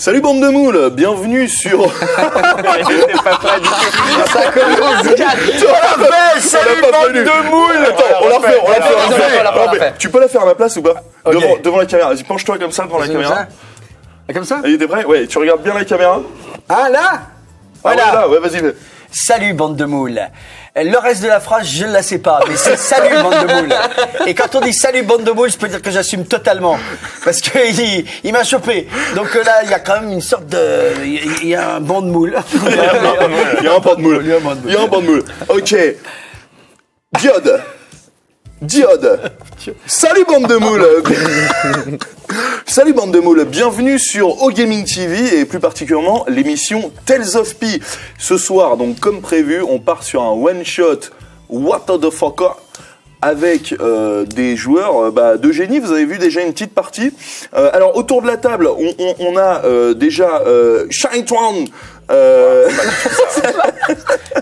Salut bande de moules, bienvenue sur... Ça commence Salut bande de moules Attends, on la refait, on la fait, on la fait, on la refait. Tu peux la faire à ma place ou pas Ok. devant, devant la caméra, vas-y penche-toi comme ça devant la caméra. Ah, Comme ça Allez, t'es prêt Ouais, tu regardes bien la caméra Ah là Ah Voilà. ouais, là, ouais, vas-y. fais. Salut bande de moules. Le reste de la phrase, je ne la sais pas, mais c'est salut bande de moules. Et quand on dit salut bande de moules, je peux dire que j'assume totalement. Parce que il, il m'a chopé. Donc euh, là, il y a quand même une sorte de... Il y a- il y a un banc de moules. Il y a un banc de moule. Il y a un banc de moule. Il y a un banc de moule. Ok. Diode. Diode. Salut bande de moules. Salut bande de moules. Bienvenue sur O Gaming TV et plus particulièrement l'émission Tales of Pi. Ce soir, donc comme prévu, on part sur un one shot What the fucker avec euh, des joueurs euh, bah, de génie. Vous avez vu déjà une petite partie. Euh, alors autour de la table, on, on- on a euh, déjà euh, Shine Twan, euh,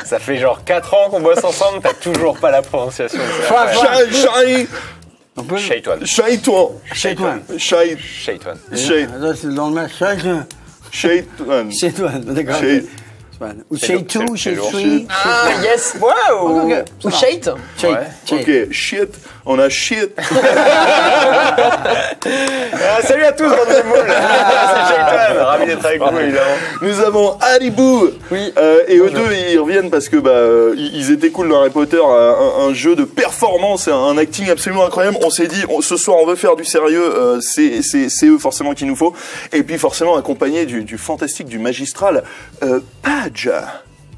Ça fait genre 4 ans qu'on bosse ensemble, t'as toujours pas la prononciation. Shaitwan. Shaitwan. Shine, Là, c'est dans le match. Chez toi. Shine Twan. Chez toi. D'accord. Ou c'est chez le- three. Ah, yes Waouh Ok, Ou. Chez. Ok, shit, on a shit. Ah, salut à tous, bande de moules C'est Shaitwan, ravi d'être avec vous évidemment. Nous avons Alibou. Oui. Euh, et eux deux, ils reviennent parce que bah, euh, ils étaient cool dans Harry Potter, un, un jeu de performance, un acting absolument incroyable. On s'est dit, on- ce soir, on veut faire du sérieux. euh, c'est eux forcément qu'il nous faut. Et puis forcément accompagné du, du fantastique, du magistral, euh, Padge.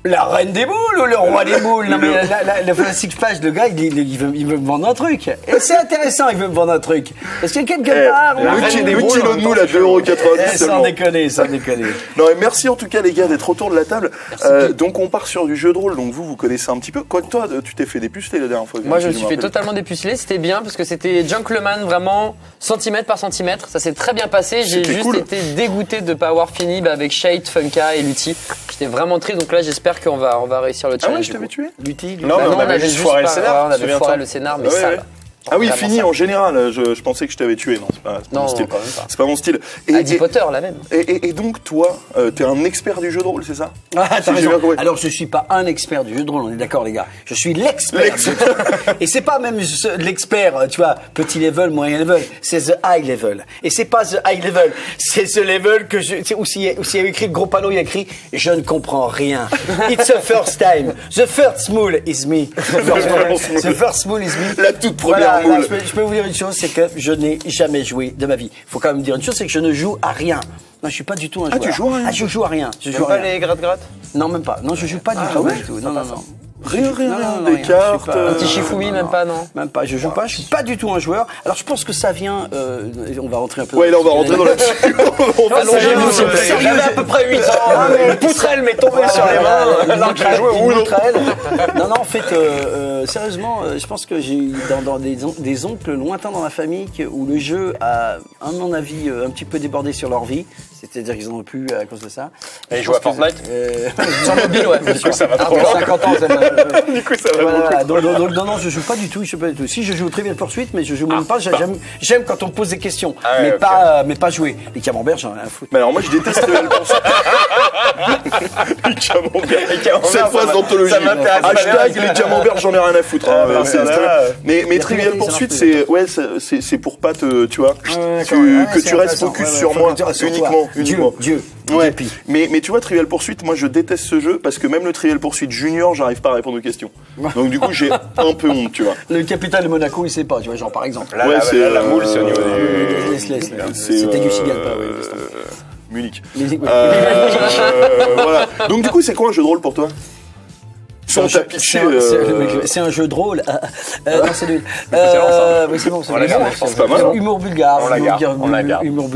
La reine des boules ou le roi des boules? Non mais la, la, le Fantastic Page, le gars, il, il, il veut, il veut me vendre un truc. Et c'est intéressant, il veut me vendre un truc. Parce que quelque Eh, part... on- le, reine des le boules, kilo de même moule temps, à 2,90€ Eh, sans déconner, sans déconner. Non, et merci en tout cas les gars d'être autour de la table. Euh, donc on part sur du jeu de rôle. Donc vous, vous connaissez un petit peu. Quoi que toi, tu t'es fait dépuceler la dernière fois. Moi, je me suis fait totalement dépuceler. C'était bien parce que c'était Junkleman vraiment centimètre par centimètre. Ça s'est très bien passé. J'ai juste cool. été dégoûté de pas avoir fini bah, avec Shade, Funka et Lutti. J'étais vraiment triste. Donc là, j'espère qu'on va, on va réussir le Ah challenge. ouais, je t'avais tué Lutti, Non, Bah mais on avait juste foiré le ouais, on avait foiré le scénar, mais Ouais, ouais. sale. Ah oui, fini en général. Je, je pensais que je t'avais tué. Non, c'est pas, pas mon style. C'est pas mon style. Et, Harry Potter, la même. et- et- et donc toi, euh, t'es un expert du jeu de rôle, c'est ça? Ah, Si bien. Alors, je suis pas un expert du jeu de rôle, on est d'accord, les gars. Je suis l'expert. Et c'est pas même ce- l'expert, tu vois, petit level, moyen level. C'est the high level. Et c'est pas the high level. C'est ce level que je, s'il y a où s'il y a écrit le gros panneau, il y a écrit, je ne comprends rien. It's the first time. The first moule is me. The first moule, the first moule is me. La toute première Voilà, là, je, peux, je peux vous dire une chose, c'est que je n'ai jamais joué de ma vie. Faut quand même dire une chose, c'est que je ne joue à rien. Non, je suis pas du tout un Ah, joueur. tu joues à rien Ah, je joue à rien. Je joue à Pas rien. les gratte-gratte Non, même pas. Non, je joue pas du tout. ouais? Du tout. Non, non, non. Rien, rien, Non, rien. des rien. cartes. Pas- euh, Un petit Shifumi, même pas, non Même pas. Je joue pas. Je suis pas du tout un joueur. Alors, je pense que ça vient. euh, on va rentrer un peu. Ouais, là on va le rentrer dans la. on va sur le- Sérieux, à peu près 8 ans, une poutrelle m'est tombée sur les mains alors que j'ai joué au. Non, non, en fait, euh, euh, sérieusement, je pense que j'ai eu dans, dans des, on- des oncles lointains dans ma famille où le jeu a, à mon avis, un petit peu débordé sur leur vie. C'est-à-dire qu'ils en ont plus à cause de ça. Et ils Je jouent à Fortnite euh, Sur mobile, ouais, bien sûr. ça va Ah, trop pour loin. 50 ans, ça va. Du coup, ça va Voilà, beaucoup. Donc, donc, donc, non, non, je joue pas du tout, je joue pas du tout. Si je joue au Trivial Pursuit, mais je joue même pas. J'aime, j'aime quand on me pose des questions, Ah mais pas, mais pas jouer. Les camemberts, j'en ai rien à foutre. Mais alors moi je déteste Pursuit. les camemberts. camemberts, Cette phrase d'anthologie. ça m'intéresse pas Hashtag bien. les camemberts, j'en ai rien à foutre. Ah, très bien. Mais, Trivial marche c'est ouais, c'est- pour pas te, tu vois, Ouais, que tu restes focus sur moi uniquement, uniquement. Dieu. Ouais. Mais, mais tu vois, Trivial Pursuit, moi je déteste ce jeu parce que même le Trivial Pursuit Junior, j'arrive pas à répondre aux questions. Donc du coup, j'ai un peu honte, tu vois. Le capitaine de Monaco, il sait pas, tu vois, genre par exemple. Là, Ouais, c'est, la, la euh, moule, c'est au niveau du... Laisse, laisse, C'était euh, du Cigalpa, ouais. Munich. Les- ouais. Euh, voilà. Donc du coup, c'est quoi un jeu de rôle pour toi? C'est un- c'est jeu de rôle. Euh, non, c'est nul. bon. Euh, oui, c'est bon, pas mal, hein. Humour bulgare. On la humour garde, bulgare. Humour.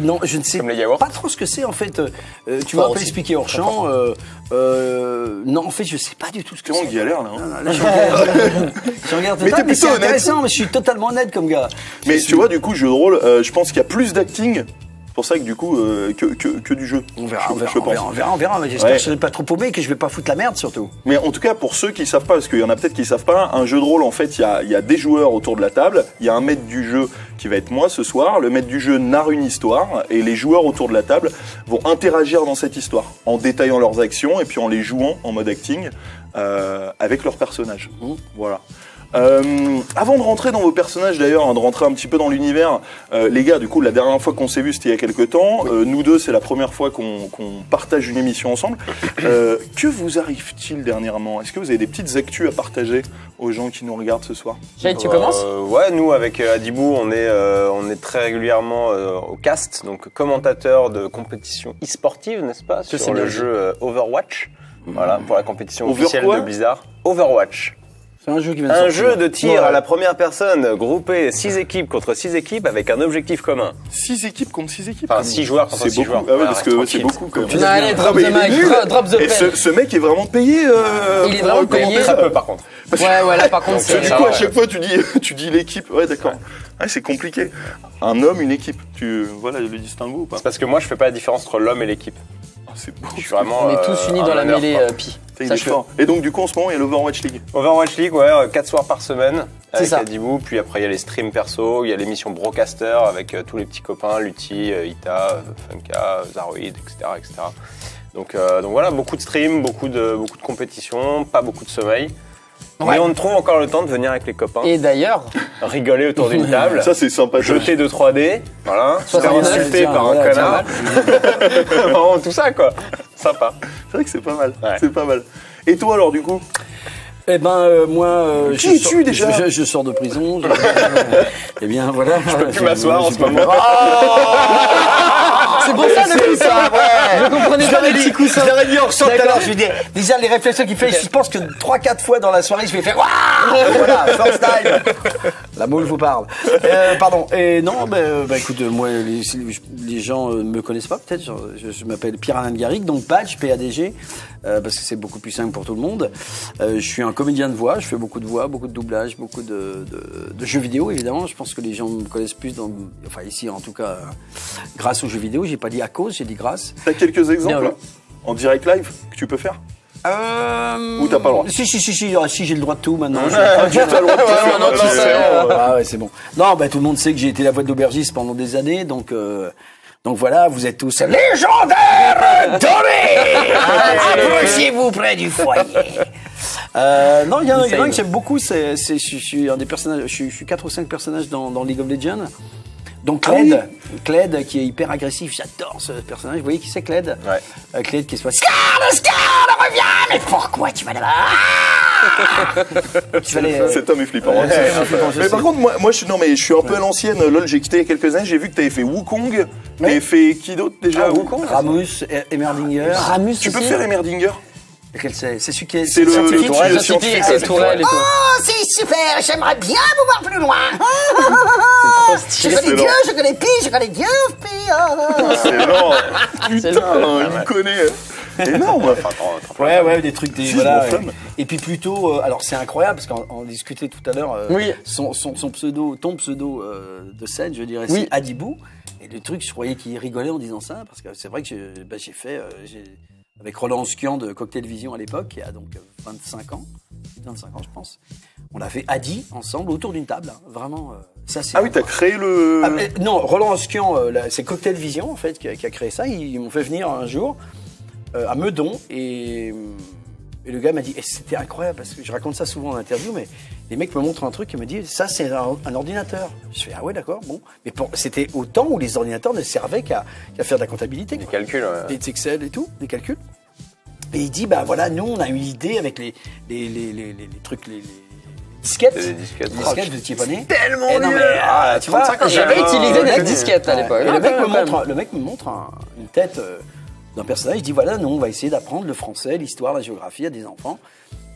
Non, je ne sais pas trop ce que c'est en fait. Euh, tu peu aussi. expliquer hors champ. Euh, euh, non, en fait, je sais pas du tout ce que c'est. galère là hein Non, là, je regarde, je regarde Mais tout t'es mais plutôt honnête. intéressant, mais je suis totalement honnête comme gars. Mais Je tu vois, du coup, jeu de rôle, euh, je pense qu'il y a plus d'acting C'est pour ça que du coup, euh, que, que, que du jeu. On verra, je, on verra, je on pense. verra, on verra, on verra. Mais J'espère Ouais. que je serai pas trop paumé, que je vais pas foutre la merde surtout. Mais en tout cas, pour ceux qui savent pas, parce qu'il y en a peut-être qui savent pas, un jeu de rôle, en fait, il y a, il y a des joueurs autour de la table, il y a un maître du jeu qui va être moi ce soir, le maître du jeu narre une histoire, et les joueurs autour de la table vont interagir dans cette histoire, en détaillant leurs actions, et puis en les jouant en mode acting, euh, avec leurs personnages. Voilà. Euh, avant de rentrer dans vos personnages d'ailleurs, hein, de rentrer un petit peu dans l'univers, euh, les gars, du coup, la dernière fois qu'on s'est vu, c'était il y a quelques temps. Euh, nous deux, c'est la première fois qu'on qu'on partage une émission ensemble. Euh, que vous arrive-t-il dernièrement? Est-ce que vous avez des petites actus à partager aux gens qui nous regardent ce soir? Jade, tu Euh, commences Ouais, nous avec euh, Adibou, on est, euh, on est très régulièrement euh, au cast, donc commentateur de compétition e-sportive, n'est-ce pas, c'est sur le jeu euh, Overwatch. Voilà, pour la compétition Over officielle quoi de Blizzard. Overwatch. C'est un jeu qui vient de Un sortir. jeu de tir Ouais. à la première personne, groupé 6 équipes contre 6 équipes avec un objectif commun. Six équipes contre six équipes Enfin, 6 joueurs contre C'est 6 beaucoup. joueurs. Ah ouais, parce que c'est beaucoup quand même. Non, allez, drop Ah, mais the il est mic, drop the Et ce, pen. ce mec est vraiment payé euh, Il est vraiment payé. Très ça. peu par contre. Ouais, ouais, là par contre, Parce que c'est. du coup, à chaque fois, tu dis, tu dis l'équipe. Ouais, d'accord. Ouais, c'est compliqué. Un homme, une équipe. Tu voilà le distinguo ou pas? C'est parce que moi, je fais pas la différence entre l'homme et l'équipe. Ah, C'est beau. Je suis vraiment. On est euh, tous unis un dans la mêlée euh, Pi. Fort. Et donc, du coup, en ce moment, il y a l'Overwatch League. Overwatch League, ouais, 4 soirs par semaine C'est avec ça. Adibou. Puis après, il y a les streams perso, il y a l'émission Broadcaster avec euh, tous les petits copains, Lutti, euh, Ita, euh, Funka, euh, Zaroid, etc. etc. Donc, euh, donc voilà, beaucoup de streams, beaucoup de, beaucoup de compétitions, pas beaucoup de sommeil. Ouais. Mais on trouve encore le temps de venir avec les copains, Et d'ailleurs, rigoler autour d'une table, Ça, c'est sympa. jeter de 3D, voilà, se faire 69, insulter par un connard. Vraiment, tout ça, quoi. Sympa. C'est vrai que c'est pas mal. Ouais. C'est pas mal. Et toi, alors, du coup? Eh ben, euh, moi, euh, Qui je, es-tu, sors, déjà? je, je sors de prison. je- eh bien, voilà. Je peux plus m'asseoir en ce moment. C'est pour ça le coussin. Je comprenais pas les petits coussins. Je l'aurais dit en ressort tout à D'accord. l'heure. Je lui dis, déjà, les réflexions qu'il fait, je pense que 3-4 fois dans la soirée, je vais faire Waouh Voilà, first time. La moule vous parle. Euh, pardon. Et non, bah, euh, bah, écoute, euh, moi, les, les gens euh, ne me connaissent pas, peut-être. Je, m'appelle Pierre-Alain Garrigue, donc Patch, PADG, euh, parce que c'est beaucoup plus simple pour tout le monde. Euh, je suis un comédien de voix. Je fais beaucoup de voix, beaucoup de doublage, beaucoup de, de- de jeux vidéo, évidemment. Je pense que les gens me connaissent plus dans, enfin, ici, en tout cas, euh, grâce aux jeux vidéo. J'ai pas dit à cause, j'ai dit grâce. T'as quelques exemples en direct live que tu peux faire? Euh... Ou t'as pas le droit? Si, si, si, si, ah, si j'ai le droit de tout maintenant. Ah, as le droit de tout faire, non, tu sais, ah ouais, c'est bon. Non, bah, tout le monde sait que j'ai été la voix de l'aubergiste pendant des années, donc, euh, donc voilà, vous êtes tous légendaires Doré Approchez-vous près du foyer. Euh, non, il y en a, un que j'aime beaucoup, c'est, je, suis un des personnages, je suis, je suis quatre ou cinq personnages dans, dans League of Legends. Donc Ah Kled, Kled qui est hyper agressif, j'adore ce personnage. Vous voyez qui c'est Kled Ouais. Euh, Kled qui se passe Scar, Scar, reviens Mais pourquoi tu vas là-bas? Ah euh, Cet homme est flippant. hein. Mais par contre, moi, moi, je suis non, mais je suis un peu à l'ancienne. Lol, j'ai quitté il y a quelques années. J'ai vu que t'avais fait Wukong. T'avais fait qui d'autre déjà? Ah, Wukong Ramus, Emerdinger. Ramus Tu peux faire Emerdinger? C'est C'est celui qui est, C'est le- le tourelle, Le le scientifique, c'est Tourelle et tout. Oh, c'est super, j'aimerais bien vous voir plus loin. Je connais. Dieu, je connais Pi, je connais Dieu, Pi. oh. C'est Putain, il connaît. Énorme. Enfin. Ouais, ouais, des trucs, des Si, voilà. ouais. Et puis plutôt, euh, alors c'est incroyable parce qu'on on discutait tout à l'heure. euh, Oui. Son, son, son pseudo, ton pseudo euh, de scène, je dirais, Oui. c'est Adibou. Et le truc, je croyais qu'il rigolait en disant ça parce que c'est vrai que j'ai bah, j'ai fait, euh, avec Roland Skian de Cocktail Vision à l'époque, il y a donc euh, 25 ans, 25 ans, je pense. On a fait Adi ensemble autour d'une table, hein, vraiment. euh, ça, c'est Ah oui, t'as créé le. ah, mais non, Roland Oskian, euh, c'est Cocktail Vision en fait qui a, qui a créé ça. Ils, ils m'ont fait venir un jour euh, à Meudon et, et le gars m'a dit, et c'était incroyable parce que je raconte ça souvent en interview, mais les mecs me montrent un truc et me disent, ça c'est un, un ordinateur. Je fais ah ouais d'accord, bon, mais c'était au temps où les ordinateurs ne servaient qu'à faire de la comptabilité, Des quoi. calculs, ouais. des Excel et tout, des calculs. Et il dit bah voilà, nous on a une idée avec les les, les, les, les- trucs les, disquettes. Des disquettes. Disquettes, vous étiez pas nés. tellement Eh non, mais, Ah, tu vois, 35 ans, J'avais utilisé Ah, des disquettes à l'époque. le, Ah, mec me montre, le mec me montre un- une tête euh, d'un personnage. Il dit voilà, nous, on va essayer d'apprendre le français, l'histoire, la géographie à des enfants.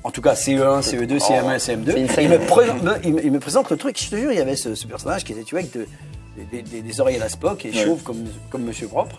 En tout cas, CE1, CE2, CM1, c'est CM2. insane. Il me, présente, il, me, il me présente le truc. Je te jure, il y avait ce, ce personnage qui était, tu vois, avec de- des, des- des oreilles à la Spock et chauve comme, comme Monsieur Propre.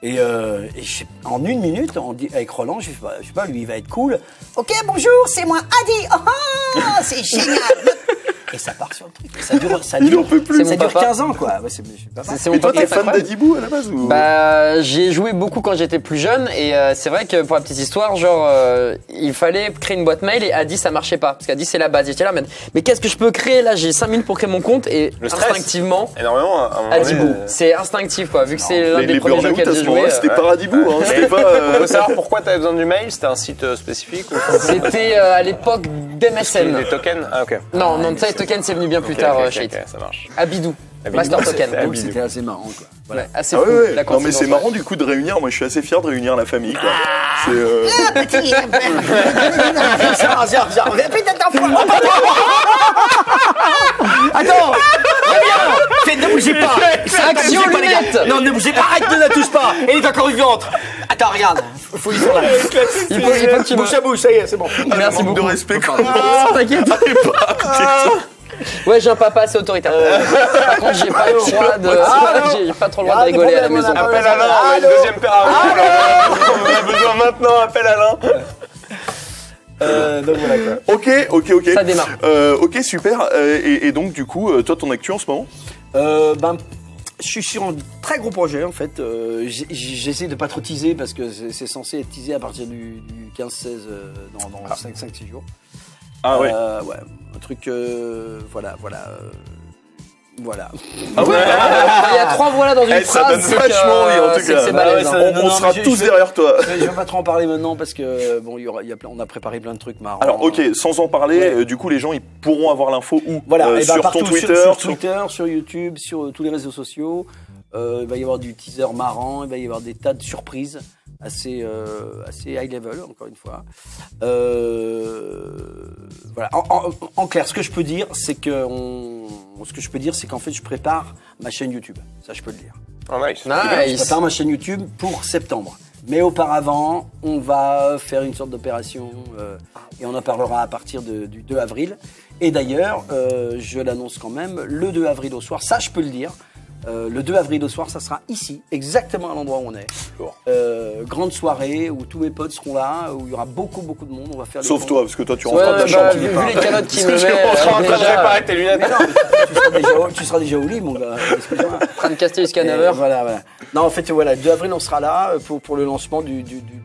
Et, euh, et je- en une minute, on dit, avec Roland, je sais, pas, je sais pas, lui, il va être cool. Ok, bonjour, c'est moi, Adi. Oh, oh, c'est génial. et ça part sur le truc. Ça dure, ça Il dure, peut plus. Ça dure papa. 15 ans, quoi. Ouais, c'est Mais mon toi, t'es fan d'Adibou à la base ou? Bah, j'y ai joué beaucoup quand j'étais plus jeune et euh, c'est vrai que pour la petite histoire, genre, euh, il fallait créer une boîte mail et Adi ça marchait pas parce qu'Adi c'est la base. J'étais là, mais, mais qu'est-ce que je peux créer là? J'ai 5 minutes pour créer mon compte et Le stress. instinctivement, Énormément. à un moment Adibou. euh, C'est instinctif quoi, vu que c'est l'un des premiers jeux qu'elle ce joué. c'était pas Radibou, hein, c'était pas. On veut savoir pourquoi tu avais besoin du mail C'était un site spécifique ou C'était à l'époque d'MSN. des tokens? Ah, ok. Non, non, ça, les tokens c'est venu bien plus Ok, tard, ok, euh, Shade. ok, ça marche. Abidou. Master c'est- token. c'est Donc c'était assez marrant, quoi. Voilà. Ouais, assez Ah cool. ouais, ouais. la Non mais c'est marrant du coup de réunir. Moi je suis assez fier de réunir la famille. Quoi. C'est. euh, Petit. Genre, genre, genre, Putain, t'enfoiré. Attends Reviens Faites, ne bougez pas Action Ne bougez pas, les gars. lunette Non, ne bougez pas, arrête, ne la touche pas Elle est encore vivante Attends, regarde Faut faire la... Il faut, il faut que tu. Bouche à bouche, ça y est, c'est bon. Merci manque beaucoup. de respect. quoi. T'inquiète. Ouais, j'ai un papa assez autoritaire. Par contre, j'ai pas le droit de. j'ai pas trop le droit de Ah, rigoler à la maison. Appelle Alain, on a une deuxième paire à. On en a besoin maintenant, appelle Alain. Euh, donc voilà quoi. Ok, ok, ok. Ça démarre. Euh, ok, super. Euh, et, et donc du coup, euh, toi ton actu en ce moment Euh, ben, je suis sur un très gros projet en fait. Euh, J'essaie de pas trop teaser parce que c'est censé être teasé à partir du, du 15-16 euh, dans, dans 5-6 jours. Ah ouais. Euh, ouais, un truc, euh, voilà, voilà. euh, voilà. Ah ouais. Il y a trois voilà dans une Eh, ça phrase. donne vachement envie, en tout cas. Ah ça- hein. On, non, on non, sera tous derrière toi. Je vais pas trop en parler maintenant parce que bon, il y aura, il y a plein- on a préparé plein de trucs marrants. Alors ok, sans en parler, Ouais. euh, du coup les gens ils pourront avoir l'info où Voilà, Euh, et ben Sur partout ton Twitter, sur, sur- Twitter, sur YouTube, sur euh, tous les réseaux sociaux. Euh, il va y avoir du teaser marrant, il va y avoir des tas de surprises assez euh, assez high level encore une fois. Euh, voilà. En, en- en clair, ce que je peux dire, c'est que on, ce que je peux dire, c'est qu'en fait, je prépare ma chaîne YouTube. Ça, je peux le dire. Oh, nice. Je prépare ma chaîne YouTube pour septembre. Mais auparavant, on va faire une sorte d'opération euh, et on en parlera à partir de- du 2 avril. Et d'ailleurs, euh, je l'annonce quand même, le 2 avril au soir, ça je peux le dire, euh, le 2 avril au soir, ça sera ici, exactement à l'endroit où on est. Euh, grande soirée où tous mes potes seront là, où il y aura beaucoup, beaucoup de monde. On va faire des Sauf toi, parce que toi tu Ouais, rentres à ta bah, chambre. vu, vu les calottes qu'il me Parce que met, on sera en train de déjà, Préparer tes lunettes. Mais non, mais tu, seras déjà au, tu seras déjà au lit, mon gars. Excuse-moi. en train de caster jusqu'à Et 9h. Voilà, voilà. Non, en fait, voilà, le 2 avril, on sera là euh, pour, pour le lancement du, du, du-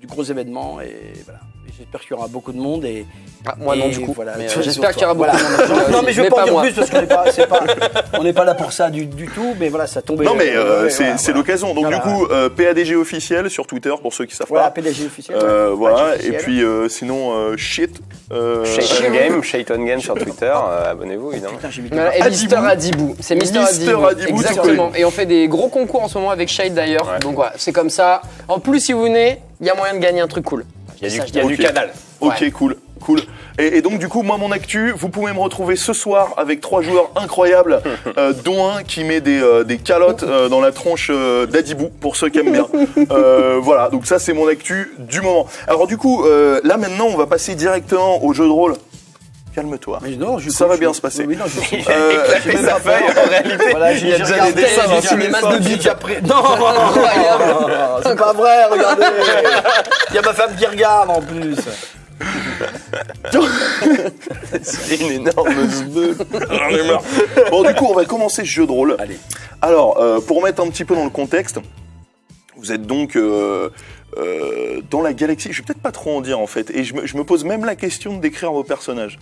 du gros événement. Et voilà. J'espère qu'il y aura beaucoup de monde. Et, Ah, moi non, du coup. voilà, euh, J'espère qu'il y aura beaucoup de monde. Non, mais je vais Mais pas en dire plus parce qu'on n'est pas, c'est pas, on n'est pas là pour ça du, du tout. Mais voilà, ça tombait. Non mais euh, Ouais, c'est voilà, c'est voilà. l'occasion. Donc Voilà. du coup, euh, PADG officiel sur Twitter pour ceux qui savent Voilà, pas. PDG officiel. Euh, voilà. Et puis euh, sinon euh, shit. Euh, Shaiton Game, Shaiton Game sur Twitter. euh, Abonnez-vous, évidemment. Et Adibou. Mister Adibou. C'est Mister Mister Adibou. Exactement. Et on fait des gros concours en ce moment avec Shade d'ailleurs. Ouais. Donc voilà, c'est comme ça. En plus, si vous venez, il y a moyen de gagner un truc cool. Il y a du, Ça, je il y a du Ok. canal. Ok, Ouais. cool, cool. Et, et donc du coup, moi mon actu, vous pouvez me retrouver ce soir avec trois joueurs incroyables, euh, dont un qui met des, euh, des calottes euh, dans la tronche euh, d'Adibou pour ceux qui aiment bien. Euh, voilà, donc ça c'est mon actu du moment. Alors du coup, euh, là maintenant, on va passer directement au jeu de rôle. Calme-toi. Mais non, je Ça va bien se passer. Oui, non, je Euh, sa feuille, en réalité. Voilà, j'ai Il y a j'ai déjà regardé, des dessins j'ai dans déjà tous les des sens. masses de bits après. Non, Incroyable. c'est pas vrai, regardez. Il y a ma femme qui regarde en plus. C'est une énorme zbeul. Bon, du coup, on va commencer ce jeu de rôle. Allez. Alors, euh, pour mettre un petit peu dans le contexte, vous êtes donc euh, euh, dans la galaxie. Je vais peut-être pas trop en dire en fait. Et je me, je me pose même la question de décrire vos personnages.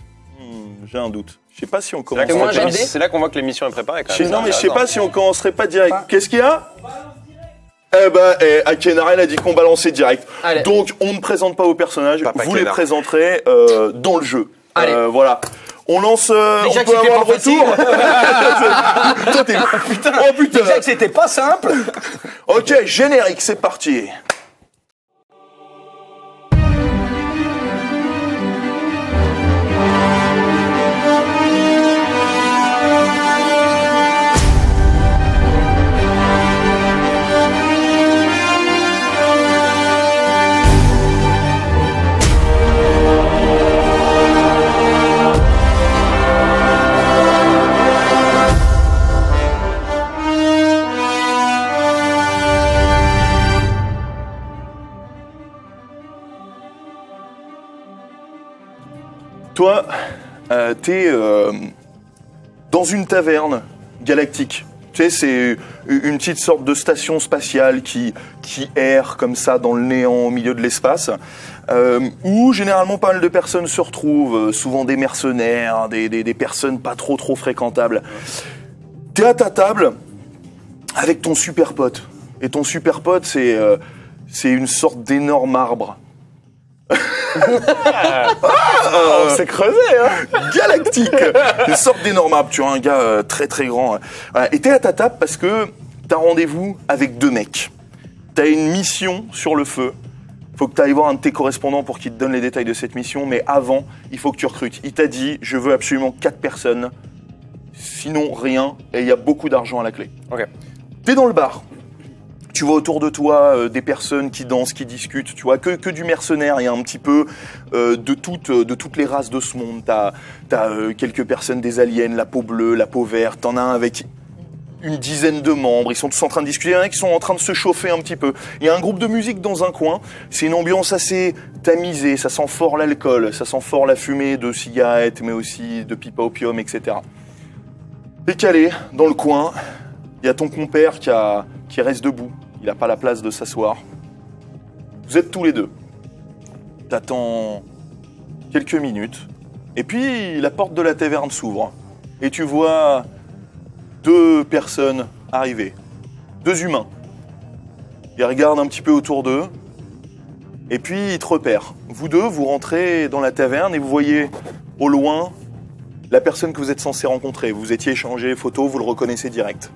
J'ai un doute. Je sais pas si on C'est commence. C'est là qu'on voit que l'émission est préparée quand même. non, mais je sais pas si on commencerait pas direct. Qu'est-ce qu'il y a? Eh ben, eh, Akenarel a dit qu'on balançait direct. Allez. Donc, on ne présente pas vos personnages. Papa vous les Kenard. présenterez euh, dans le jeu. Allez. Euh, voilà. On lance. euh, Déjà on que peut avoir le retour. Toi, t'es- Oh putain. Déjà que c'était pas simple. Ok, générique, c'est parti. Toi, euh, t'es euh, dans une taverne galactique. Tu sais, c'est une petite sorte de station spatiale qui, qui erre comme ça dans le néant au milieu de l'espace, euh, où généralement pas mal de personnes se retrouvent, euh, souvent des mercenaires, des, des, personnes pas trop trop fréquentables. T'es à ta table avec ton super pote. Et ton super pote, c'est c'est une sorte d'énorme arbre. On s'est creusé, hein galactique. Une sorte d'énorme arbre. Tu as un gars euh, très très grand. Voilà. Et t'es à ta table parce que t'as rendez-vous avec deux mecs. T'as une mission sur le feu. Faut que tu ailles voir un de tes correspondants pour qu'il te donne les détails de cette mission. Mais avant, il faut que tu recrutes. Il t'a dit, je veux absolument quatre personnes. Sinon, rien. Et il y a beaucoup d'argent à la clé. Ok. T'es dans le bar. Tu vois autour de toi euh, des personnes qui dansent, qui discutent. Tu vois que, que du mercenaire. Il y a un petit peu euh, de, toutes, de toutes les races de ce monde. T'as as, euh, quelques personnes des aliens, la peau bleue, la peau verte. T'en as un avec une dizaine de membres. Ils sont tous en train de discuter. Il y en a qui sont en train de se chauffer un petit peu. Il y a un groupe de musique dans un coin. C'est une ambiance assez tamisée. Ça sent fort l'alcool. Ça sent fort la fumée de cigarettes, mais aussi de pipa opium, etc. T'es calé dans le coin. Il y a ton compère qui, a, qui reste debout. Il n'a pas la place de s'asseoir. Vous êtes tous les deux. T'attends quelques minutes. Et puis la porte de la taverne s'ouvre. Et tu vois deux personnes arriver. Deux humains. Ils regardent un petit peu autour d'eux. Et puis ils te repèrent. Vous deux, vous rentrez dans la taverne et vous voyez au loin la personne que vous êtes censé rencontrer. Vous étiez échangé photo, vous le reconnaissez direct.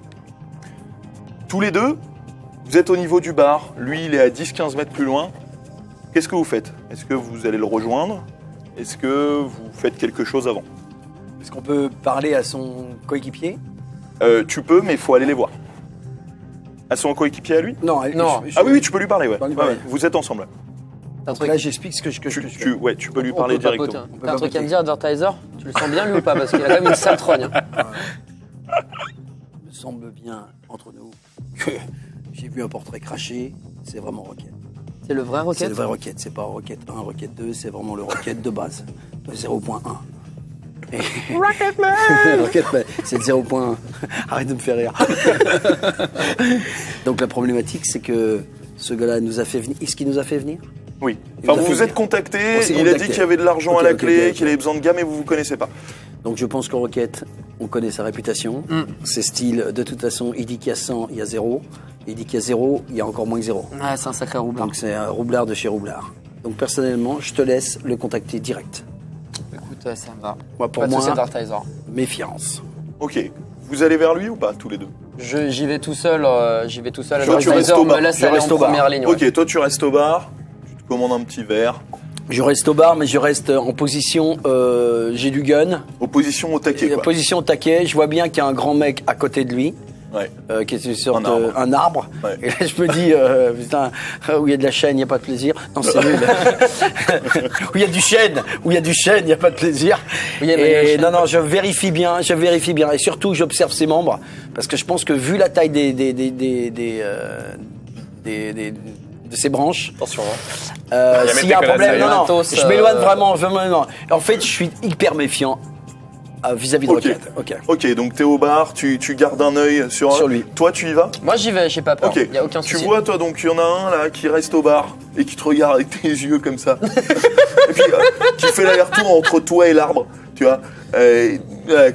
Tous les deux, vous êtes au niveau du bar. Lui, il est à 10-15 mètres plus loin. Qu'est-ce que vous faites? Est-ce que vous allez le rejoindre? Est-ce que vous faites quelque chose avant? Est-ce qu'on peut parler à son coéquipier? Euh, Tu peux, mais il faut aller les voir. À son coéquipier à lui? Non, Non. je- je- Ah oui, oui, tu peux lui parler, ouais. Peux lui Ouais, parler. ouais. Vous êtes ensemble. T'as un Donc truc, là, j'explique ce que je, que je- Tu, je tu- fais. ouais, tu peux lui on parler peut directement. hein. T'as un truc à me dire, Advertiser? Tu le sens bien lui ou pas? Parce qu'il a quand même une sale trogne. hein. Il me semble bien entre nous que j'ai vu un portrait craché. C'est vraiment Rocket. C'est le vrai C'est Rocket le vrai Rocket. C'est pas Rocket 1, Rocket 2. C'est vraiment le Rocket de base. Le 0.1. Rocketman Rocketman, c'est le 0.1. Arrête de me faire rire. Donc la problématique, c'est que ce gars-là nous a fait venir. Est-ce qu'il nous a fait venir? Oui. Enfin, Vous vous êtes contacté, il a dit qu'il y avait de l'argent à la clé, qu'il avait besoin de gars, mais vous vous connaissez pas. Donc je pense qu'en Rocket, on connaît sa réputation. Ses styles, de toute façon, il dit qu'il y a 100, il y a 0. Il dit qu'il y a 0, il y a encore moins que 0. Ouais, c'est un sacré roublard. Donc c'est un roublard de chez roublard. Donc personnellement, je te laisse le contacter direct. Écoute, ça me va. Moi, pour Pas moi-. Méfiance. Ok. Vous allez vers lui ou pas, tous les deux? Je- J'y vais tout seul, euh, j'y vais tout seul. Toi, tu restes au bar. me laisse Je aller reste en au bar. première ligne. ouais. Ok, toi tu restes au bar, tu te commandes un petit verre, Je reste au bar, mais je reste en position. euh, J'ai du gun. opposition au taquet. Quoi. position au taquet. Je vois bien qu'il y a un grand mec à côté de lui. Ouais. euh, qui est une sorte Un arbre. euh, un arbre. Ouais. Et là, je me dis, euh, putain, euh, où il y a de la chaîne, il n'y a pas de plaisir. Non, c'est nul. où il y a du chêne, où il y a du chêne, il n'y a pas de plaisir. Emmanuel Et non, non, je vérifie bien, je vérifie bien. Et surtout, j'observe ses membres. Parce que je pense que vu la taille des, des, des, des, des, euh, des- des- de ses branches, Attention, hein. euh, Il y a s'il y a un problème, non, non, je m'éloigne euh, vraiment, vraiment, non. En fait, je suis hyper méfiant euh, vis-à-vis de Ok. Rocket. Ok. Ok, donc t'es au bar, tu, tu gardes un œil sur, Sur lui. Toi tu y vas? Moi j'y vais, j'ai pas peur. Ok. Il y a aucun tu souci. vois toi donc il y en a un là qui reste au bar et qui te regarde avec tes yeux comme ça. et puis euh, qui fait l'aller-retour entre toi et l'arbre, tu vois. Euh,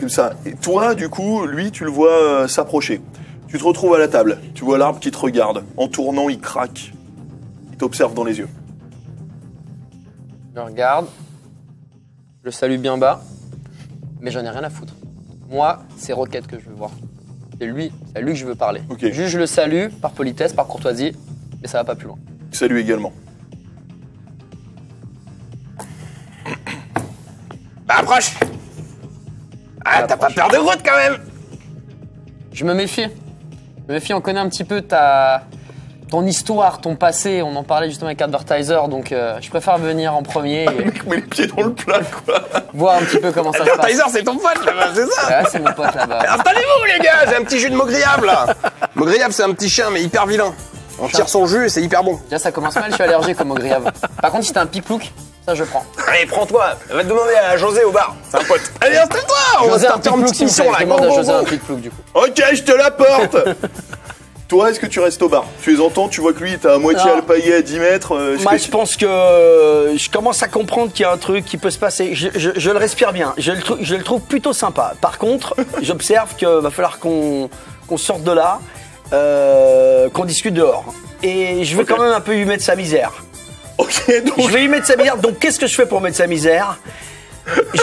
comme ça. Et toi du coup, lui tu le vois euh, s'approcher. Tu te retrouves à la table. Tu vois l'arbre qui te regarde. En tournant, il craque. T'observe dans les yeux. Je le regarde, je le salue bien bas, mais j'en ai rien à foutre. Moi, c'est Rocket que je veux voir. C'est lui, c'est à lui que je veux parler. Ok. Juste je le salue par politesse, par courtoisie, mais ça va pas plus loin. Salut également. Bah, approche Ah, t'as pas peur de Groot quand même Je me méfie. Je me méfie, on connaît un petit peu ta ton histoire, ton passé. On en parlait justement avec Advertiser, donc euh, je préfère venir en premier Le et mec met les pieds dans le plat quoi. voir un petit peu comment ça se passe. Advertiser, c'est ton pote là-bas, c'est ça Ouais, c'est mon pote là-bas. Installez-vous les gars, j'ai un petit jus de Mogriable là Mogriable c'est un petit chien mais hyper vilain. On tire son jus et c'est hyper bon. Déjà, ça commence mal, je suis allergique comme au grillave. Par contre, si t'as un piplouk, Ça, je prends. Allez, prends-toi. Va te demander à José au bar. C'est un pote. Allez, installe-toi. On va José, un vous plaît. mission là. Je demande à José un plouk, du coup. Ok, je te l'apporte Toi, est-ce que tu restes au bar Tu les entends, tu vois que lui, t'as à moitié Non. alpagué à 10 mètres. euh, Moi, je tu- pense que euh, je commence à comprendre qu'il y a un truc qui peut se passer. Je, je- je le respire bien. Je le, je le trouve plutôt sympa. Par contre, j'observe qu'il va falloir qu'on sorte de là, euh, qu'on discute dehors. Et je veux quand même un peu lui mettre sa misère. Ok, donc. Je vais lui mettre sa misère. Donc, qu'est-ce que je fais pour mettre sa misère?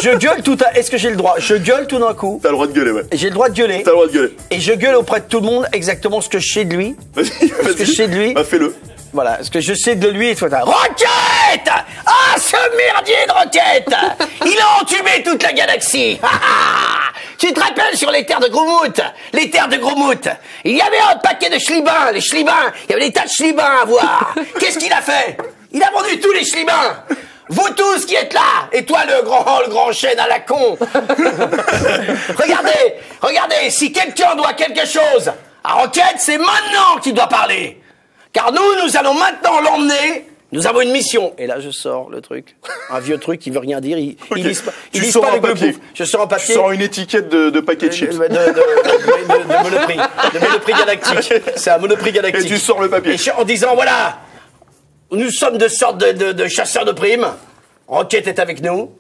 Je gueule tout à. Est-ce que j'ai le droit? Je gueule tout d'un coup. T'as le droit de gueuler, ouais. J'ai le droit de gueuler. T'as le droit de gueuler. Et je gueule auprès de tout le monde exactement ce que je sais de lui. Vas-y, vas-y. que je sais de lui. Bah, fais-le. Voilà, ce que je sais de lui. et toi, t'as- Roquette Ah, ce merdier de Roquette Il a entumé toute la galaxie Tu te rappelles sur les terres de Gromouth Les terres de Gromouth Il y avait un paquet de schlibins, les schlibins Il y avait des tas de schlibins à voir Qu'est-ce qu'il a fait? Il a vendu tous les schlibins vous tous qui êtes là Et toi le grand, le grand chêne à la con Regardez Regardez Si quelqu'un doit quelque chose à Roquette, c'est maintenant qu'il doit parler car nous, nous allons maintenant l'emmener. Nous avons une mission. Et là, je sors le truc. Un vieux truc qui veut rien dire. Il, Ok. il lise pas, il Tu lise pas le papier. Je sors un Tu papier. sors une étiquette de, de paquet de de, chips. de, de, Monoprix. De Monoprix galactique. C'est un Monoprix galactique. Et tu sors le papier. Et je- en disant, voilà, nous sommes de sorte de, de, de chasseurs de primes. Roquette est avec nous.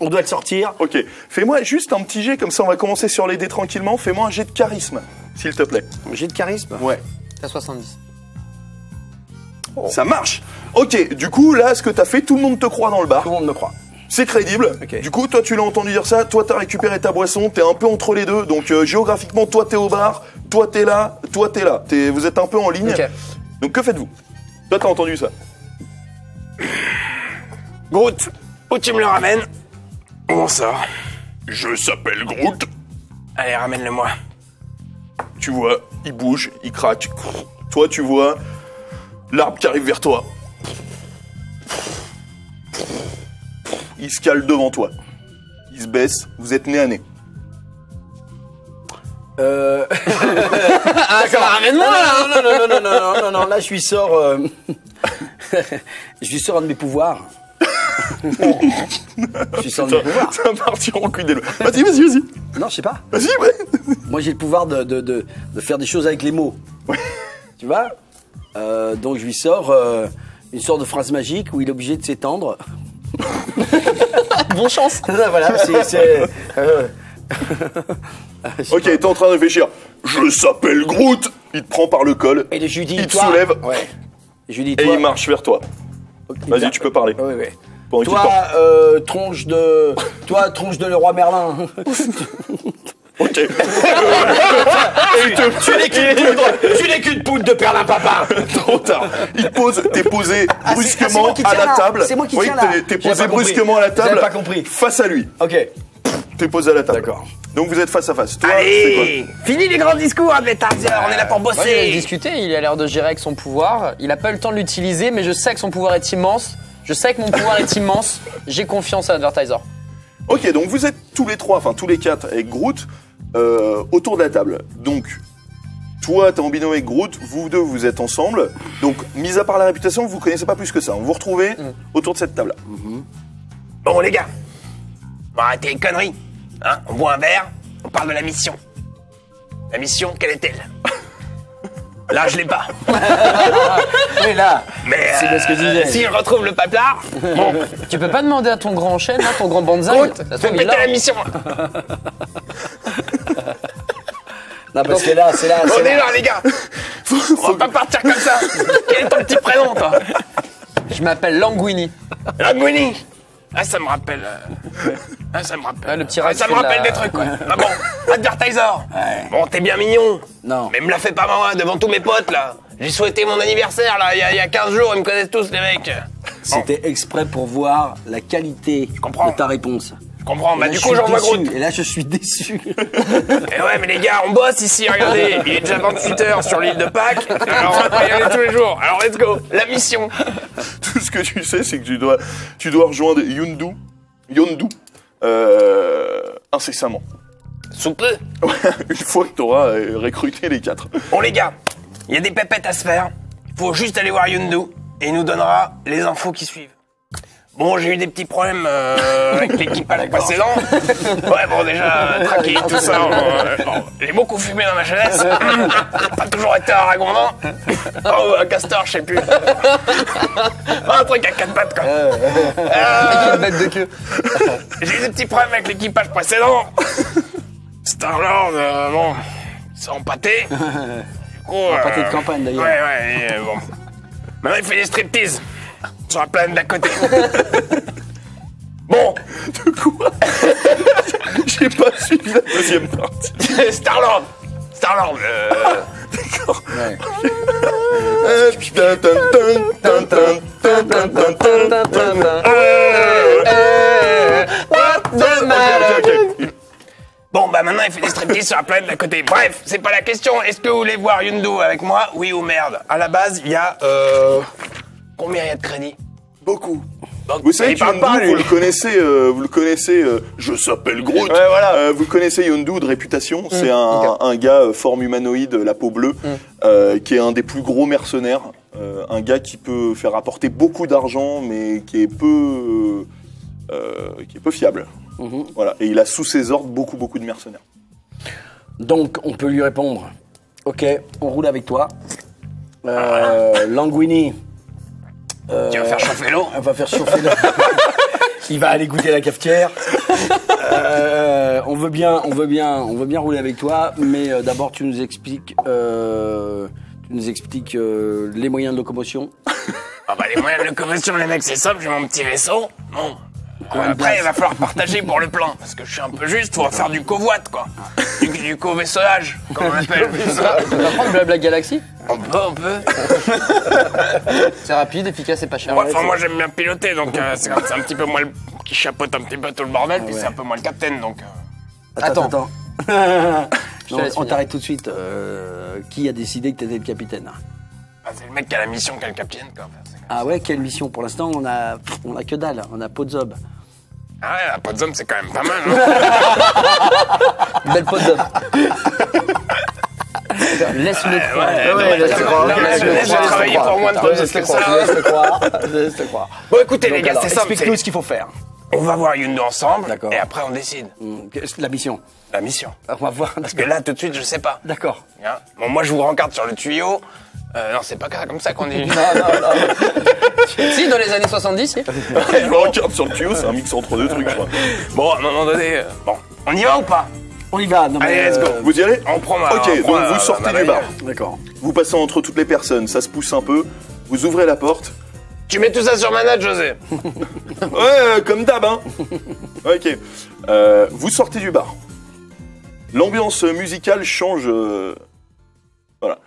On doit le sortir. Ok, fais-moi juste un petit jet, comme ça on va commencer sur les dés tranquillement. Fais-moi un jet de charisme, s'il te plaît. J'ai de charisme. Ouais. T'as 70. Ça marche Ok, du coup, là, ce que t'as fait, tout le monde te croit dans le bar. Tout le monde me croit. C'est crédible. Ok. Du coup, toi, tu l'as entendu dire ça. Toi, t'as récupéré ta boisson. T'es un peu entre les deux. Donc, euh, géographiquement, toi, t'es au bar. Toi, t'es là. Toi, t'es là. Vous êtes un peu en ligne. Ok. Donc, que faites-vous? Toi, t'as entendu ça. Groot, où tu me le ramènes on sort Je s'appelle Groot. Allez, ramène-le-moi. Tu vois, il bouge, il craque. Toi, tu vois l'arbre qui arrive vers toi. Il se cale devant toi. Il se baisse. Vous êtes nez à nez. Euh... ah, ça ramène moi là non non, non, non, non, non, non, non, là je lui sors... Euh, je lui sors un de mes pouvoirs. je suis sans le pouvoir. C'est parti en cul Vas-y, vas-y, vas-y. Non, je sais pas. Vas-y, ouais. Moi, j'ai le pouvoir de, de, de, faire des choses avec les mots. Ouais. Tu vois? Euh, donc, je lui sors euh, une sorte de phrase magique où il est obligé de s'étendre. bon chance. voilà, c'est. Ok, t'es en train de réfléchir. Je s'appelle Groot. Il te prend par le col. Et je lui dis, Il te toi- soulève. Ouais. Et je lui dis, Et toi. il marche vers toi. Vas-y, tu peux parler. Pendant Toi, euh, tronche de. Toi, tronche de le roi Merlin. Ok. Et il te... tu n'es qu'une poudre Tu n'es qu'une poudre de perlin papa Trop tard. Il pose, t'es posé Ah, ah, brusquement à la là. table. C'est moi qui oui, tiens là. t'es- posé brusquement à la table. Pas compris. Face à lui. Ok. T'es posé à la table. D'accord. Donc vous êtes face à face. Toi, c'est Allez Fini les grands discours, Advertiser, on est là pour Moi, il a bosser discuté, il a l'air de gérer avec son pouvoir. Il a pas eu le temps de l'utiliser, mais je sais que son pouvoir est immense. Je sais que mon pouvoir est immense. J'ai confiance à Advertiser. quoi Ok, donc vous êtes tous les trois, enfin tous les quatre avec Groot euh, autour de la table. Donc toi, t'es en binôme avec Groot. Vous deux, vous êtes ensemble. Donc, mis à part la réputation, vous connaissez pas plus que ça. Vous vous retrouvez Mm. autour de cette table. Bon, les gars, on va arrêter les conneries. Hein on boit un verre, on parle de la mission. La mission, quelle est-elle? Là, je l'ai pas. Oui, là. Mais C'est bien ce que je euh, disais. si je retrouve le paplard, bon, Tu peux pas demander à ton grand chêne, là, ton grand bonsaï fais péter là. la mission. Non, parce que là, c'est là. On c'est est là. là, les gars. On va pas partir comme ça. Quel est ton petit prénom, toi? Je m'appelle Languini. Linguini. Ah, ça me rappelle. euh, Ah, ça me rappelle. Ouais, le petit Ah, ça me rappelle la- des trucs, quoi. Ah bon, Advertiser. Bon, t'es bien mignon. Non. Mais me la fais pas moi devant tous mes potes, là. J'ai souhaité mon anniversaire, là, il y, a- il y a 15 jours, ils me connaissent tous, les mecs. C'était exprès pour voir la qualité de ta réponse. Je comprends, Et bah là, du coup, j'envoie. Groot. Et là, je suis déçu. Eh ouais, mais les gars, on bosse ici, regardez. Il est déjà 28 heures sur l'île de Pâques. Alors, on va y aller tous les jours. Alors, let's go. La mission. Tout ce que tu sais, c'est que tu dois, tu dois rejoindre Yondu, Yondu, incessamment. Sous peu. Une fois que tu auras recruté les quatre. Bon, les gars, il y a des pépettes à se faire. Il faut juste aller voir Yundu et il nous donnera les infos qui suivent. Bon, j'ai eu des petits problèmes euh, avec l'équipage précédent. Ouais, bon, déjà, traqué, tout ça. euh, bon, j'ai beaucoup fumé dans ma jeunesse. Pas toujours été un ragondant. Oh, un castor, je sais plus. un truc à quatre pattes, quoi. Euh, de queue. j'ai eu des petits problèmes avec l'équipage précédent. Star-Lord, euh, bon, ils sont empâtés. Du coup, pâté de campagne, d'ailleurs. Ouais, ouais, et, bon. Maintenant, il fait des striptease sur la planète d'à côté. bon. De quoi J'ai pas suivi la deuxième partie. Starlord Starlord. Euh. D'accord. Ouais. Bon, bah maintenant il fait des striptease sur la planète d'à côté. Bref, c'est pas la question. Est-ce que vous voulez voir Yundu avec moi? Oui ou merde? À la base, il y a. Euh combien il y a de crédits Beaucoup. Donc, Vous savez Yondu, pas, lui. vous le connaissez, euh, vous le connaissez, euh, je s'appelle Groot. Ouais, voilà. Euh, vous le connaissez Yondu de réputation, c'est un, un gars euh, forme humanoïde, la peau bleue, euh, qui est un des plus gros mercenaires, euh, un gars qui peut faire apporter beaucoup d'argent, mais qui est peu, euh, euh, qui est peu fiable. Mhm. Voilà, et il a sous ses ordres beaucoup, beaucoup de mercenaires. Donc, on peut lui répondre Ok, on roule avec toi. Euh, Languini. Euh, Tu vas faire chauffer l'eau On va faire chauffer l'eau. Il va aller goûter la cafetière. Euh, on veut bien, on veut bien, on veut bien rouler avec toi, mais euh, d'abord tu nous expliques, euh, tu nous expliques les moyens de locomotion. Ah bah les moyens de locomotion, les mecs, c'est simple, j'ai mon petit vaisseau. Bon. De Après, places il va falloir partager pour le plein, parce que je suis un peu juste, faut faire du covoite, quoi. Du, du co-vaisselage, comme on appelle. On va prendre Blabla Galaxy. on peut, on peut. C'est rapide, efficace et pas cher. Ouais, Enfin, moi, j'aime bien piloter, donc euh, c'est c'est un petit peu moi le- qui chapeaute un petit peu tout le bordel, puis c'est un peu moi le capitaine, donc... euh, Attends, Attends. Non, on t'arrête tout de suite. Euh, qui a décidé que t'étais le capitaine bah, c'est le mec qui a la mission, qui a le capitaine, quoi. Ah ouais, quelle mission? Pour l'instant, on a, on a que dalle. On a Podzob. Ah ouais, la pot de c'est quand même pas mal, hein. Belle pote d'homme. Laisse-le croire. ouais, ouais, laisse-le croire. non, mais Laisse-le j'ai croire. travaillé pour moins de potes laisse-le que croire. ça. Laisse-le croire. Laisse-le croire. Bon, écoutez, les Donc, gars, alors, c'est simple. Explique-nous c'est- ce qu'il faut faire. On va voir Yundo ensemble, D'accord. et après, on décide. Hum, La mission. La mission. On va voir. Parce que là, tout de suite, je sais pas. D'accord. Hein bon, moi, je vous rencarte sur le tuyau. Euh, non, c'est pas comme ça qu'on dit. Si, dans les années 70, si. Je me regarde sur le tuyau, c'est un mix entre deux trucs, je crois. Bon, à un moment donné, euh, bon, on y va ou pas? On y va. Non, mais, Allez, let's go. euh, Vous y allez? On prend ma. Ok, on donc ma- vous sortez ma du bar. D'accord. Vous passez entre toutes les personnes, ça se pousse un peu, vous ouvrez la porte. Tu mets tout ça sur ma note, José. Ouais, euh, comme d'hab, hein. ok. Euh, vous sortez du bar. L'ambiance musicale change. euh, Voilà.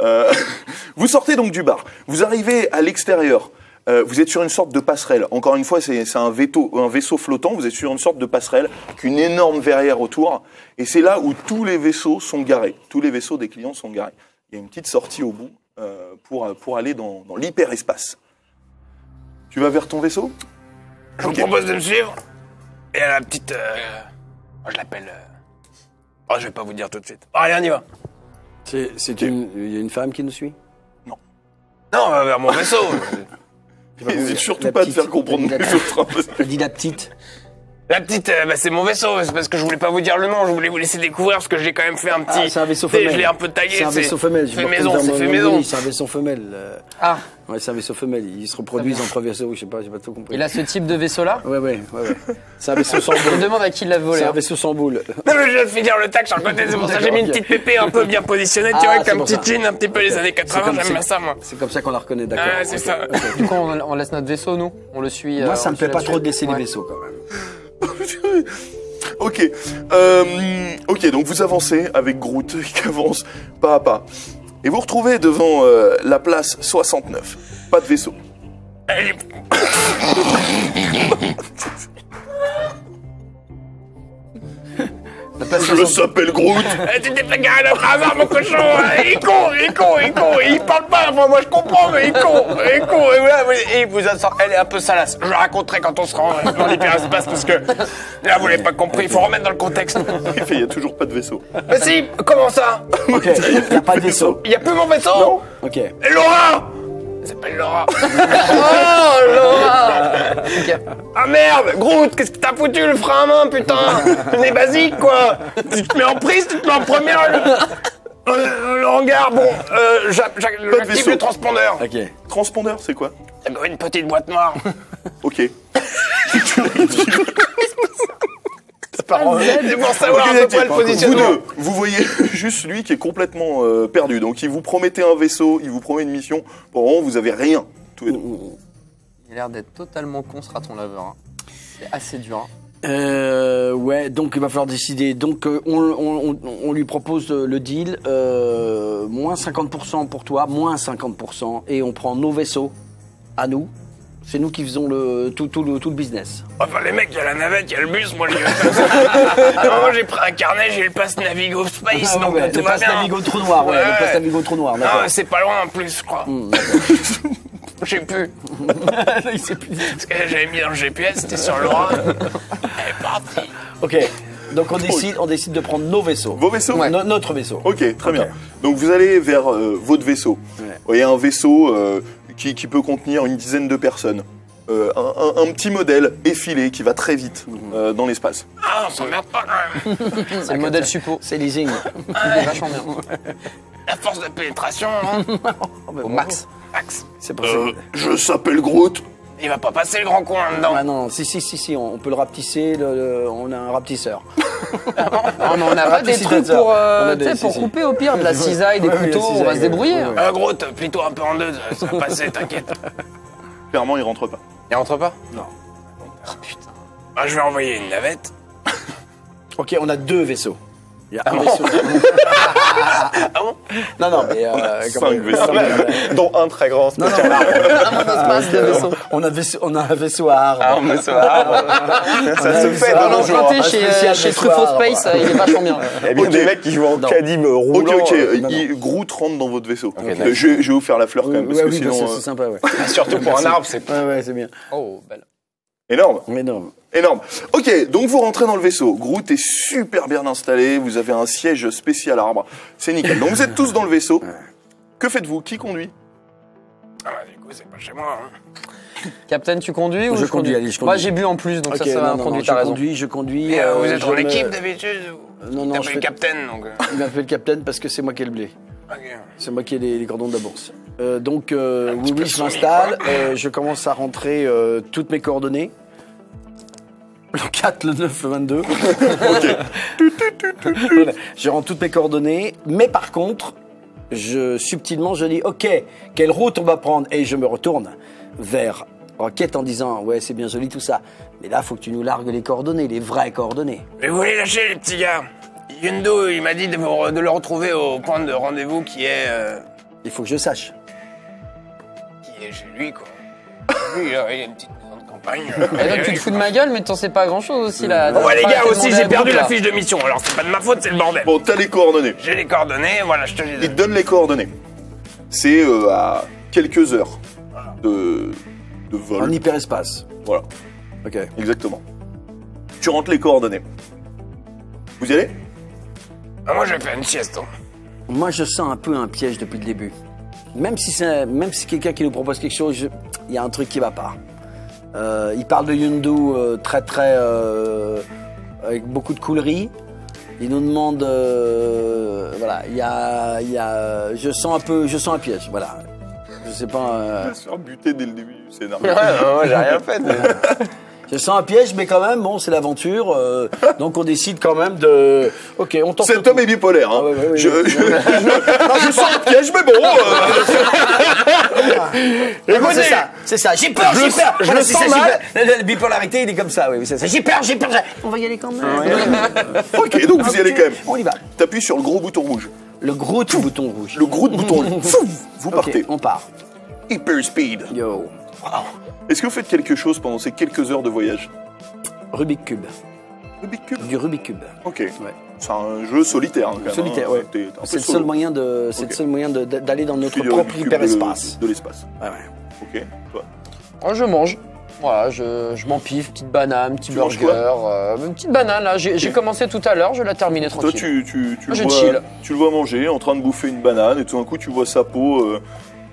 Euh, vous sortez donc du bar. Vous arrivez à l'extérieur. Euh, vous êtes sur une sorte de passerelle. Encore une fois, c'est c'est un, vaisseau- un vaisseau flottant. Vous êtes sur une sorte de passerelle, avec une énorme verrière autour. Et c'est là où tous les vaisseaux sont garés. Tous les vaisseaux des clients sont garés. Il y a une petite sortie au bout euh, pour, pour aller dans, dans l'hyperespace. Tu vas vers ton vaisseau? Je vous propose de me suivre. Et à la petite. euh, moi, je l'appelle. euh, Oh, je vais pas vous dire tout de suite. Allez, on y va. C'est c'est une, il y a une femme qui nous suit? Non, on va vers mon vaisseau. N'hésite surtout La pas à te petite- faire comprendre la- les autres. hein, Je dis la petite. La petite, euh, bah, c'est mon vaisseau. C'est parce que je voulais pas vous dire le nom. Je voulais vous laisser découvrir parce que j'ai quand même fait un petit. Ah, c'est un vaisseau femelle. Je l'ai un peu taillé. C'est un vaisseau femelle. Fait maison, c'est fait maison. oui, C'est un vaisseau femelle. euh. Ah, Ouais, c'est un vaisseau femelle. Ils se reproduisent entre vaisseaux. Je sais pas, j'ai pas tout compris. il a ce type de vaisseau-là? Ouais, ouais, ouais, ouais. C'est un vaisseau sans Je me boule. demande à qui il l'a volé. C'est un hein. vaisseau sans boule. Non, mais je viens de finir le tac sur le côté. C'est pour ça que j'ai mis une petite pépé un peu bien positionnée. Tu Ah, vois, avec c'est un pour petit ça. jean un petit peu les années C'est 80. comme J'aime ça. bien ça, moi. C'est comme ça qu'on la reconnaît, d'accord. Ah, c'est ça. Du coup, on, on laisse notre vaisseau, nous. On le suit. euh, Moi, ça on me le suit plaît pas là-dessus. trop de laisser les Ouais. vaisseaux quand même. Ok. Euh, ok, donc vous avancez avec Groot qui avance pas à pas. Et vous retrouvez devant euh, la place 69. Pas de vaisseau. Je s'appelle Groot. Eh, Tu t'es fait garer le hasard, mon cochon hein. Il est con, il est con, il est con Il parle pas, enfin, moi je comprends, mais il est con Il est con Et vous en sort- elle est un peu salace. Je la raconterai quand on sera dans l'hyperespace, parce que là, vous l'avez pas compris, il faut remettre dans le contexte. Il fait, il y a toujours pas de vaisseau. Mais si, comment ça? Ok, il n'y a pas de vaisseau. Il y a plus mon vaisseau? Ok. Et Laura Elle s'appelle Laura. Oh, Laura. Ah merde, Groot, qu'est-ce que t'as foutu le frein à main, putain On est basique, quoi Tu te mets en prise, tu te mets en première. Le, Euh, le hangar, bon, euh, j'a- j'a- j'active le transpondeur. Ok. Transpondeur, c'est quoi une petite boîte noire. Ok. C'est pour savoir peu le Vous positionnement. deux, vous voyez juste lui qui est complètement euh, perdu. Donc il vous promettait un vaisseau, il vous promet une mission. Pour le moment, vous avez rien. Tous les deux. Il a l'air d'être totalement con ce raton laveur. hein. C'est assez dur. hein. Euh, ouais, donc il va falloir décider. Donc euh, on, on- on- on lui propose euh, le deal, euh, moins 50% pour toi, moins 50%, et on prend nos vaisseaux à nous. C'est nous qui faisons le, tout, tout le, tout le business. Enfin, les mecs, il y a la navette, il y a le bus, moi, j'y vais comme ça. Moi, j'ai pris un carnet, j'ai le pass Navigo Space, donc ouais, tout le va passe bien. Navigo trou noir, ouais, Ouais. le passe Navigo trou noir, Non, d'accord. c'est pas loin en plus, je crois. Hmm, Je sais plus. Il sait plus. Parce que j'avais mis dans le GPS, c'était sur Laura. Elle est partie. ok, donc on décide, on décide de prendre nos vaisseaux. Vos vaisseaux No- notre vaisseau. Ok, très bien. Donc vous allez vers euh, votre vaisseau. Ouais. Vous voyez un vaisseau euh, qui, qui peut contenir une dizaine de personnes. Euh, un, un- un petit modèle effilé qui va très vite euh, dans l'espace. Ah, on s'emmerde pas quand même. C'est le modèle suppo. C'est leasing. Il est vachement bien. La force de pénétration, hein. Au max. Max. C'est pour Euh, ça. je s'appelle Groot. Il va pas passer le grand con là-dedans. Ah non, si, si, si, si, on, on peut le rapetisser, le- le- on a un rapetisseur. Non, mais on pas des trucs pour, euh, a des- si, pour si. couper au pire de la cisaille, des Ouais, couteaux, on va se débrouiller. ouais, hein. ouais. Euh, gros, t'as plutôt un peu en deux, ça va passer, t'inquiète. Clairement, il rentre pas. Il rentre pas? Non. Oh putain. Ah, je vais envoyer une navette. Ok, on a deux vaisseaux. Il y a un bon vaisseau. Ah bon Non, non, mais. Euh, comment- Cinq vaisseaux. Dont un très grand Non, non, spécial. Un monospace de vaisseau. on, a vaisseau- on a un vaisseau à arbre. Ah, mais ça va. Ça se fait vaisseau à de On nos arbre. jours. Un chez, spécial euh, chez vaisseau Truffaut à arbre. Space, euh, il est vachement bien. Il y a bien Ok. des mecs qui jouent en Non. cadim euh, Ok, roulant. ok. euh, non, il- Groot rentre dans votre vaisseau. Ok, Euh, je, vais- je vais vous faire la fleur quand même, parce que oui, sinon... c'est euh, c'est sympa, ouais. Surtout pour un arbre, c'est Ouais, ouais, c'est bien. Oh, belle. Énorme. Mais non. Énorme. Ok, donc vous rentrez dans le vaisseau. Groot est super bien installé. Vous avez un siège spécial arbre. C'est nickel. Donc vous êtes tous dans le vaisseau. Que faites-vous? Qui conduit? Ah, bah, du coup, c'est pas chez moi. Hein. Captain, tu conduis ou Je conduis, allez, je Moi, conduis. j'ai bu en plus, donc Ok, ça, ça va non, non, conduire, t'as je raison. conduis, je conduis. Et, euh, vous euh, êtes je en me- équipe d'habitude ou Non, non, je T'appelles fais... Captain, donc. euh, Il m'appelle Captain parce que c'est moi qui ai le blé. ok. C'est moi qui ai les, les cordons de la bourse. Euh, donc, euh, Un oui, petit peu oui, je soumis, m'installe. euh, je commence à rentrer euh, toutes mes coordonnées. Le 4, le 9, le 22. Voilà. Je rentre toutes mes coordonnées. Mais par contre, je, subtilement, je dis OK, quelle route on va prendre? Et je me retourne vers Rocket en disant Ouais, c'est bien joli tout ça. Mais là, faut que tu nous largues les coordonnées, les vraies coordonnées. Mais vous les lâchez, les petits gars? Yundo, il m'a dit de, vous- de le retrouver au point de rendez-vous qui est. euh, Il faut que je sache. qui est chez lui, quoi. Lui, euh, il a une petite Et donc, tu te fous de ma gueule, mais t'en sais pas grand chose aussi, là. Bon, ouais, les gars, aussi, j'ai perdu la là. fiche de mission. Alors, c'est pas de ma faute, c'est le bordel. Bon, t'as les coordonnées. J'ai les coordonnées, voilà, je te les Il te donne. donne les coordonnées. C'est euh, à quelques heures de, de vol. En hyperespace. Voilà, Ok. exactement. Tu rentres les coordonnées. Vous y allez? Ah, moi, je vais faire une sieste. hein. Moi, je sens un peu un piège depuis le début. Même si c'est, même si quelqu'un qui nous propose quelque chose, je- il y a un truc qui va pas. Euh, il parle de Yundu euh, très très euh, avec beaucoup de coulerie. Il nous demande, euh, voilà, il y a, il y a, je sens un peu, je sens un piège, voilà. Je sais pas, euh, Se faire buter dès le début du scénario. Ouais, moi, j'ai rien fait. je sens un piège, mais quand même, bon, c'est l'aventure, euh, donc on décide quand même de, ok, on tente. le Cet homme est bipolaire. Hein. Ah ouais, ouais, ouais, je, je- je- je sens un piège, mais bon. euh, c'est ça, c'est ça. J'ai peur, j'ai peur. je Voilà, le c'est sens ça, mal. La, la bipolarité, il est comme ça, oui, oui, c'est ça. J'ai peur, j'ai peur. On va y aller quand même. ok, donc vous y allez quand même. On y va. T'appuies sur le gros bouton rouge. Le gros bouton rouge. Le gros bouton rouge. Fouf, Vous partez. on part. Hyper speed. Yo. Est-ce que vous faites quelque chose pendant ces quelques heures de voyage Rubik Cube. Rubik's Cube Du Rubik Cube. Ok. C'est un jeu solitaire. hein, quand même, Solitaire, hein. ouais. C'est le seul moyen de, c'est Ok. le seul moyen de- de- d'aller dans notre Tu propre hyperespace. De, de l'espace. Ouais, ouais. Ok. Toi. Oh, je mange. Voilà, je, je m'empiffe, petite banane, petit Tu burger. euh, une petite banane, là. J'ai commencé tout à l'heure, je l'ai terminé Toi, tranquille. tu, tu, tu, Moi, je le vois, chill. tu le vois manger, en train de bouffer une banane, et tout d'un coup, tu vois sa peau euh,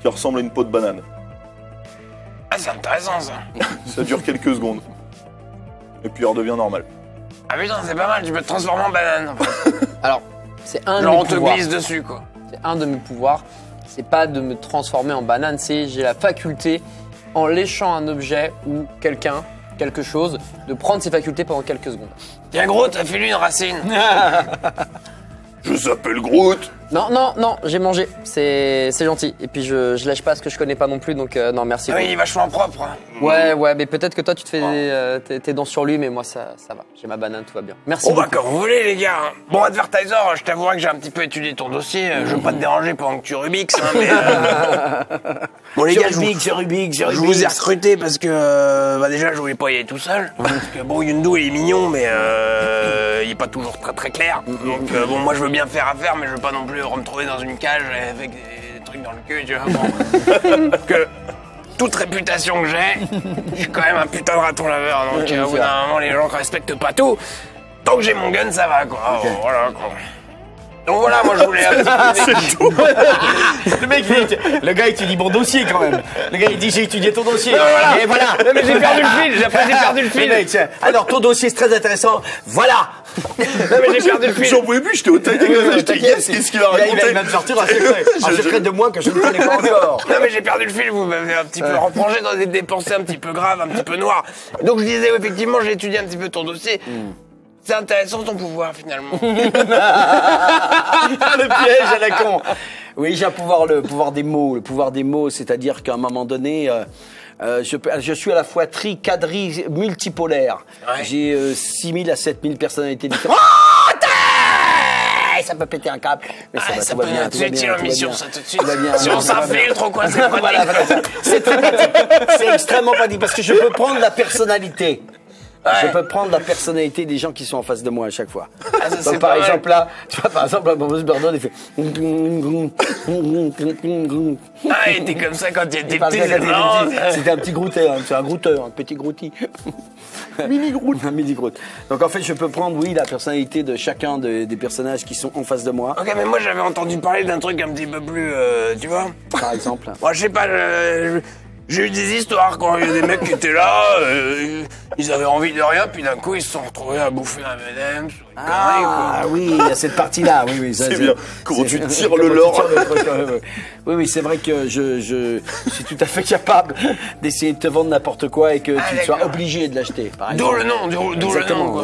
qui ressemble à une peau de banane. C'est intéressant ça. Ça dure quelques secondes. Et puis il redevient normal. Ah putain, c'est pas mal, tu peux te transformer en banane. en fait. Alors, c'est un de mes on te pouvoirs. glisse dessus quoi. C'est un de mes pouvoirs. C'est pas de me transformer en banane, c'est j'ai la faculté, en léchant un objet ou quelqu'un, quelque chose, de prendre ses facultés pendant quelques secondes. Tiens gros, t'as fait lui une racine. Je s'appelle Groot. Non, non, non, j'ai mangé. C'est gentil. Et puis je, je lâche pas ce que je connais pas non plus, donc euh, non, merci. Ah oui, il est vachement propre. hein. Ouais, ouais, mais peut-être que toi tu te fais euh, tes, tes dents sur lui, mais moi ça, ça va. J'ai ma banane, tout va bien. Merci. Bon bah beaucoup. comme vous voulez les gars. Bon advertiser, je t'avouerai que j'ai un petit peu étudié ton dossier. Je veux pas te déranger pendant que tu Rubix. Hein, mais, euh, bon les gars, je vous, Rubik, sur Rubik, sur je vous ai recruté parce que euh, bah déjà je voulais pas y aller tout seul. Parce que bon Yundu il est mignon mais euh, il est pas toujours très très clair. Donc euh, bon moi je veux bien faire affaire mais je veux pas non plus me retrouver dans une cage avec des trucs dans le cul tu vois. Bon. Que toute réputation que j'ai, je suis quand même un putain de raton laveur. Donc euh, au bout d'un moment les gens respectent pas tout. Tant que j'ai mon gun ça va quoi. Oh, voilà quoi. Donc voilà, moi je voulais un petit peu Le mec, il dit- le gars étudie mon dossier quand même. Le gars, il dit j'ai étudié ton dossier. voilà. Et voilà. Non, mais j'ai perdu le fil, après j'ai perdu le fil. mec, tiens, alors ton dossier c'est très intéressant. Voilà. Non mais j'ai perdu le fil. J'en pouvais plus, j'étais au taquet. J'étais yes, qu'est-ce qu'il va Il va- il va- raconter Il va me sortir un secret, un Je- secret de moi que je ne connais pas encore. Non mais j'ai perdu le fil, vous m'avez un petit peu replongé dans des, des pensées un petit peu graves, un petit peu noires. Donc je disais, effectivement, j'ai étudié un petit peu ton dossier. C'est intéressant ton pouvoir finalement. Le piège à la con. Oui, j'ai un pouvoir, le pouvoir des mots. Le pouvoir des mots, c'est-à-dire qu'à un moment donné, euh, euh, je, suis à la fois tri, quadri, multipolaire. Ouais. J'ai euh, 6000 à 7000 personnalités différentes. Oh, ça peut péter un câble. Mais ça, Ah, va, ça tout va peut bien, tout va va mission, bien. ça tout de suite. Bien, Si on tout va bien. s'infiltre ou quoi, c'est. Voilà, voilà. C'est extrêmement pratique parce que je peux prendre la personnalité. Je peux prendre la personnalité des gens qui sont en face de moi à chaque fois. Ah, ça, Donc, par exemple là, tu vois par exemple Boris Burdon il fait. Ah, et t'es comme ça quand Il il était petit. C'était un petit grouteur, hein, c'est un grouteur, un petit grouti. mini groot. Un mini groot. Donc en fait, je peux prendre, oui, la personnalité de chacun de- des personnages qui sont en face de moi, Ok, mais moi j'avais entendu parler d'un truc un petit peu plus, euh, tu vois. par exemple. Moi, je sais pas, je- j'ai eu des histoires quand il y a des mecs qui étaient là, euh, ils avaient envie de rien, puis d'un coup ils se sont retrouvés à bouffer un M&M's quoi. Ah oui, il y a cette partie-là, oui, oui. C'est bien. Comment tu tires le lore. Oui, oui, c'est vrai que je, je suis tout à fait capable d'essayer de te vendre n'importe quoi et que Ah, tu sois d'accord. obligé de l'acheter. D'où le nom, d'où d'où le nom.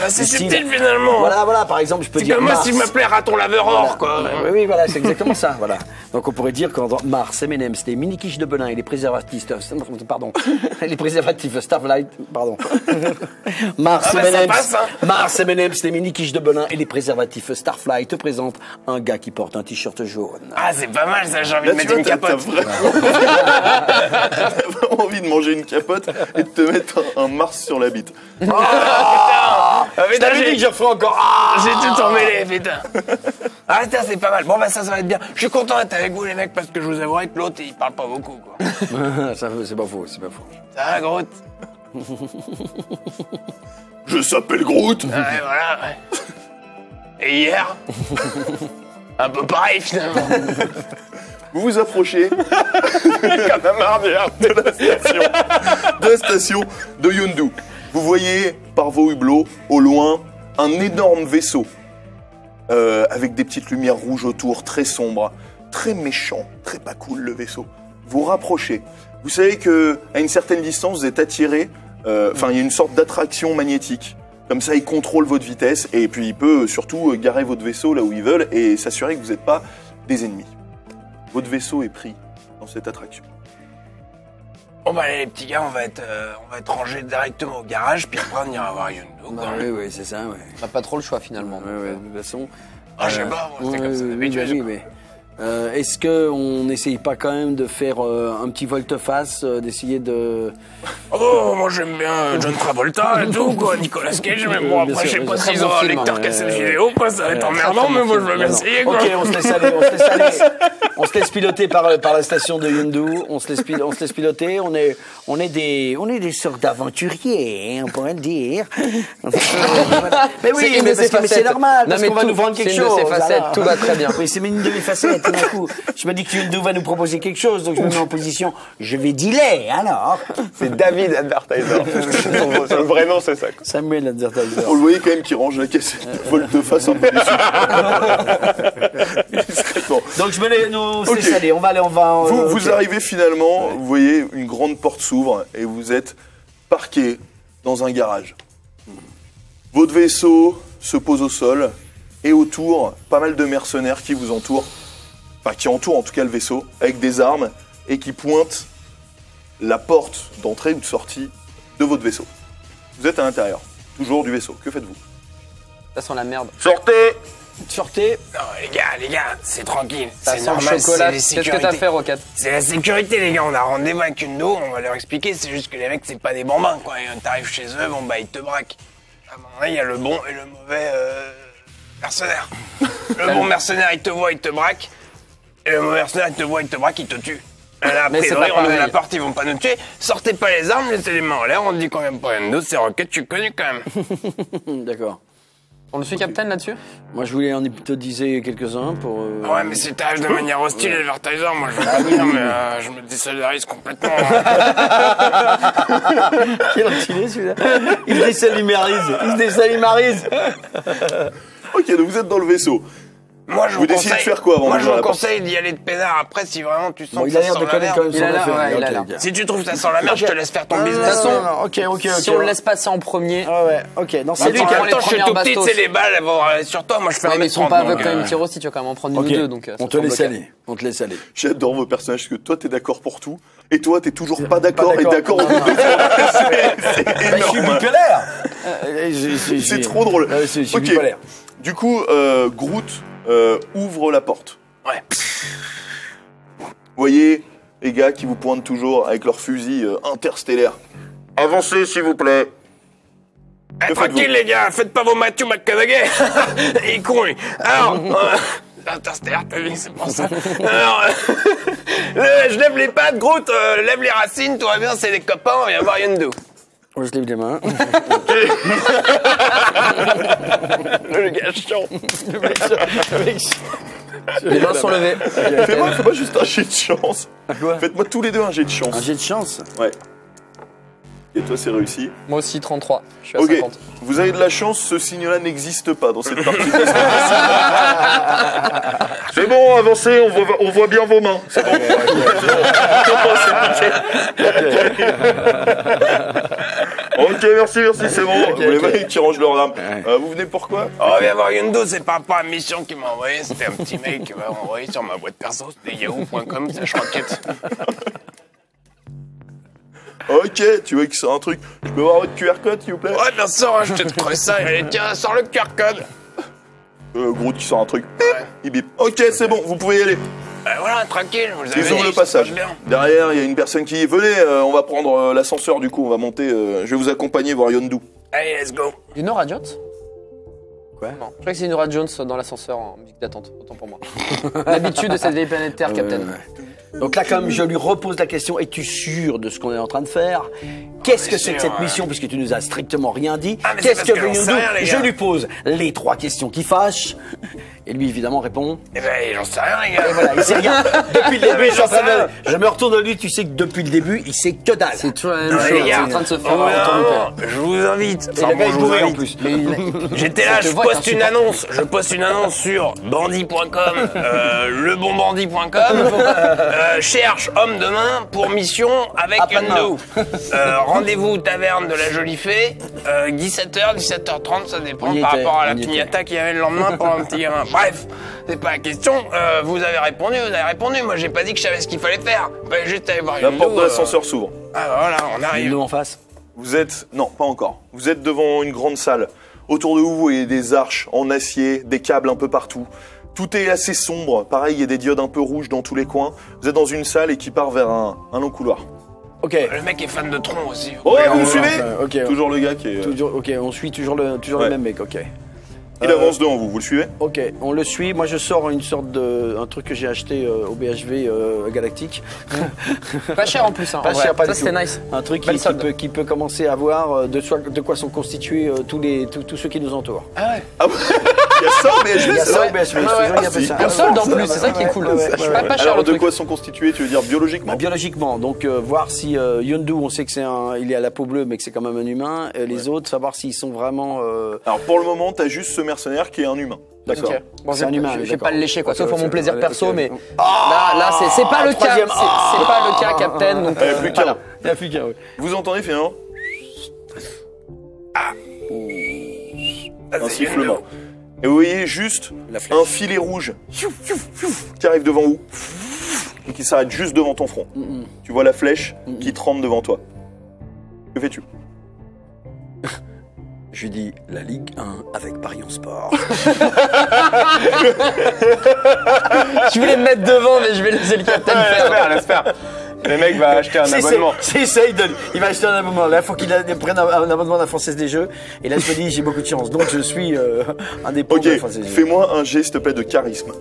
Ah, c'est subtil, finalement. Voilà, voilà, par exemple, je peux dire. comme moi Mars. si je m'appelais raton laveur or, quoi. Oui, oui, voilà, c'est exactement ça, voilà. Donc on pourrait dire qu'en Mars, M&M's, les mini quiches de Belin et les préservatifs, euh, pardon, les préservatifs Starlight, pardon. Mars, Ah bah, M&M's, hein. Mars, M&M's, les mini quiches de Belin et les préservatifs Starfly te présentent un gars qui porte un t-shirt jaune. Ah, c'est pas mal, ça, j'ai envie Là, de mettre vois, une t'as t'as capote. vraiment... t'as vraiment envie de manger une capote et de te mettre un, un Mars sur la bite. Ah, Je putain, t'avais dit j'ai que je referais encore. Ah j'ai tout emmêlé, putain. Ah, putain, c'est pas mal. Bon, bah, ça, ça va être bien. Je suis content d'être avec vous, les mecs, parce que je vous avouerai que l'autre, il parle pas beaucoup, quoi. Ça, c'est pas faux, c'est pas faux. Ça va, Groot? Je s'appelle Groot. Ouais, voilà, ouais. Et hier Un peu pareil, finalement. Vous vous approchez de la station de, la station de Yondu. Vous voyez par vos hublots, au loin, un énorme vaisseau euh, avec des petites lumières rouges autour, très sombre, très méchant, très pas cool le vaisseau. Vous rapprochez. Vous savez que à une certaine distance, vous êtes attiré. Euh, Enfin, il y a une sorte d'attraction magnétique. Comme ça, il contrôle votre vitesse et puis il peut surtout euh, garer votre vaisseau là où ils veulent et s'assurer que vous n'êtes pas des ennemis. Votre vaisseau est pris dans cette attraction. Bon, bah, allez, les petits gars, on va être, euh, on va être rangés directement au garage, puis après, on ira voir Yundu. Bah, oui, oui, c'est ça, ouais. On n'a pas trop le choix finalement. Ouais, ouais, de toute façon. Ah, je sais pas, moi, c'est comme ça d'habitude. oui, mais, euh, Est-ce qu'on n'essaye pas quand même de faire euh, un petit volte-face, euh, d'essayer de. Oh, moi j'aime bien euh, John Travolta et tout, quoi. Nicolas Cage, mais bon, Bien après, bien pas s'ils ont un lecteur hein, cassette euh, vidéo, quoi. Ça va être euh, emmerdant, mais moi je veux bien essayer, quoi. Ok, on se laisse aller, on se laisse aller. on se laisse piloter par, par la station de Yundu. On se laisse, pil- on se laisse piloter. On est, on est des, on est des sortes d'aventuriers, hein, on pourrait le dire. mais oui, mais, c'est normal, Non, parce mais qu'on va nous vendre quelque c'est une de chose. ses facettes, tout va très bien. Oui, c'est une de mes facettes, tout d'un coup. Je me dis que Yundu va nous proposer quelque chose, donc je me mets en position. Je vais dealer, alors. C'est David Advertiser. Son- Son vrai nom, c'est ça. quoi. Samuel Advertiser. On le voyait quand même qui range la caisse volte-face un peu dessus. Discrètement. Donc je me l'ai, nous, Ok. c'est salé. On va aller, on va. Vous, euh, arrivez finalement, vous voyez une grande porte s'ouvre et vous êtes parqué dans un garage. Votre vaisseau se pose au sol et autour, pas mal de mercenaires qui vous entourent, enfin qui entourent en tout cas le vaisseau, avec des armes et qui pointent la porte d'entrée ou de sortie de votre vaisseau. Vous êtes à l'intérieur, toujours du vaisseau. Que faites-vous? Ça sent la merde. Sortez Sortez. Non, les gars, les gars, c'est tranquille. C'est normal, c'est les Qu'est-ce que t'as fait, Rocket C'est la sécurité, les gars. On a rendez-vous avec une do, on va leur expliquer. C'est juste que les mecs, c'est pas des bambins, quoi. T'arrives chez eux, bon, bah, ils te braquent. À un moment donné, il y a le bon et le mauvais euh, mercenaire. Le bon mercenaire, il te voit, il te braque. Et le mauvais mercenaire, il te voit, il te braque, il te tue. Et là, a priori, on ouvre la porte, ils vont pas nous tuer. Sortez pas les armes, laissez les mains en l'air. On dit qu'on vient pas rien. C'est Rocket, tu connais quand même. D'accord. On le suit Captain là-dessus? Moi, je voulais en hypnotiser quelques-uns pour. euh, Ouais, mais c'est âge de manière hostile, l'advertiser. Moi, je veux pas dire, mais euh, je me désolidarise complètement. Quel enculé celui-là Il se désalimarise. Il se désalimarise. Ok, donc vous êtes dans le vaisseau. Moi, je Vous vous, décidez de conseille, faire quoi avant Moi, je vous conseille d'y aller de pédard. Après, si vraiment tu sens Bon, que ça sent de la quand merde. même son Il a l'air, affaire. ouais, il a Ok, l'air. ok. Si tu trouves que ça sent la merde, je te laisse faire ton Non, business. non, façon, non, non, ok, ok, ok. Si on le laisse passer en premier. Ah ouais, ok. C'est Bah, lui attends, je suis tout petit, c'est les balles, elles vont aller sur toi. Moi, je fais un mais ils sont pas aveugles quand même, euh, tir aussi, tu vas quand même en prendre une ou deux. Donc, euh, On te laisse aller. On te laisse aller. J'adore vos personnages parce que toi t'es d'accord pour tout et toi t'es toujours pas d'accord et d'accord. au bout de C'est Bah, je suis bipolaire. Euh, j'ai- C'est trop drôle. Ah, c'est- Je suis bipolaire. Du coup, euh, Groot euh, ouvre la porte. Ouais. Vous voyez les gars qui vous pointent toujours avec leurs fusils euh, interstellaires. Avancez s'il vous plaît. Eh, Que tranquille, faites-vous les gars, faites pas vos Matthew McConaughey. Il est con, lui. Alors, euh, Interstellar, t'as vu, c'est pour ça. Alors, euh, je lève les pattes, Groot, euh, lève les racines, tout va bien, c'est les copains, on vient voir Yondu. On se lève les mains. Le gars chiant. Les mains sont levées. Fais-moi fais-moi juste un jet de chance. quoi Faites-moi tous les deux un jet de Un chance. jet de chance. Ouais. Et toi c'est réussi. Moi aussi, 33. Je suis à Ok. 50. Vous avez de la chance, ce signe-là n'existe pas dans cette partie. C'est bon, avancez, on voit, on voit bien vos mains. C'est bon. ok, merci, merci, c'est bon. vous les mecs qui rangent leurs armes. Euh, vous venez pourquoi Oh, viens voir Yundo, c'est une mission qu'il m'a envoyé. C'était un petit mail qui m'a envoyé sur ma boîte perso. C'était yahoo.com, c'est je roquette. Ok, tu veux que c'est un truc? Je peux voir votre QR code, s'il vous plaît? Ouais, bien sûr, je te creuse ça. Allez, tiens, sors le QR code. euh, Gros qui sort un truc. Il bip. Ok, c'est bon, vous pouvez y aller. Euh, voilà, tranquille, vous avez Ils ouvrent le passage. Derrière, il y a une personne qui dit Venez, euh, on va prendre euh, l'ascenseur du coup, on va monter. euh, je vais vous accompagner voir Yondu. Allez, let's go. Du Nora Jones Quoi Non. Je crois que c'est Nora Jones dans l'ascenseur en musique d'attente. Autant pour moi. L'habitude de cette vieille planète Terre, Captain. Donc là, comme je lui repose la question, es-tu sûr de ce qu'on est en train de faire? Qu'est-ce que est c'est que cette mission Puisque tu nous as strictement rien dit? Ah, Qu'est-ce que que rien, les Je lui pose les trois questions qui fâchent. Et lui, évidemment, répond. Eh ben, j'en sais rien, les gars. Et voilà, il sait rien. Depuis le début, mais je, suis en j'en sais train de- rien. je me retourne de lui, tu sais que depuis le début, il sait que dalle. C'est toujours la même chose. C'est gars, en train de se faire moment, Je vous invite. Et Enfin, le bon, gars est je vous bourré en plus. Il- J'étais là, je poste une annonce. Je poste une annonce sur bandit.com, euh, lebonbandit.com. Euh, cherche homme de main pour mission avec Yondu. Euh, Rendez-vous taverne de la Jolie Fée, euh, 17h, 17h30, ça dépend par rapport à la pignata qu'il y avait le lendemain pour un petit gamin. Bref, c'est pas la question. Euh, vous avez répondu, vous avez répondu. Moi, j'ai pas dit que je savais ce qu'il fallait faire. Ben, juste aller voir La porte de euh, l'ascenseur s'ouvre. Ah, voilà, on arrive. Nous en face. Vous êtes. Non, pas encore. Vous êtes devant une grande salle. Autour de vous, vous voyez des arches en acier, des câbles un peu partout. Tout est assez sombre. Pareil, il y a des diodes un peu rouges dans tous les coins. Vous êtes dans une salle et qui part vers un, un long couloir. Ok. Le mec est fan de tronc aussi. Oh, ouais, vous me suivez euh, ok. Toujours le gars qui est. euh, Toujours, ok, on suit toujours le, toujours Ouais. le même mec, ok. Il Euh, avance devant vous, vous le suivez Ok, on le suit. Moi, je sors une sorte de. un truc que j'ai acheté euh, au BHV euh, Galactique. Pas cher en plus. Hein, Pas en vrai. cher, pas Ça, du c'était tout. nice. Un truc qui, peut, qui peut commencer à voir euh, de, soi- de quoi sont constitués euh, tous, les, tous, tous ceux qui nous entourent. Ah ouais Il y a ça, mais je Il y a ça au BHV, il y a. Ah, solde en plus, c'est ça qui est cool. Pas, cher Alors le de quoi sont constitués, tu veux dire biologiquement Bah, biologiquement, donc euh, voir si euh, Yondu, on sait que c'est un, il est à la peau bleue, mais que c'est quand même un humain. Euh, les autres, savoir s'ils sont vraiment. Alors pour le moment, t'as juste ce mercenaire qui est un humain. D'accord. Ok. Bon, C'est un humain, je- vais pas le lécher, quoi. Sauf pour mon plaisir perso, mais là, là, c'est pas le cas. troisième. C'est pas le cas, Captain. Donc, Allez, euh, plus qu'un. Il y a plus qu'un, oui. Vous entendez finalement Ah, un sifflement. Et vous voyez juste La un filet rouge qui arrive devant vous et qui s'arrête juste devant ton front. Tu vois la flèche qui tremble devant toi. Que fais-tu? Je lui dis la Ligue 1 avec Parion Sport. Je voulais me mettre devant, mais je vais laisser le Captain Laisse faire. faire, laisse faire. Le mec va acheter un abonnement. C'est ça, il, donne. il va acheter un abonnement. Là, il faut qu'il prenne un, un abonnement à la Française des Jeux. Et là, je me dis, j'ai beaucoup de chance. Donc, je suis euh, un des pauvres Ok, de la Française des Jeux. fais-moi un geste, s'il te plaît, de charisme.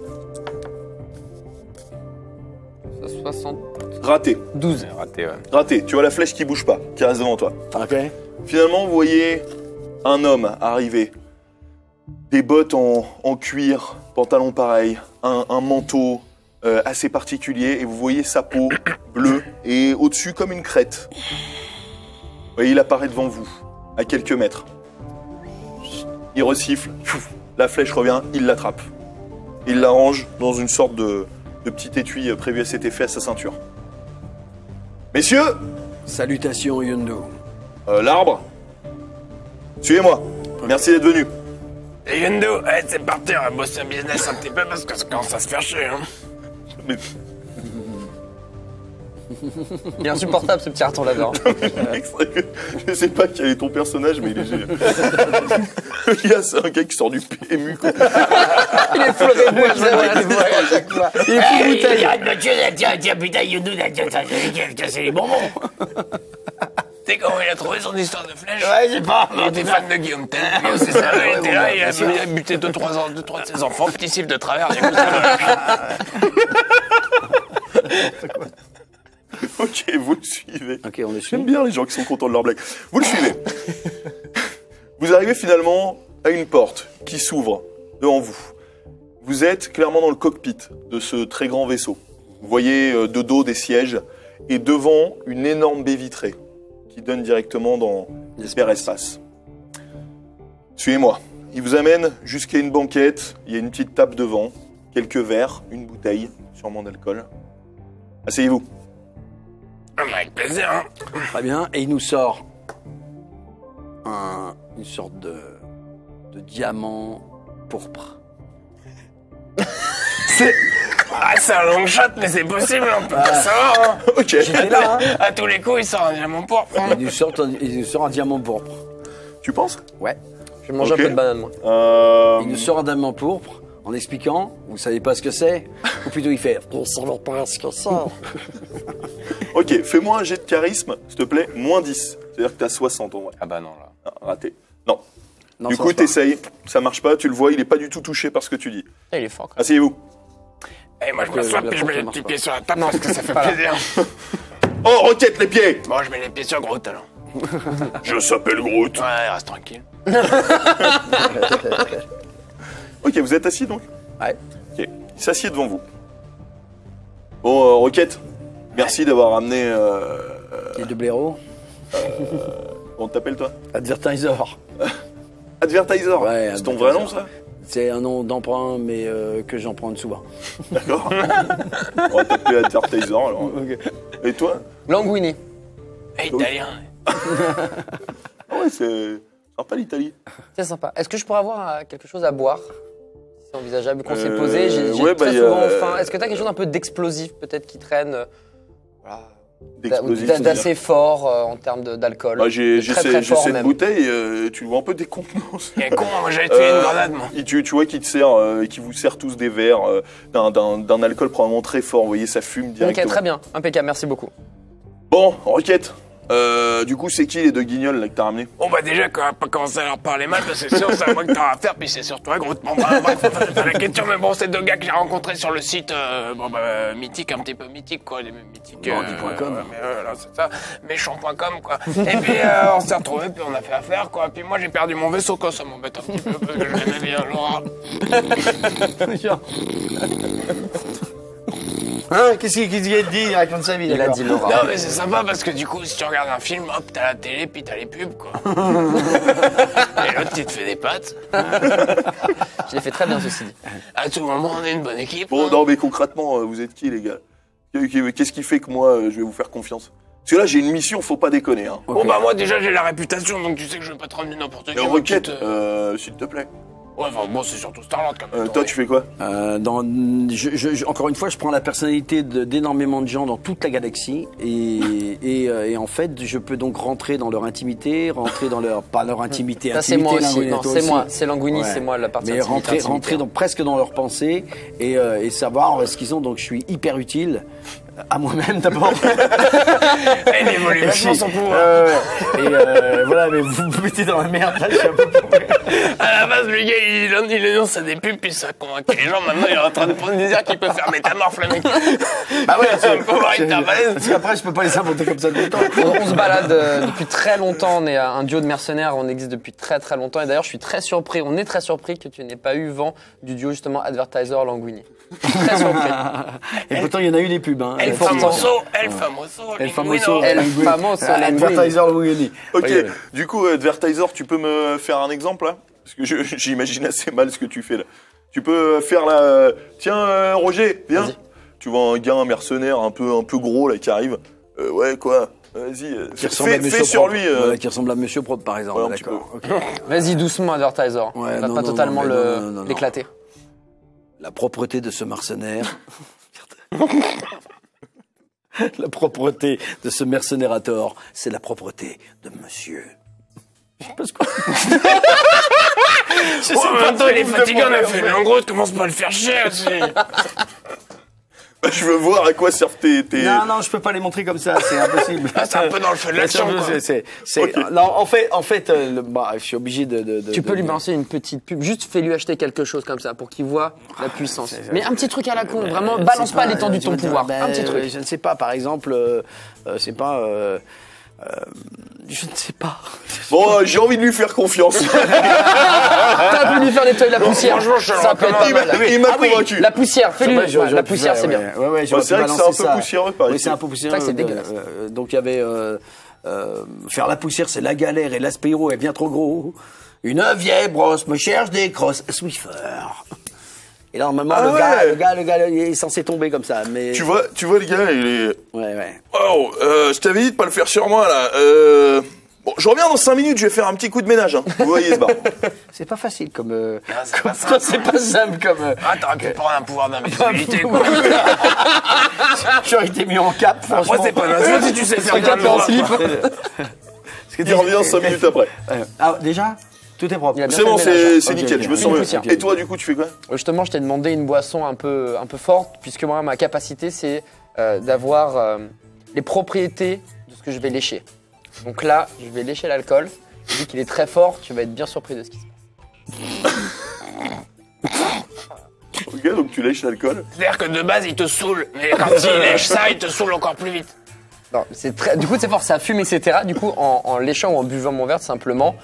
72. Raté, Raté, ouais. raté. Tu vois la flèche qui bouge pas, qui reste devant toi. Ok. Finalement, vous voyez un homme arriver. Des bottes en, en cuir, pantalon pareil, un, un manteau euh, assez particulier, et vous voyez sa peau bleue, et au-dessus comme une crête. Vous voyez, il apparaît devant vous, à quelques mètres. Il resiffle, pfff, la flèche revient, il l'attrape. Il la range dans une sorte de, de petit étui prévu à cet effet à sa ceinture. Messieurs, Salutations, Yondu. euh, l'arbre, suivez-moi. Merci d'être venus. Et allez, c'est parti, on va bosser un business un petit peu parce que ça commence à se faire chier. Hein. Mais Il est insupportable ce petit raton que- je sais pas quel est ton personnage, mais il est génial. Il y a un gars qui sort du PMU. Quoi. Il est à chaque fois. Il est full bouteille. Tiens, tiens, putain, Youdou, c'est les bonbons. Sais comment il a trouvé son histoire de flèche Ouais, j'ai pas. Il était fan de Guillaume Tell, c'est ça, il était là, il a, il a buté 2 trois, ans- deux, trois de ses enfants, petit siffle de travers, ok, vous le suivez. Ok, on est J'aime bien les gens qui sont contents de leur blague. Vous le suivez. vous arrivez finalement à une porte qui s'ouvre devant vous. Vous êtes clairement dans le cockpit de ce très grand vaisseau. Vous voyez euh, de dos des sièges et devant une énorme baie vitrée qui donne directement dans l'espace. Suivez-moi. Il vous amène jusqu'à une banquette. Il y a une petite table devant, quelques verres, une bouteille, sûrement d'alcool. Asseyez-vous. Avec plaisir, hein. Très bien. Et il nous sort un- une sorte de, de diamant pourpre. Ah, c'est un long shot, mais c'est possible, on peut pas savoir. Hein. Ok. J'étais là, hein À tous les coups, il sort un diamant pourpre. hein. Il nous sort un, il nous sort un diamant pourpre. Tu penses? Ouais. Je vais manger Ok. un peu de banane, moi. Euh, Il nous sort un diamant pourpre en expliquant, vous savez pas ce que c'est Ou plutôt il fait, on savait pas ce que c'est. Ok, fais-moi un jet de charisme, s'il te plaît, moins 10. C'est-à-dire que t'as 60 en vrai. Ah bah non, là. Ah, raté. Non. Non, du ça coup, marche pas. t'essayes, ça marche pas, tu le vois, il est pas du tout touché par ce que tu dis. Ah, il est fort. quand Asseyez-vous. Et moi, je m'assois, la puis je mets les petits pieds sur la table parce que ça fait plaisir. Oh, roquette les pieds Bon, je mets les pieds sur Groot, alors. Je s'appelle Groot. Ouais, reste tranquille. Ok, vous êtes assis donc Ouais. Ok, il s'assied devant vous. Bon, euh, Roquette, merci d'avoir amené... Euh, Et de blaireau comment t'appelles toi? Advertiser. Advertiser. Ouais, C'est ton vrai nom ça? C'est un nom d'emprunt, mais euh, que j'emprunte souvent. D'accord. On va Advertiser alors. Et toi Languini. Eh, italien. Ah ouais, c'est sympa l'Italie. C'est sympa. Est-ce que je pourrais avoir euh, quelque chose à boire? Si c'est envisageable qu'on s'est Euh, posé? J'ai j'ai ouais, très bah, y a- souvent faim. Est-ce que t'as quelque chose un peu d'explosif peut-être qui traîne euh, voilà, D'assez fort euh, en termes d'alcool. Bah, j'ai cette bouteille, euh, tu le vois un peu décontenance. Il est con, moi j'ai tué Euh, une grenade, moi. il- tu, tu vois qu'il te sert, euh, qui vous sert tous des verres euh, d'un- d'un d'un alcool probablement très fort. Vous voyez, ça fume Ok, directement. très bien. Impeccable. Merci beaucoup. Bon, Roquette, Euh, du coup, c'est qui les deux guignols là que t'as ramenés Bon bah déjà qu'on va pas commencer à leur parler mal parce que c'est sûr c'est à moi que t'auras à faire puis c'est sur toi gros bon, bah, bref la question mais bon c'est deux gars que j'ai rencontrés sur le site euh, bon bah mythique un petit peu mythique quoi les mythiques Bandit.com. euh, mais, euh, là, c'est ça. Méchant.com quoi. Et puis euh, on s'est retrouvés puis on a fait affaire quoi. Puis moi j'ai perdu mon vaisseau quoi ça m'embête un petit peu parce que je l'aimais bien Laura Hein Qu'est-ce qu'il qu'il a dit Il raconte sa vie, Il a d'accord. dit Laura. non mais c'est sympa parce que du coup si tu regardes un film hop t'as la télé puis t'as les pubs quoi et l'autre tu te fais des pattes Je l'ai fait très bien ceci dit. à tout moment on est une bonne équipe Bon, hein. non, mais concrètement, euh, vous êtes qui les gars? Qu'est-ce qui fait que moi, euh, je vais vous faire confiance? Parce que là, j'ai une mission, faut pas déconner. Hein. Bon bah moi déjà j'ai la réputation donc tu sais que je vais pas te ramener n'importe qui. Mais moi, requête, euh, s'il te plaît. Ouais enfin bon c'est surtout Starland quand même. Euh, toi, tu fais quoi Euh, dans, je, je- je- encore une fois, je prends la personnalité d'énormément de gens dans toute la galaxie et, et, euh, et en fait, je peux donc rentrer dans leur intimité, rentrer dans leur pas leur intimité, Ça c'est moi aussi. C'est moi. C'est Languini, Ouais. c'est moi la partie Mais intimité, rentrer, intimité. rentrer dans, presque dans leurs pensées et, euh, et savoir ce qu'ils ont. Donc, je suis hyper utile à moi-même d'abord. Elle évolue vachement son pouvoir. Euh, et euh, voilà, mais vous me mettez dans la merde. Là, je suis un peu paumé. À la base le gars il, il énonce à des pubs puis ça convainc les gens maintenant il est en train de prendre des dire qu'il peut faire métamorphe le mec. Bah ouais, c'est un t'as balèze. Parce qu'après, je peux pas les inventer comme ça tout le temps. On, on se balade euh, depuis très longtemps. On est un duo de mercenaires. On existe depuis très très longtemps. Et d'ailleurs, je suis très surpris. On est très surpris que tu n'aies pas eu vent du duo justement Advertiser Languini. Je suis Très surpris. Et pourtant, il y en a eu des pubs. Hein. El famoso, el famoso, El famoso, El famoso. Advertiser Linguini. Ok, du coup, Advertiser, tu peux me faire un exemple là? Parce que j'imagine assez mal ce que tu fais là. Tu peux faire la. Tiens, euh, Roger, viens. Tu vois un gars, un mercenaire un peu, un peu gros là qui arrive. Euh, ouais, quoi? Vas-y, euh, Qui fais, à Monsieur sur Propre. lui. euh, qui ressemble à Monsieur Propre, par exemple. Ouais, D'accord. Vas-y doucement Advertiser. Ouais, On va non, pas non, totalement l'éclater. La propreté de ce mercenaire. la propreté de ce mercenaire à tort, c'est la propreté de Monsieur. Je sais pas ce qu'on- en même temps, il est fatigué, on a fait en gros, commence pas à le faire chier aussi. Je veux voir à quoi servent tes. tes... Non, non, je peux pas les montrer comme ça, c'est impossible. Ah, c'est un peu dans le feu de l'action, c'est- Non, en fait, en fait, euh, le- bah, je suis obligé de. de- de- Tu de- peux lui balancer une petite pub. Juste fais-lui acheter quelque chose comme ça pour qu'il voie la puissance. Mais un petit truc à la con. Vraiment, Je balance sais pas l'étendue de ton pouvoir. ben, Un petit euh, truc. Je ne sais pas, par exemple, euh, euh, c'est pas. Euh, euh, je ne sais pas. Bon, euh, j'ai envie de lui faire confiance. T'as pu lui faire nettoyer la poussière. franchement, je Ça peut être pas il m'a mal. il m'a Ah oui, convaincu. La poussière, fais-lui. Ouais, La poussière, c'est bien. Ouais, ouais, ouais, j'aurais c'est vrai que c'est un peu ça. poussiéreux, par Oui, c'est un peu poussiéreux. C'est vrai que c'est de- dégueulasse. euh, donc il y avait euh, euh, faire la poussière, c'est la galère et l'aspiro est bien trop gros. Une vieille brosse me cherche des crosses Swiffer. Et là, normalement, Ah le, ouais. gars, le gars, le gars, il est censé tomber comme ça, mais Tu vois, tu vois le gars, il est. ouais, ouais. Oh, euh, je t'avais dit de pas le faire sur moi là. Euh... Bon, je reviens dans 5 minutes, je vais faire un petit coup de ménage. Hein. Vous voyez ce bar. C'est pas facile comme. euh, Ah, c'est pas c'est pas simple comme. euh, Ah, t'aurais pu prendre un pouvoir d'invisibilité, quoi. J'aurais été mis en cap, franchement. Moi, c'est pas faute si tu sais faire en slip. Parce que Il revient 5 minutes après. Ah, déjà Tout est propre. C'est bon, c'est nickel, je me sens mieux. Et toi, du coup, tu fais quoi Justement, je t'ai demandé une boisson un peu, un peu forte, puisque moi, ma capacité, c'est euh, d'avoir euh, les propriétés de ce que je vais lécher. Donc là, je vais lécher l'alcool. Vu qu'il est très fort, tu vas être bien surpris de ce qui se passe. Ok, donc tu lèches l'alcool. C'est-à-dire que de base, il te saoule. Mais quand il lèche ça, il te saoule encore plus vite. Non, c'est très, du coup, c'est fort, ça fume, etc. Du coup, en, en léchant ou en buvant mon verre, simplement,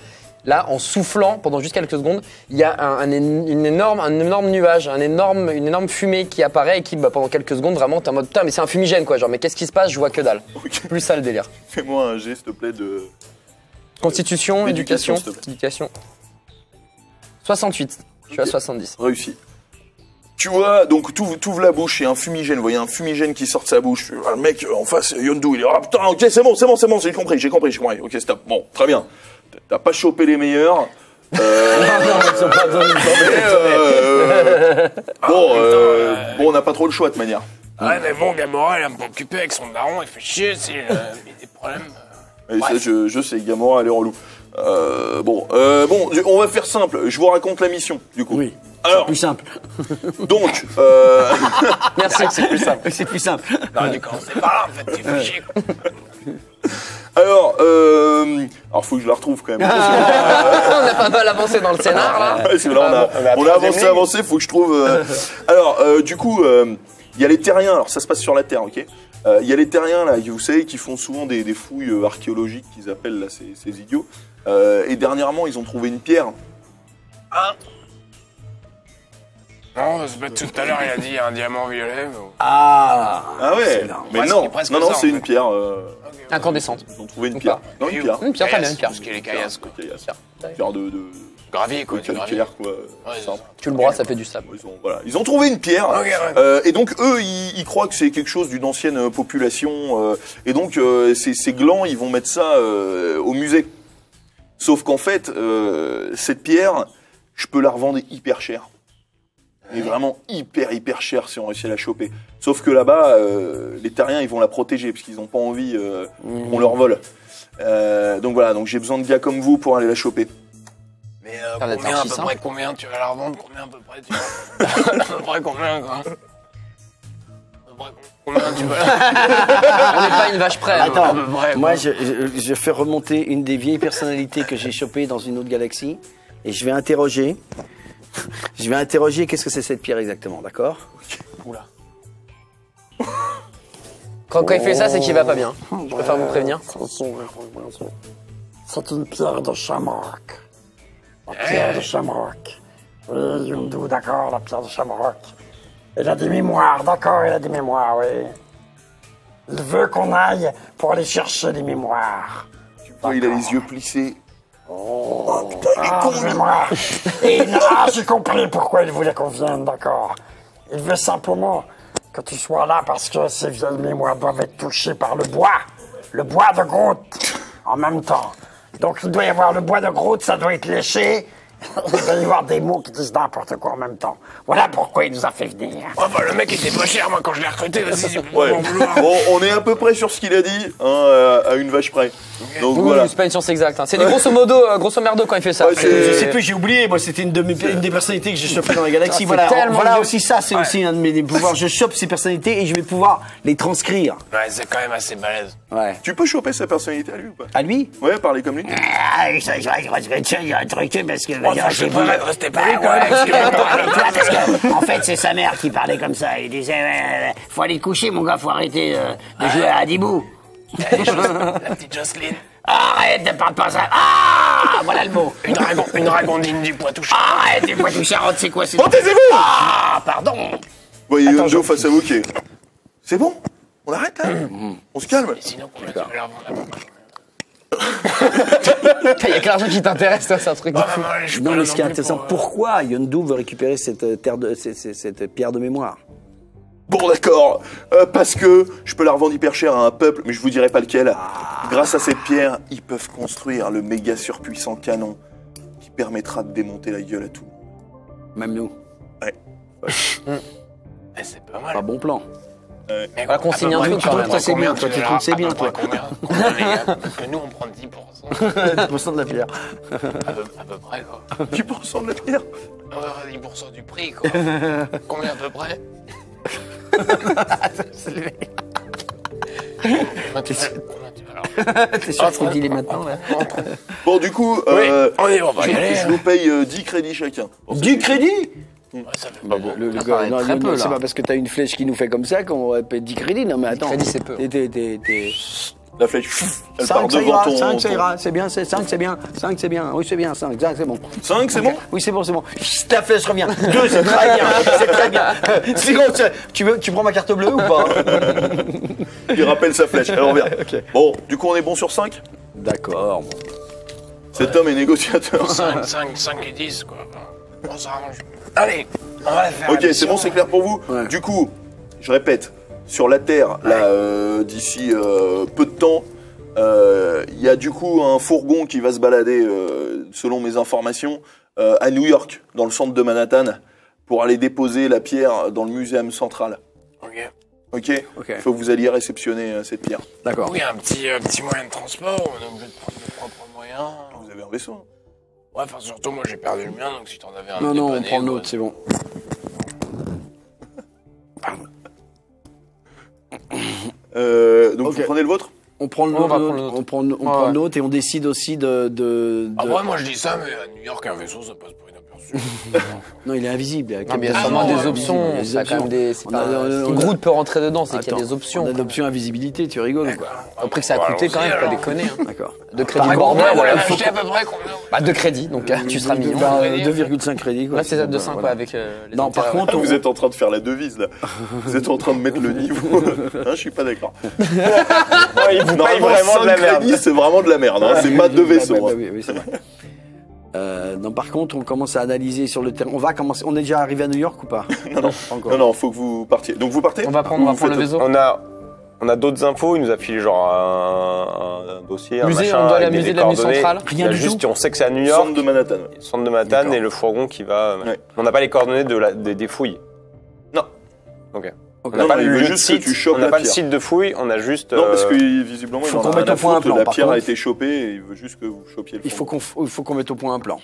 là, en soufflant pendant juste quelques secondes, il y a un, un é- une énorme, un énorme nuage, un énorme, une énorme fumée qui apparaît et qui, bah, pendant quelques secondes, vraiment, t'es en mode putain, mais c'est un fumigène, quoi. Genre, mais qu'est-ce qui se passe? Je vois que dalle. Ok. Plus ça le délire. Fais-moi un geste, s'il te plaît, de. Constitution, Éducation, éducation, s'il te plaît. éducation. 68. Je suis à 70. Réussi. Tu vois, donc tu ouvres la bouche et un fumigène, vous voyez un fumigène qui sort de sa bouche. Ah, le mec en face, Yondu, il est ah putain, ok, c'est bon, c'est bon, c'est bon, j'ai compris, j'ai compris, j'ai compris. Ok, stop. Bon, très bien. T'as pas chopé les meilleurs. Euh, euh, bon, euh, bon, on n'a pas trop le choix de toute manière. Ouais, mais bon, Gamora, elle est un peu occupée avec son daron, il fait chier, c'est euh, il y a des problèmes. Et ça, je, je sais, Gamora, elle est relou. Euh, bon, euh, bon, on va faire simple. Je vous raconte la mission, du coup. Oui. Alors, Plus simple. donc, euh, Merci, c'est plus simple. C'est plus simple. Non, du coup, c'est pas là, en fait, tu fais chier, quoi. Alors, euh, alors faut que je la retrouve quand même. on a pas mal avancé dans le scénar là. Ouais, parce que là, on a, on a on a troisième avancé, avancé, faut que je trouve. euh, Alors, euh, du coup, euh, il y a les terriens. Alors, ça se passe sur la Terre, ok. Euh, Il y a les terriens là, vous savez, qui font souvent des, des fouilles archéologiques qu'ils appellent là ces, ces idiots. Euh, et dernièrement, ils ont trouvé une pierre. Non, c'est pas tout à l'heure, il a dit un diamant violet. mais. Ah Ah ouais. Excellent. Mais Presque- non, presque non, non, ça, en c'est fait. une pierre. euh, Incandescente. ils ont trouvé une Ou pierre. pas Non, une pierre. Une pierre, bien, Caillasse, une pierre. Tout ce qui est les caillasses, quoi. Caillasse. Pierre de, de Gravier, quoi, du gravier. calcaire, quoi. Ouais, c'est Simple. ça. Tu le broies, ça fait du sable. Ils ont, voilà. ils ont trouvé une pierre. Ouais. Euh, et donc eux, ils, ils croient que c'est quelque chose d'une ancienne euh, population. euh, et donc euh, ces, ces glands, ils vont mettre ça euh, au musée. Sauf qu'en fait, euh, cette pierre, je peux la revendre hyper cher. Mais vraiment hyper hyper cher si on réussit à la choper. Sauf que là-bas, euh, les terriens, ils vont la protéger parce qu'ils n'ont pas envie euh, qu'on leur vole. Euh, donc voilà, donc j'ai besoin de gars comme vous pour aller la choper. Mais combien, à peu près, combien tu vas la revendre Combien à peu près tu vas... À peu près combien, quoi À peu près combien tu vas la... On n'est pas une vache près. hein. Attends, moi je, je fais remonter une des vieilles personnalités que j'ai chopées dans une autre galaxie et je vais interroger. Je vais interroger qu'est-ce que c'est cette pierre exactement, d'accord Quand, quand il fait ça, c'est qu'il va pas bien. Je préfère vous prévenir. C'est une pierre de Shamrock. La pierre de Shamrock. Oui, Yundu, d'accord, la pierre de Shamrock. Il a des mémoires, d'accord, il a des mémoires, oui. Il veut qu'on aille pour aller chercher les mémoires. Oh, il a les yeux plissés. Ah, les mémoires. Et ah, j'ai compris pourquoi il voulait qu'on vienne, d'accord. Il veut simplement que tu sois là parce que ces vieilles mémoires doivent être touchées par le bois. Le bois de Groot, en même temps. Donc il doit y avoir le bois de Groot, ça doit être léché. Il doit y avoir des mots qui disent n'importe quoi en même temps. Voilà pourquoi il nous a fait venir. Oh, bah, le mec était pas cher, moi, quand je l'ai recruté. Vas-y, Ouais. Bon, on est à peu près sur ce qu'il a dit, hein, euh, à une vache près. Donc Oui, voilà. c'est pas une science exacte. hein. C'est des grosso modo, euh, grosso merdo quand il fait ça. Ouais, Je sais plus, j'ai oublié. Moi, c'était une, de mes- une des personnalités que j'ai chopées dans la galaxie. c'est Voilà, tellement voilà aussi ça, c'est aussi un de mes pouvoirs. Je chope ces personnalités et je vais pouvoir les transcrire. Ouais, c'est quand même assez balèze. Ouais. Tu peux choper sa personnalité à lui ou pas? À lui? Ouais, parler comme lui. Ah, je vais il y a un truc parce que. Ça, j'ai je rester parce que, en fait, c'est sa mère qui parlait comme ça. Il disait, ouais, faut aller te coucher, mon gars, faut arrêter euh, de jouer à Adibou. La petite Jocelyne. Arrête de parler pas ça. Ah, voilà le mot. Une, dragon, une dragondine du Poitou. Arrête, des poitou charentes, c'est quoi c'est taisez-vous Ah, pardon. Voyez Yondo face à vous qui est. C'est bon On arrête là On se calme Sinon, tu vas la Il y a que l'argent qui t'intéresse, toi, c'est un truc de Ah, fou. je suis Non, mais ce qui est intéressant, pour, euh, pourquoi Yondu veut récupérer cette, euh, terre de, cette, cette- cette pierre de mémoire? Bon d'accord, Euh, parce que je peux la revendre hyper cher à un peuple, mais je vous dirai pas lequel. Grâce à cette pierre, ils peuvent construire le méga surpuissant canon qui permettra de démonter la gueule à tout. Même nous? Eh, c'est pas mal. Pas bon plan. Mais Voilà qu'on à peu signe un truc, quand même. C'est bien, combien, toi, tu verras comptes, c'est bien, toi. Parce que nous, on prend 10%. 10% de la pierre. À peu, à peu près, quoi. 10% de la pierre Ouais, 10% du prix, quoi. Combien à peu près T'es sûr qu'il dit les maintenant là Bon du coup, euh, Oui, on y va, on va y je, aller, je hein. vous paye euh, 10 crédits chacun. Bon, Du crédit Ouais, ça fait Bah, pas le, le Ça gars, paraît non, très non, peu, c'est pas parce que t'as une flèche qui nous fait comme ça qu'on va payer 10 crédits. Non, mais attends. crédits, c'est peu. T'es- La flèche, elle part 5 ça devant ira, ton... 5 ça ton- ira, c'est bien, 5 c'est bien, 5 c'est bien, oui c'est bien, 5, c'est bon. 5 c'est bon Oui c'est bon, c'est bon. La flèche revient. 2 c'est très bien, c'est très bien. Tu- veux, tu prends ma carte bleue ou pas Il rappelle sa flèche, elle revient. Bon, du coup on est bon sur 5 D'accord. Cet homme est négociateur. 5, 5, 5 et 10, quoi. On s'arrange. Allez, on va la faire. Ok, c'est bon, c'est clair pour vous Ouais. Du coup, je répète, sur la Terre, là, euh, d'ici euh, peu de temps, euh, il y a du coup un fourgon qui va se balader, euh, selon mes informations, euh, à New York, dans le centre de Manhattan, pour aller déposer la pierre dans le muséum central. Ok. Ok? Ok. Il faut que vous alliez réceptionner euh, cette pierre. D'accord. Oui, un petit, euh, petit moyen de transport, on est obligé de prendre nos propres moyens. Vous avez un vaisseau hein Ouais, enfin, surtout, moi, j'ai perdu le mien, donc si t'en avais un Non, non, on prend ouais. nôtre, c'est bon. Euh, donc Ok. vous prenez le vôtre? On prend le On va nôtre, prendre nôtre. on prend, on Ouais, prend le ouais. nôtre et on décide aussi de. de, de- Ah ouais, moi je dis ça, mais à New York, un vaisseau, ça passe pour. Non, il est invisible. Non, mais il y a sûrement des ouais, options. des Ça quand même des. On a- on a- on a- peut rentrer dedans, c'est qu'il y a des options. On a l'option invisibilité, tu rigoles quoi Après que ça a coûté quand même, faut pas déconner. hein. D'accord. De crédit Par bordel, acheté à peu près combien Bah, de crédit, donc euh, tu seras. Bah, 2,5 crédits. quoi. Là, c'est ça, de 5 Voilà. quoi, avec euh, les Non, par contre, on- Vous êtes en train de faire la devise là. Vous êtes en train de mettre le niveau. Hein, je suis pas d'accord. Il vous paye vraiment de la 5 merde. c'est vraiment de la merde. hein. C'est pas deux vaisseaux. bah, bah, hein. oui, oui, c'est vrai. Euh, non, par contre, on commence à analyser sur le terrain. On va commencer. On est déjà arrivé à New York ou pas? Non, non, pas encore. Non, non, faut que vous partiez. Donc vous partez? On va prendre, on va prendre le vaisseau. On a, on a d'autres infos. Il nous a filé genre un, un dossier, un Musée, machin on doit aller avec des musée de l'avenue coordonnées. centrale. Rien du juste, tout. on sait que c'est à New York, Centre de Manhattan. centre de Manhattan et le fourgon qui va. Ouais. On n'a pas les coordonnées de la, des, des fouilles. Non. Ok. Ok. On n'a Non, pas le site. tu On la pas le site de fouille. On a juste. Non, parce euh, que visiblement, faut il a qu'on mette au point un plan, La pierre a été chopée et il veut juste que vous chopiez le Il faut fond. qu'on il faut qu'on mette au point un plan.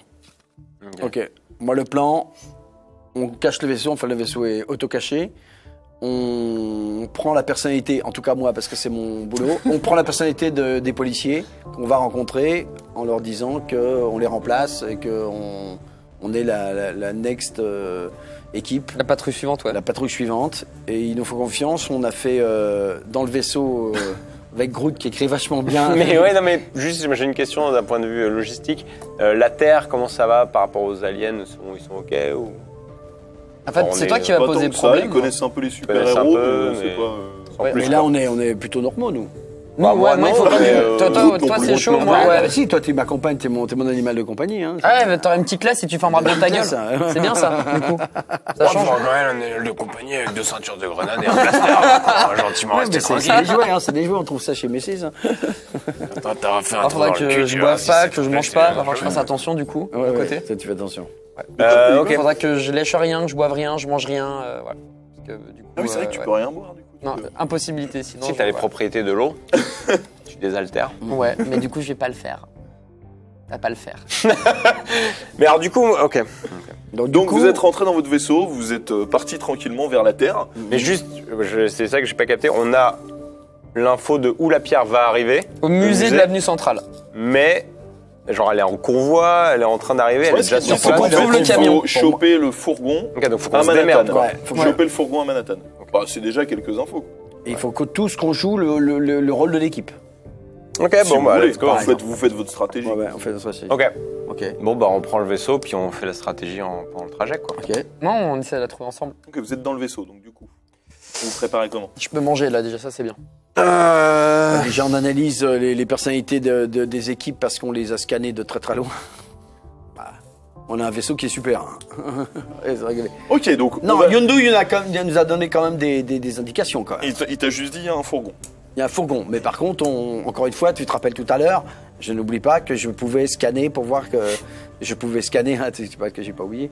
Ok. Ok. Moi, le plan, on cache le vaisseau. Enfin, le vaisseau est auto-caché. On prend la personnalité, en tout cas moi, parce que c'est mon boulot. On prend la personnalité de- des policiers qu'on va rencontrer en leur disant qu'on les remplace et qu'on on est la, la- la next euh, équipe. La patrouille suivante, ouais. la patrouille suivante et il nous faut confiance. On a fait euh, dans le vaisseau euh, avec Groot qui écrit vachement bien. Mais ouais, non, mais juste, j'ai une question d'un point de vue euh, logistique. Euh, la Terre, comment ça va par rapport aux aliens? Ils sont, ils sont ok ou? En fait, c'est est toi qui vas poser ça, problème. Ils connaissent un peu les super-héros, peu, mais mais- euh, Mais là, on est, on est plutôt normaux, nous. Bah, ouais, moi, moi, il non, faut mais, même. euh, Toi, toi, toi, c'est chaud, moi, ouais. bah si, toi, tu m'accompagnes, t'es mon, t'es mon animal de compagnie. Hein. Ah ouais, mais t'auras une petite classe et tu fermeras bien ta gueule. C'est bien ça, du coup. Ça change. faut quand même un animal de compagnie avec deux ceintures de grenades et un blaster. Gentiment Ouais, rester mais c'est tranquille. des jouets, hein, c'est des jouets, on trouve ça chez Messis. Hein. Attends, T'auras fait un Ah, le que je si pas, que je mange pas. Va falloir que je fasse attention, du coup, ouais, côté. ça, tu fais attention. Euh, ok. Faudra que je lèche rien, que je boive rien, je mange rien. euh, voilà. Parce que, du coup, Ah oui, c'est vrai que tu peux rien boire. Non, impossibilité, sinon. Si je- t'as les propriétés de l'eau, tu désaltères. Ouais, mais du coup, je vais pas le faire. Va pas le faire. Mais alors, du coup, ok. Donc, du Donc coup, vous êtes rentré dans votre vaisseau, vous êtes euh, parti tranquillement vers la Terre. Mais juste, je- c'est ça que j'ai pas capté. On a l'info de où la pierre va arriver, Au musée musée de l'avenue centrale. mais genre elle est en convoi, elle est en train d'arriver, elle est déjà sur place. qu'on trouve le il camion. faut choper le fourgon Ok, donc faut à qu'on se Manhattan. démerde. quoi. Ouais, faut que- choper le fourgon à Manhattan. Bah, c'est déjà quelques infos. il faut que tous qu'on joue le, le, le, le rôle de l'équipe. Ok, Si bon vous bah voulez, let's go. vous, faites, vous faites votre stratégie. Ouais, ouais, on fait notre stratégie. Ok. Ok. Bon bah on prend le vaisseau puis on fait la stratégie en, pendant le trajet quoi. Ok. Non, on essaie de la trouver ensemble. Ok, vous êtes dans le vaisseau, donc du coup, vous vous préparez comment? Je peux manger là, déjà, ça c'est bien. Déjà, on analyse les, les personnalités de- de- des équipes parce qu'on les a scannés de très très loin. Bah, on a un vaisseau qui est super. hein. Ok, donc on Non, va- Yondu, il, en a quand même- il nous a donné quand même des, des- des indications quand même. il t'a- il t'a juste dit il y a un fourgon. Il y a un fourgon. Mais par contre, on- encore une fois, tu te rappelles tout à l'heure, je n'oublie pas que je pouvais scanner pour voir que je pouvais scanner, hein, tu sais pas que j'ai pas oublié,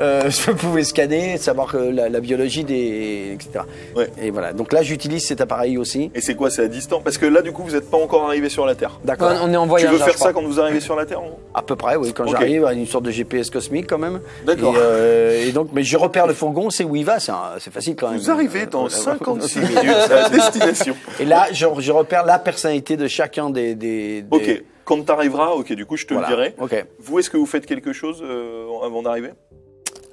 Euh, je pouvais scanner, savoir que la, la biologie des, etc. Ouais. Et voilà. Donc là, j'utilise cet appareil aussi. Et c'est quoi C'est à distance? Parce que là, du coup, vous n'êtes pas encore arrivé sur la Terre. D'accord. On est en Tu voyage. veux là, faire ça quand vous arrivez sur la Terre À peu près, oui. Quand Ok. j'arrive, à une sorte de GPS cosmique quand même. D'accord. Et, euh, et donc, mais je repère le fourgon, c'est où il va. C'est c'est facile quand même. Vous arrivez Euh, dans euh, 56 minutes à destination. Et là, je, je repère la personnalité de chacun des. des, des- Ok, quand t'arriveras, ok, du coup, je te Voilà. le dirai. Ok. Vous, est-ce que vous faites quelque chose euh, avant d'arriver?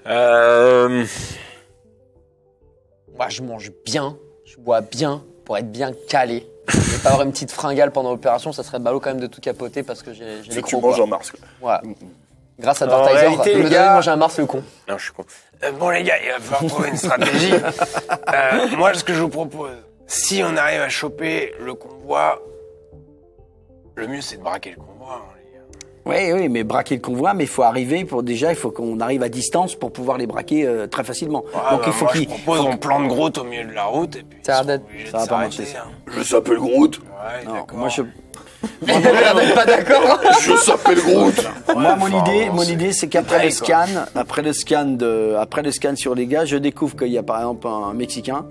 Euh... Moi, je mange bien, je bois bien pour être bien calé. Et pas avoir une petite fringale pendant l'opération, ça serait ballot quand même de tout capoter parce que j'ai des que tu crocs. manges quoi. en mars. quoi. Voilà. Grâce à En Dartizer, réalité, les me gars- manger un Mars le con. Non, je suis con. Euh, bon les gars, il va falloir trouver une stratégie. Euh, moi, ce que je vous propose, si on arrive à choper le convoi, le mieux c'est de braquer le convoi. hein, les gars. Oui, oui, mais braquer le convoi, mais il faut arriver pour déjà, il faut qu'on arrive à distance pour pouvoir les braquer euh, très facilement. Ah, Donc bah, il faut moi, qu'il. je propose on plante Groot au milieu de la route et puis Ça a ça va pas marcher, ça. hein. Je s'appelle Groot. Ouais, Non, moi, je, On d'être pas d'accord. Je s'appelle Groot. moi, mon enfin, idée, mon c'est idée, c'est qu'après le quoi. scan, après le scan de, après le scan sur les gars, je découvre qu'il y a par exemple un Mexicain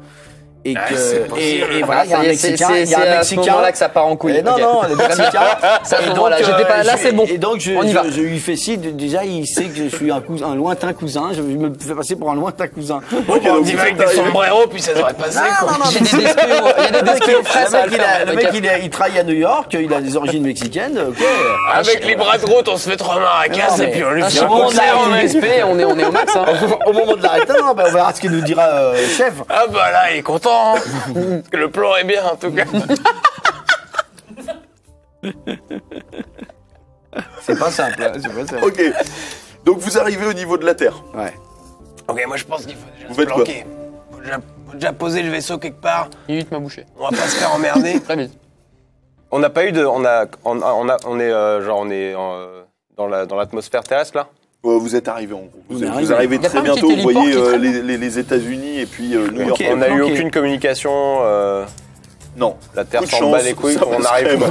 et Ah, que et, voilà, il y a un Mexicain, il y a un à ce Mexicain. moment-là que ça part en couille. Et non, Ok. non, le Mexicain. Et donc, j'étais pas- euh, là, je- c'est bon. Et donc, je, On y je- va. je lui fais signe, de- déjà, il sait que je suis un, cousin, un lointain cousin, je me fais passer pour un lointain cousin. On dit avec des sombreros, puis ça devrait passer, quoi. J'ai des il y a des fraises Le mec, il, travaille à New York, il a des origines mexicaines, ok. Avec les bras de route, on se fait trois maracas, et puis on lui Ah, fait sur un concert, mec. RSP, on est, on est au max. Hein. Au moment de l'arrêt, non, ben, on verra ce qu'il nous dira euh, chef. Ah bah là, il est content. Parce que le plan est bien, en tout cas. C'est pas simple, hein, c'est pas simple. Ok. Donc vous arrivez au niveau de la Terre. Ouais. Ok, moi je pense qu'il faut déjà Vous se faites quoi planquer. Faut déjà, faut déjà poser le vaisseau quelque part. Minute m'a bouché. On va pas se faire emmerder. Très vite. On n'a pas eu de. On, a, on, a, on, a- on est euh, genre on est euh, dans la dans l'atmosphère terrestre là? Euh, Vous êtes arrivé en gros. Vous, êtes- arrivez a très pas bientôt. Vous voyez euh, les, les- les États-Unis et puis euh, New York. Ok. on n'a eu aucune communication. euh, Non. la Terre s'en bat les couilles. On arrive.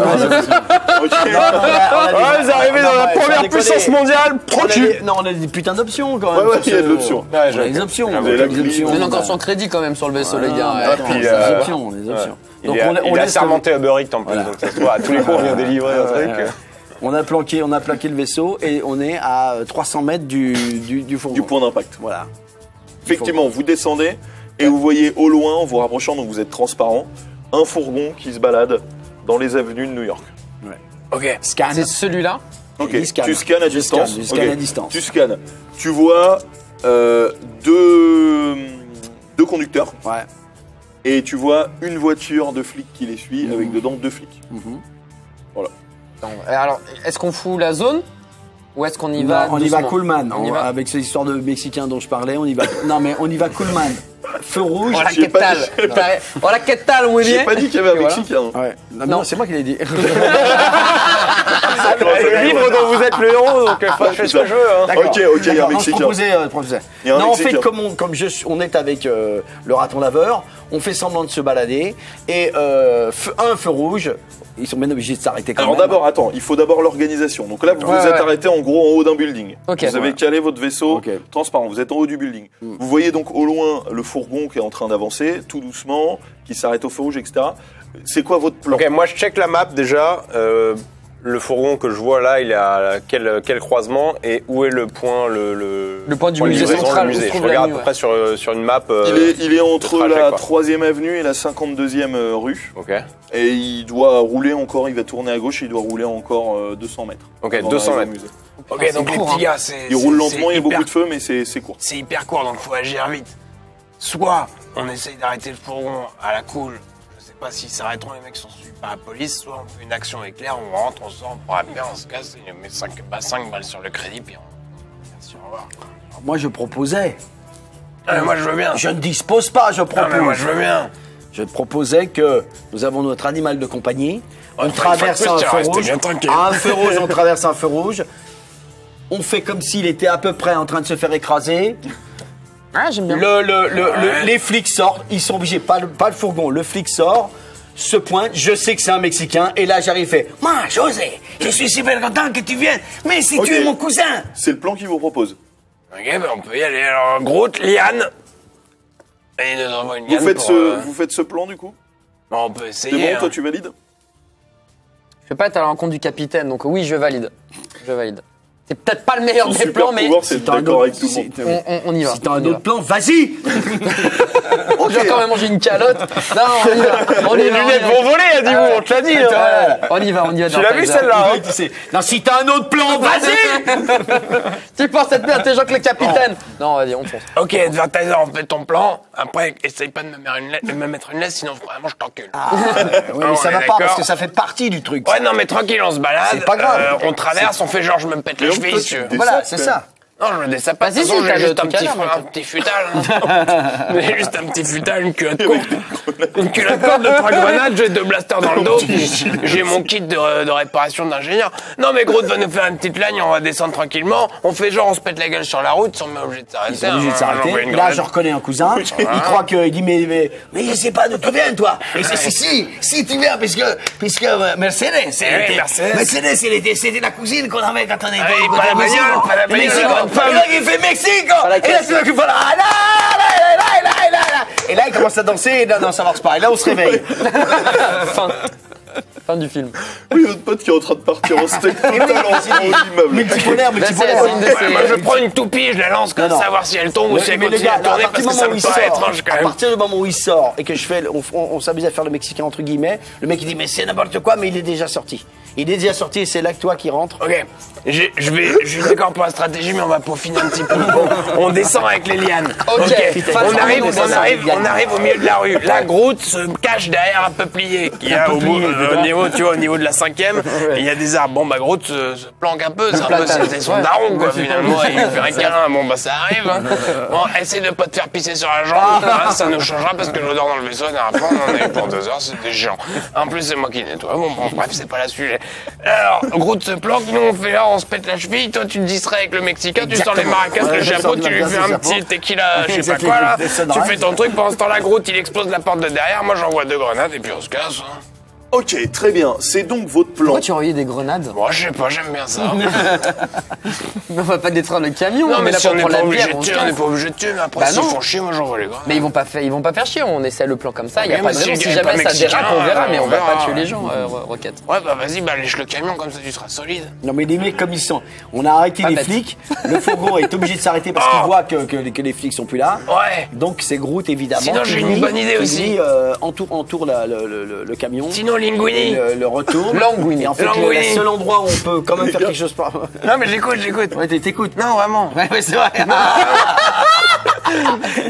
Ouais, vous arrivez dans la première puissance mondiale. A des- Non, on a des putains d'options quand même. Ouais, ouais, il y a de l'option. On a des options. Vous a est encore sans crédit quand même sur le vaisseau, les gars. Ah, ouais. a euh, options, on a des options. Il assermenté à Uber Eats en plus, donc ça se voit. À tous les coups, on vient délivrer un truc. Ouais, ouais. On a planqué, on a plaqué le vaisseau et on est à 300 mètres du, du, du fourgon. Du point d'impact. Voilà. Effectivement, vous descendez et vous voyez au loin, en vous rapprochant, donc vous êtes transparent, un fourgon qui se balade dans les avenues de New York. Ok. Scan. C'est celui-là? Ok, tu scannes à distance. scanne, je scanne Ok. à distance. Tu scannes. Tu vois euh, deux, deux conducteurs Ouais. et tu vois une voiture de flics qui les suit avec dedans deux flics. Alors, est-ce qu'on fout la zone ou est-ce qu'on y va Non, on y va Coolman. On y On- va. Avec ces histoires de Mexicains dont je parlais, on y va. non, mais on y va Coolman. Feu rouge. Hola, J'ai ¿qué pas tal dit- Hola, ¿qué tal, muy J'ai pas dit qu'il y avait un voilà. Mexicain. Ouais. Non, Non. non, c'est moi qui l'ai dit. Le livre dont vous êtes le héros, donc euh, je fais ce que je veux. hein. Ok, ok, il y a un Mexicain. euh, non, en fait, comme, on, comme je, suis- on est avec euh, le raton laveur, on fait semblant de se balader et euh, un feu rouge. Ils sont bien obligés de s'arrêter quand Alors même. d'abord, attends, il faut d'abord l'organisation. Donc là, vous Ouais, vous êtes ouais. arrêté en gros en haut d'un building. Vous avez Ouais. calé votre vaisseau Ok. transparent. Vous êtes en haut du building. Vous voyez donc au loin le fourgon qui est en train d'avancer, tout doucement, qui s'arrête au feu rouge, etc. C'est quoi votre plan? Ok, moi je check la map déjà. euh, le fourgon que je vois là, il est à quel, quel croisement et où est le point le, le, Le point du musée central, se musée. Je regarde à peu près sur, euh, sur une map. euh, il, est, il est entre trajet, la quoi. 3ème avenue et la 52e euh, rue. Ok. Et il doit rouler encore, il va tourner à gauche et il doit rouler encore euh, 200 mètres. Ok, avant 200 d'arriver au mètres. musée. Ok, c'est donc les petits hein. gars, c'est. Il roule lentement, il y a beaucoup de feu, mais c'est c'est court. C'est hyper court, donc faut agir vite. Soit on essaye d'arrêter le fourgon à la cool, pas s'ils s'arrêteront, les mecs sont suivis par la police, soit on fait une action éclair, on rentre, on sort, on prend la paix, on se casse, et on met 5, balles sur le crédit, puis on. Merci, au revoir. Moi, je proposais. Ah, mais moi je veux bien. Je ne dispose pas, je Ah, propose. mais moi je veux bien. Je proposais que nous avons notre animal de compagnie. On Ouais, traverse un feu rouge. un feu rouge, on traverse un feu rouge. On fait comme s'il était à peu près en train de se faire écraser. Ah, j'aime bien. Le, le- le- le- Ouais. les flics sortent, ils sont obligés, pas le, pas le fourgon, le flic sort, se pointe, je sais que c'est un Mexicain, et là j'arrive, fait Moi, José, je suis super content que tu viennes. Mais si tu es mon cousin, C'est le plan qu'il vous propose. Ok, ben on peut y aller. Alors, Groot, Liane. Et il nous envoie une Vous liane faites, pour, ce, euh, vous faites ce plan du coup? On peut C'est essayer. bon, toi hein. tu valides? Je vais pas être à la rencontre du capitaine, donc oui, je valide. Je valide. C'est peut-être pas le meilleur des Super plans, mais pouvoir, c'est si t'as un d'accord autre- avec tout le si- monde. on, on- on y va. si t'as on un y autre va. plan, vas-y Oh, j'ai quand même mangé une calotte. Non, on y va. On y Les va, on y lunettes va. vont voler, a dit vous, on te l'a dit. hein. Ouais, On y va, on y va. Tu l'as vu celle-là hein Non, si t'as un autre plan, vas-y Tu penses être plus intelligent que le capitaine Non, vas-y, on fonce. Ok, advertiser, on fait ton plan. Après, essaye pas de me mettre une lettre, de me mettre une lettre sinon vraiment je t'encule. Ouais, mais ça on va pas, parce que ça fait partie du truc. Ouais, non, mais tranquille, on se balade. C'est pas grave. Euh, on traverse, on fait genre, je me pète cheville, toi, si tu veux. tu- Voilà, c'est ça. Non, je me descends pas. Façon, si, t'as juste un petit, un petit futal. hein. J'ai juste un petit futal, une culotte courte. Une culotte courte de trois grenades, j'ai deux blasters dans le dos, j'ai mon kit de, de réparation d'ingénieur. Non, mais Groot va nous faire une petite lagne, on va descendre tranquillement. On fait genre, on se pète la gueule sur la route, sans même obligé de s'arrêter. Ils sont obligés de hein, s'arrêter. Là, je reconnais un cousin. Il croit que, il dit, mais, mais, mais je sais pas d'où tu viens, toi. Et c'est si, si, si tu viens, puisque, puisque euh, Mercedes, elle oui, était, Mercedes. C'était la cousine qu'on avait quand on était Ah pas la bagnole, pas la bagnole, femme. Et là, il fait Mexico. la Et là, c'est là qu'il faut là, là, là, là, là, là, là, là. Et là, il commence à danser, et là, non, ça marche pas. Et là, on se réveille. fin. Fin du film. Oui, votre pote qui est en train de partir en steak total en en immeuble. Multipolaire, Là, c'est multipolaire. c'est une de Ouais, ces- moi je prends une toupie, je la lance comme Non, non. ça, voir si elle tombe ou si elle mais les continue gars, à à tourner partir parce du que ça moment où me il paraît sort, étrange quand à même. partir du moment où il sort et que je fais, le- on, on- on s'amuse à faire le mexicain entre guillemets, le mec il dit mais c'est n'importe quoi, mais il est déjà sorti. Il est déjà sorti et c'est là que toi qui rentre. Ok, J'ai- je vais, je suis d'accord pour la stratégie, mais on va peaufiner un petit peu. On, on descend avec les lianes. Ok, On arrive, on on descend arrive, avec les on arrive au milieu de la rue. La Groot se cache derrière un peuplier qui a au, bout, euh, au niveau, tu vois, au niveau de la cinquième. Il y a des arbres. Bon bah Groot se, se planque un peu. C'est un peu, c'est son daron quoi. Finalement, il lui fait un câlin. Bon bah ça arrive. hein. Bon, essaye de pas te faire pisser sur la jambe. hein, ça nous changera parce que l'odeur dans le vaisseau, la dernière fois, on en a eu pour deux heures, c'était chiant. En plus, c'est moi qui nettoie. Bon, bon, bref, c'est pas la sujet. Alors, Groot se planque, nous on fait là, on se pète la cheville. Toi, tu te distrais avec le Mexicain, tu sors les maracas, le je chapeau, tu lui fais un petit tequila, je sais pas quoi là. Tu fais ton truc, pendant ce temps-là, Groot, il explose la porte de derrière. Moi, j'envoie deux grenades et puis on se casse. hein. Ok, très bien. C'est donc votre plan. Pourquoi tu envoyais des grenades Moi, je sais pas, j'aime bien ça. On va pas détruire le camion, Non, mais là si on n'est pas obligé de tuer, on n'est pas obligé de tuer, mais après, Bah s'ils non. font chier, moi, j'envoie les grenades. Mais ils vont pas faire, ils vont pas faire chier, on essaie le plan comme ça, il y a pas mais de si raison. Si jamais ça dérape, on verra, euh, mais on on va pas tuer ouais. les gens, euh, Ro- Rocket. Ouais, bah vas-y, bah lèche le camion, comme ça tu seras solide. Non mais les mecs comme ils sont. On a arrêté Pas les bête. flics. Le fourgon est obligé de s'arrêter parce qu'il Oh. voit que, les flics sont plus là. Ouais. Donc c'est Groot évidemment. Sinon, j'ai une bonne idée aussi. euh, entoure, entoure le, camion. Sinon, Linguini. le, le retour. Languini. Et en fait, le, Languini. le seul endroit où on peut quand même faire quelque chose par. Non, mais j'écoute, j'écoute. Ouais, t'é- t'écoutes. Non, vraiment. Ouais, ouais, c'est vrai.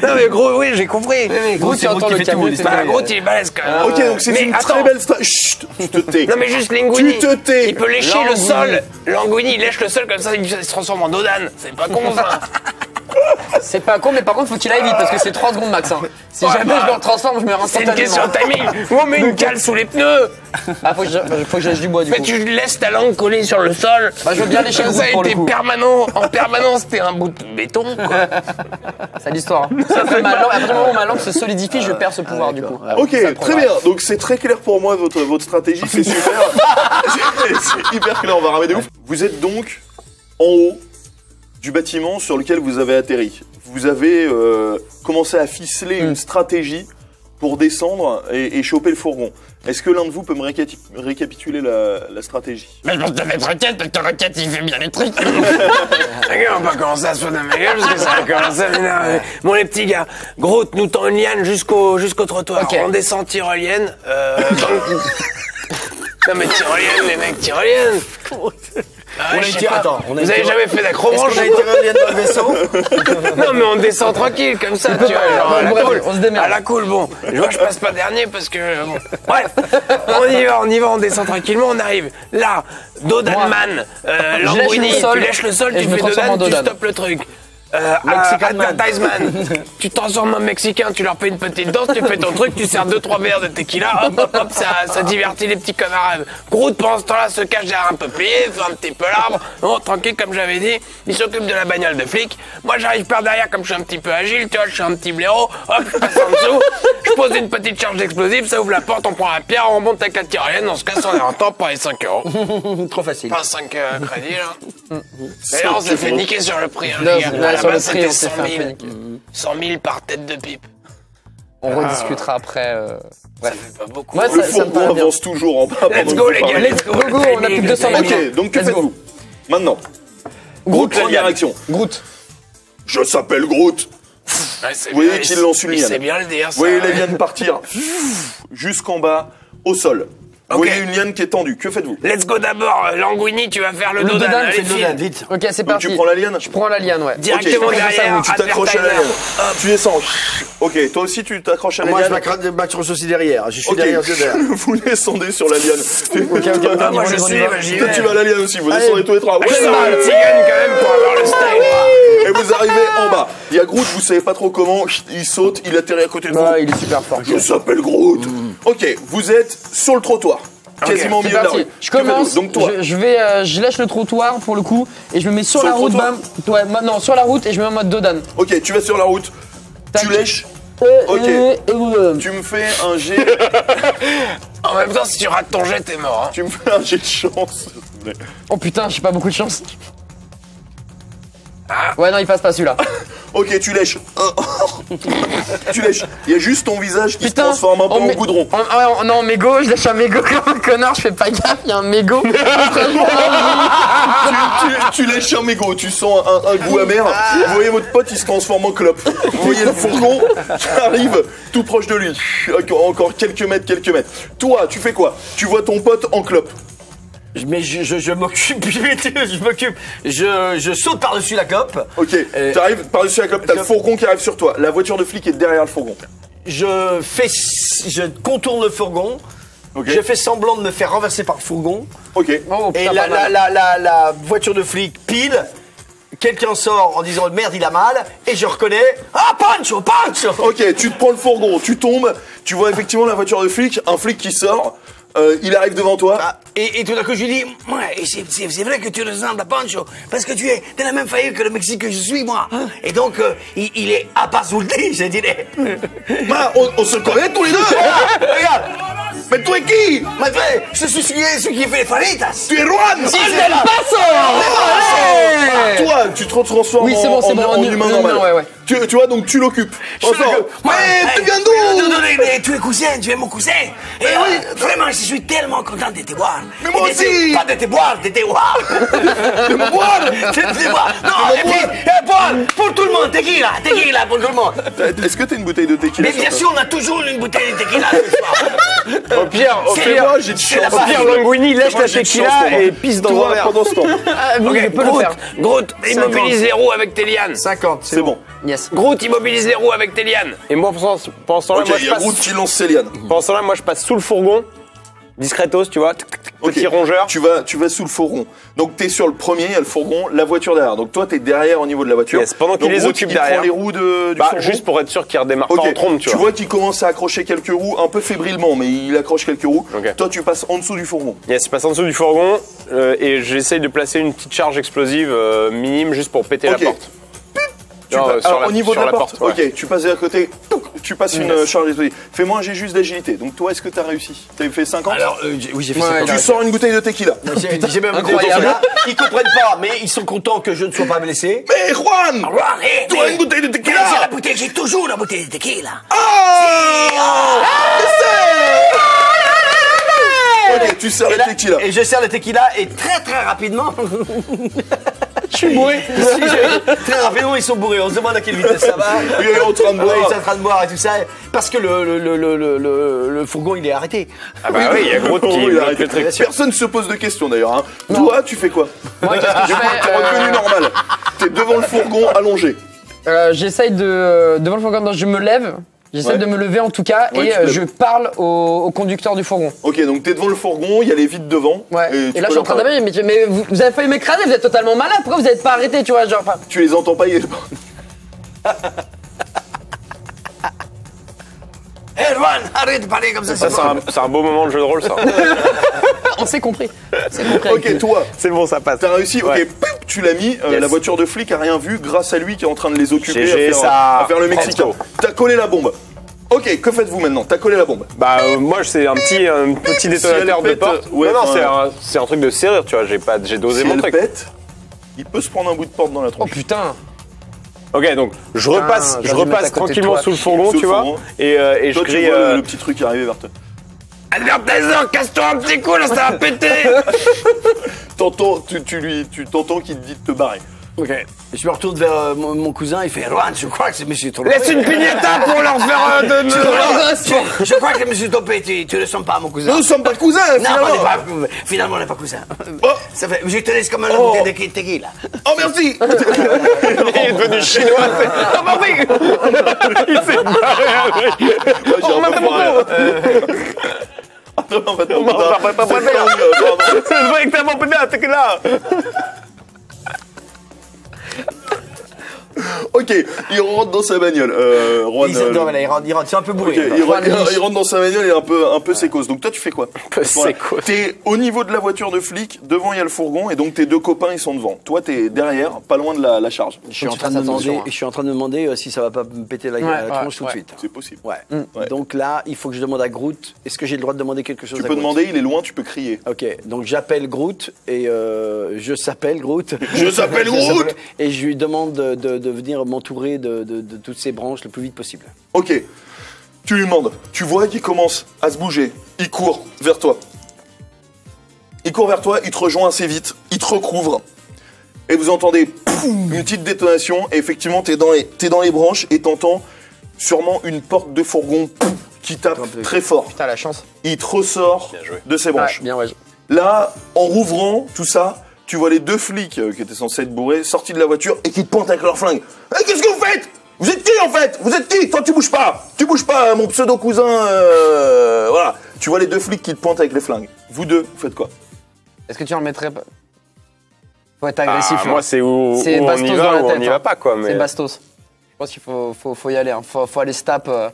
Non, mais gros, oui, j'ai compris. Groot, tu entends le camion, c'est. Bah, gros, il est balèze quand même. Ok, donc c'est une attends. très belle stratégie. Chut, tu te tais. Non, mais juste Linguini. Tu te tais. Il peut lécher le sol. Languini, il lèche le sol comme ça, il se transforme en Dodan. C'est pas con, ça. C'est pas con, mais par contre, faut qu'il aille vite parce que c'est 3 secondes max. hein. Si Ouais, jamais bah, je me transforme, je me rends C'est une question de timing. On met une cale sous les pneus. Ah, faut que je, faut que je lâche du bois du Mais coup. tu laisses ta langue collée sur le sol. Bah, je veux bien lécher le ça, bout pour le était coup. permanent. En permanence, t'es un bout de béton, quoi. C'est l'histoire. hein. Ça fait ma langue, à partir du moment où ma langue se solidifie, je perds ce pouvoir du coup. Ok, C'est le très bien. Donc c'est très clair pour moi votre, votre stratégie, c'est super. c'est c'est hyper clair, on va ramener de ouf. Vous êtes donc en haut du bâtiment sur lequel vous avez atterri. Vous avez euh, commencé à ficeler une stratégie pour descendre et, et choper le fourgon. Est-ce que l'un de vous peut me récapituler la, la stratégie? Mais je pense que être Rocket, parce que Rocket, il fait bien les trucs. Regarde, on va pas commencer à se foutre de ma gueule, parce que ça va commencer à m'énerver. Bon, les petits gars, Groot nous tend une liane jusqu'au jusqu'au trottoir. Ok. On descend tyrolienne. Euh, dans- non, mais tyrolienne, les mecs, tyrolienne. Ah, On a attends, on a Vous été- avez jamais fait d'acrobranche qu'on a quoi reliés dans le vaisseau Non, mais on descend tranquille, comme ça, tu vois, genre à la cool. on se démerde. À la cool, bon. Je vois que je passe pas dernier parce que, bon. Bref, on y va, on y va, on descend tranquillement, on arrive. Là, Dodanman, euh, sol tu lèches le sol, tu fais Dodan, tu stoppes le truc. Euh, Mexican man. Advertiseman, tu transformes en mexicain, tu leur fais une petite danse, tu fais ton truc, tu sers deux trois verres de tequila, hop hop hop, ça, ça divertit les petits camarades. Groot pendant ce temps-là se cache derrière un peuplier, fait un petit peu l'arbre, bon tranquille comme j'avais dit, il s'occupe de la bagnole de flic. Moi j'arrive par derrière comme je suis un petit peu agile, tu vois, je suis un petit blaireau, hop je passe en dessous, je pose une petite charge d'explosif, ça ouvre la porte, on prend la pierre, on monte avec la tyrolienne, on se casse, on est en temps pour les 5 euros. Trop facile. Pas 5 euh, crédits là. D'ailleurs on s'est fait niquer sur le prix. Hein, les gars. Ouais, À la sur le base, prix, c'était on s'est 100 fait un 000. peu niquer. 100 000 par tête de pipe. On rediscutera après. euh, Ça fait pas beaucoup. Moi, Le ça, ça me fourgon paraît bien. avance toujours en bas. Let's pendant go que les vous gars, parlez. let's go. Go, go, on a plus que 200 Le mètres. Ok, donc que Let's go. faites-vous Maintenant, Groot, première action. Groot. Je s'appelle Groot. Ouais, c'est Vous voyez bien, qu'il il- lance une il liane. sait bien le dire, Vous ça. voyez ouais. la liane partir jusqu'en bas, au sol. Vous voyez une liane qui est tendue. Que faites-vous Let's go d'abord, euh, Languini, tu vas faire le, Le Dodan. Fais le. Dodan, vite. Ok, c'est Donc parti. tu prends la liane Je prends la liane, ouais. Directement Ok, derrière, tu t'accroches à la liane. Tu descends. Ok, toi aussi tu t'accroches à la Moi, je liane. m'accroche m'accroche aussi derrière. Je suis Ok, derrière, je suis derrière. vous descendez sur la liane. Ok, ok, ok. Ah, moi on y je va, on y suis, va. j'y Toi, vais. tu vas à la liane aussi, vous descendez tous les trois. Je Ouais, sors un petit gun quand même pour avoir le style. Et vous arrivez en bas. Il y a Groot, vous savez pas trop comment, il saute, il atterrit à côté de vous. Ouais, il est super fort. Je s'appelle Groot. Ok, vous êtes sur le trottoir. Quasiment au milieu de la parti. rue. Je commence. Donc toi, Je, je vais, euh, je lâche le trottoir pour le coup et je me mets sur, Sur la le route, trottoir bam. Ouais, ma- non, sur la route et je me mets en mode Dodan. ok, tu vas sur la route, Tac. tu lèches, Euh, Ok. euh, euh, tu me fais un jet, En même temps, si tu rates ton jet, t'es mort. hein. tu me fais un jet de chance. Oh putain, j'ai pas beaucoup de chance. Ouais, non, il passe pas celui-là. Ok, tu lèches. tu lèches. Il y a juste ton visage qui se transforme un peu en goudron. en- non, mégot, je lâche un mégot comme un connard, je fais pas gaffe, il y a un mégot. tu, tu- tu lèches un mégot, tu sens un, un goût amer. Vous voyez votre pote, il se transforme en clope. Vous voyez le fourgon qui arrive tout proche de lui. Encore quelques mètres, quelques mètres. Toi, tu fais quoi? Tu vois ton pote en clope. Je- Mais je, je, je m'occupe, je m'occupe. Je, je saute par-dessus la clope. Ok, Euh, t'arrives par-dessus la clope, t'as le fourgon qui arrive sur toi. La voiture de flic est derrière le fourgon. Je fais, je contourne le fourgon. Ok. Je fais semblant de me faire renverser par le fourgon. Ok. Oh, Et putain, la, la, la, la, la voiture de flic pile. Quelqu'un sort en disant merde, il a mal. Et je reconnais. Ah, Pancho, Pancho Ok, tu te prends le fourgon, tu tombes, tu vois effectivement la voiture de flic, un flic qui sort, euh, il arrive devant toi. Ah, et, et tout d'un coup, je lui dis Ouais, c'est- vrai que tu ressembles à Pancho, parce que tu es de la même famille que le Mexique que je suis, moi. Et donc, euh, il, il est abasourdi, je dirais. Ah, on, on se connaît tous les deux Regarde Mais toi qui? Mais frère, je suis celui qui fait les faritas Tu es Juan Ouais. Toi, tu te transformes Oui, c'est bon, c'est bon, en humain normal. ouais, ouais. Tu, tu vois, donc tu l'occupes. Ouais, mais tu viens d'où? non, mais, mais tu es cousin, tu es mon cousin. Et oui, vraiment, je suis tellement content de te voir. Mais moi aussi. Pas de te boire, de te voir. De me boire De te voir. Non, et puis, pour tout le monde, tequila, tequila pour tout le monde. Est-ce que t'as une bouteille de tequila Mais bien sûr, on a toujours une bouteille de tequila ce soir. Au pire, au pire, Moi, j'ai au pire, Linguini lèche la tequila et pisse dans un verre. pendant ce temps. Ah, oui, je peux le Groot, faire. Groot, immobilise les roues avec tes lianes. 50, C'est bon. Yes. Groot, immobilise les roues avec tes lianes. Et moi, pendant ce pendant ce temps-là, Ok, moi, je passe, Groot qui lance ses lianes. pendant ce temps-là, moi, je passe sous le fourgon, discretos, tu vois, petit rongeur. Tu vas, tu vas sous le fourgon. Donc t'es sur le premier, il y a le fourgon, la voiture derrière. Donc toi t'es derrière au niveau de la voiture. Yes, pendant qu'il les occupe il derrière. prend les roues de, du Bah, fourgon. juste pour être sûr qu'il redémarre Ok, pas en trompe, tu, vois. qu'il commence à accrocher quelques roues un peu fébrilement, mais il accroche quelques roues. Toi, tu passes en dessous du fourgon. Yes, je passe en dessous du fourgon euh, et j'essaye de placer une petite charge explosive euh, minime juste pour péter la porte. Tu Non, passes- euh, sur alors, la- au niveau sur de la, la porte, porte, ouais. ok, tu passes à côté, touc, tu passes une euh, charge explosive. Fais-moi un jet juste d'agilité. Donc toi, est-ce que t'as réussi? T'as fait 50 Alors, euh, j'ai- oui, j'ai fait Ouais, 50. Tu sors une bouteille de tequila. J'ai j'ai même Incroyable. Là, Ils comprennent pas, mais ils sont contents que je ne sois pas blessé. Mais Juan Ouais, eh, Toi, mais- une bouteille de mais tequila J'ai la bouteille, j'ai toujours la bouteille de tequila. Ah Ok, tu sers Et, la là- tequila. et je sers le tequila et très très rapidement. Je suis bourré. Très rapidement, ils sont bourrés. On se demande à quelle vitesse ça va. Il est en train de boire. ils sont en train de boire et tout ça. Parce que le, le, le, le, le, le- le fourgon, il est arrêté. Ah bah oui, il y a Oh, qui il arrêté. Personne ne se pose de questions d'ailleurs. hein. Toi, tu fais quoi? Moi, qu'est-ce que je fais T'es revenu normal. T'es devant le fourgon allongé. Euh, J'essaye de. Devant le fourgon, je me lève. J'essaie Ouais. de me lever en tout cas Ouais, et euh, je parle au, au conducteur du fourgon. Ok, donc t'es devant le fourgon, il y a les vides devant. Ouais. Et, tu là, je suis en train d'aller, mais, mais vous, vous avez failli m'écraser, vous êtes totalement malade. Pourquoi vous n'êtes pas arrêté, tu vois, genre. Tu les entends pas, il est... Eh, Juan, arrête de parler comme ça, Ça, c'est un, c'est un beau moment de jeu de rôle, ça. On s'est compris. C'est compris. Ok, toi, c'est bon, ça passe. t'as réussi, ok, tu l'as mis, euh, Yes. la voiture de flic a rien vu grâce à lui qui est en train de les occuper GG, à, faire, ça. à faire le Mexicain. Franco. T'as collé la bombe. Ok, que faites-vous maintenant? T'as collé la bombe. Bah euh, moi c'est un petit un petit détonateur elle de pète, porte. ouais, non non enfin, c'est un, c'est un truc de serrure tu vois j'ai pas j'ai dosé Si mon elle truc. pète, il peut se prendre un bout de porte dans la Oh tronche. putain. Ok donc je repasse j'aurais je dû mettre à repasse côté de tranquillement toi. sous le fourgon Sous tu le vois fourgon. et, euh, et je Toi, tu crie vois le- euh, le petit truc qui arrive vers toi. Advertiser, casse-toi un petit coup là, ça va péter. T'entends, tu, tu lui, tu t'entends qu'il te dit de te barrer. Ok. Je me retourne vers euh, mon, mon cousin, il fait Juan, je crois que c'est Monsieur Tolopé. Laisse une pignata pour leur faire euh, de me... Je crois que Monsieur Topé, tu, tu ne sens pas mon cousin. Nous ne sommes pas cousins, Non, finalement. on n'est pas, finalement, on n'est pas cousin. Oh, Ça fait, je te laisse comme un Oh. bouteille de tequila. oh, merci il est devenu chinois. Ah bah oui Il s'est barré avec peu foiré. Ah non, en fait, non, putain, pas- pas- pas- c'est pas- vrai que t'as mon pédale t'es Ok, il rentre dans sa bagnole. Euh, Juan, Il, euh, non, il rentre, il rentre, c'est un peu bourré. Il, rentre, Juan, il rentre dans sa bagnole et un peu, un peu sécose. Donc toi, tu fais quoi peu Voilà. sécose. T'es au niveau de la voiture de flic, devant il y a le fourgon, et donc tes deux copains ils sont devant. Toi, t'es derrière, pas loin de la, la charge. Je suis, en train de demander, hein. je suis en train de demander euh, si ça va pas me péter la, Ouais, la ouais, tronche tout de ouais. suite. C'est possible. Ouais. Ouais. Donc là, il faut que je demande à Groot. Est-ce que j'ai le droit de demander quelque chose Tu à peux Groot demander, il est loin, tu peux crier. Ok, donc j'appelle Groot et euh, je s'appelle Groot. Je s'appelle Groot Et je lui demande de, de- de venir venir m'entourer de, de- de toutes ces branches le plus vite possible. Ok. Tu lui demandes. Tu vois qu'il commence à se bouger. Il court vers toi. Il court vers toi, il te rejoint assez vite, il te recouvre. Et vous entendez poum, une petite détonation. Et effectivement, t'es dans les, t'es dans les branches et t'entends sûrement une porte de fourgon poum, qui tape très fort. Putain, la chance. Il te ressort Bien joué. de ses Ouais, branches. bien, ouais. Là, en rouvrant tout ça, tu vois les deux flics euh, qui étaient censés être bourrés sortis de la voiture et qui te pointent avec leur flingue. Eh, Qu'est-ce que vous faites? Vous êtes qui en fait? Vous êtes qui? Toi, tu bouges pas Tu bouges pas, mon pseudo cousin. euh, Voilà. Tu vois les deux flics qui te pointent avec les flingues. Vous deux, vous faites quoi? Est-ce que tu en mettrais pas? Faut être agressif. Ah, là. moi, c'est où, C'est où on bastos y va ou on n'y hein. va pas, quoi. Mais... C'est bastos. Je pense qu'il faut, faut, faut y aller. Hein. Faut, faut aller se taper. euh.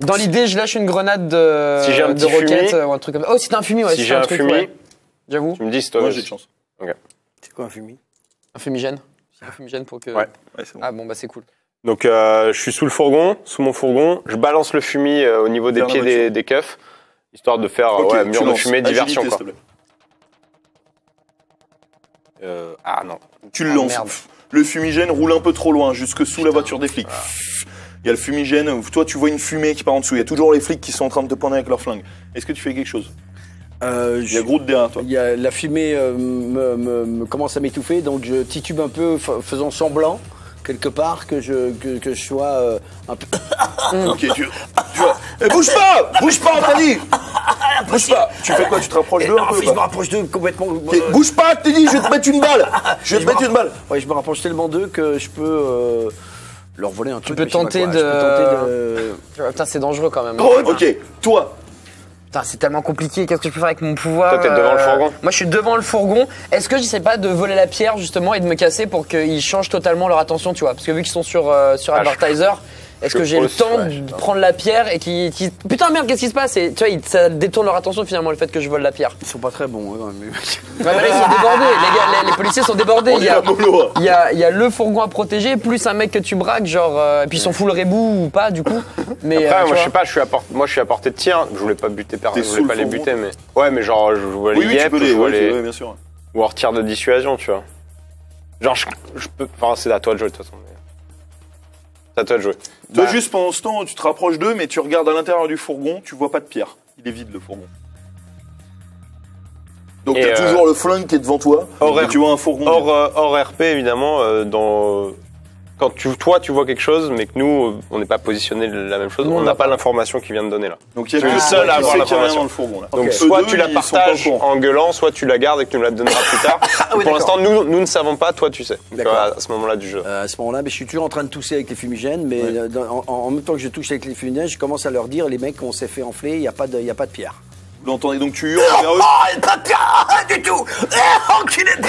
Dans l'idée, je lâche une grenade de, Si j'ai un de petit roquette fumier- ou un truc comme ça. Oh, si t'as un fumier, ouais. si c'est j'ai un truc, fumier, ouais. J'avoue. tu me dis, c'est toi. Moi, j'ai de chance. C'est quoi un fumier Un fumigène. Un fumigène pour que. Ouais. Ouais, c'est bon. Ah bon, bah c'est cool. Donc, euh, je suis sous le fourgon, sous mon fourgon. Je balance le fumier euh, au niveau des la pieds voiture. des, des keufs, histoire de faire Ok, ouais, tu mur de lances. fumée, diversion, Agilité, quoi. s'il te plaît. Euh, ah non. Tu le Ah, lances. merde. Le fumigène roule un peu trop loin, jusque sous la voiture des flics. Il y a le fumigène, toi tu vois une fumée qui part en dessous. Il y a toujours les flics qui sont en train de te pointer avec leurs flingues. Est-ce que tu fais quelque chose? Euh, Il y a Groot derrière toi. Il y a la fumée euh, me, me- me commence à m'étouffer, donc je titube un peu, fa- faisant semblant quelque part que je que, que je sois euh, un peu. Ok, tu, tu vois. Eh, bouge pas Bouge pas, on dit Bouge pas Tu fais quoi Tu te rapproches d'eux un Ah, peu je me pas rapproche d'eux complètement. Bouge pas, je t'ai dit, je vais te mettre une balle Je vais te mettre une balle Ouais, je me rapproche tellement d'eux que je peux euh, leur voler un truc. Je peux tenter de. Putain, c'est dangereux quand même. Ok, toi, c'est tellement compliqué. Qu'est-ce que je peux faire avec mon pouvoir Toi, t'es devant le fourgon. Moi, je suis devant le fourgon. Est-ce que j'essaie pas de voler la pierre justement et de me casser pour qu'ils changent totalement leur attention, tu vois? Parce que vu qu'ils sont sur euh, sur Ah, je- Advertiser, est-ce que j'ai le temps ouais, de prendre la pierre et qu'ils qu'ils- putain merde qu'est-ce qui se passe? Et tu vois, ils- ça détourne leur attention finalement le fait que je vole la pierre. Ils sont pas très bons. hein, mais- Ouais, mais là, ils sont débordés. Les, gars, les, les policiers sont débordés. Il y à a, hein. il y a, il y a le fourgon à protéger, plus un mec que tu braques, genre, euh, et puis ils sont full rebou ou pas, du coup. Mais Après, euh, moi, je sais pas, je suis à portée, moi, je suis à portée de tir. Je voulais pas buter personne, je voulais pas le les buter, mais. Ouais, mais genre, je vois les Oui, oui, tu yep, peux je les. vois les. ouais, bien sûr. Ou en tir de dissuasion, tu vois. Genre, je, je peux. Enfin, c'est à toi de jouer, de toute façon. mais- à toi de jouer. Toi, Bah, juste pendant ce temps, tu te rapproches d'eux, mais tu regardes à l'intérieur du fourgon, tu vois pas de pierre. Il est vide le fourgon. Donc Et, t'as euh, toujours le flingue qui est devant toi, hors et tu vois un fourgon. Hors, euh, hors RP, évidemment, euh, dans. Quand tu, toi, tu vois quelque chose, mais que nous, on n'est pas positionné de la même chose, on n'a pas l'information qu'il vient de donner là. Donc il y a Tu es le seul à qui avoir l'information. dans le fourgon là. Donc soit tu la partages en gueulant, soit tu la gardes et que tu nous la donneras plus tard. oui, Pour l'instant, nous, nous ne savons pas, toi tu sais. Donc, D'accord. à ce moment-là du jeu. Euh, à ce moment-là, mais je suis toujours en train de tousser avec les fumigènes, mais euh, dans- en, en même temps que je touche avec les fumigènes, je commence à leur dire les mecs, on s'est fait enfler, il n'y a, pas de- il y a pas de pierre. Vous l'entendez donc tu hurles vers eux. Oh, il pas de pierre du tout Eh, enculé de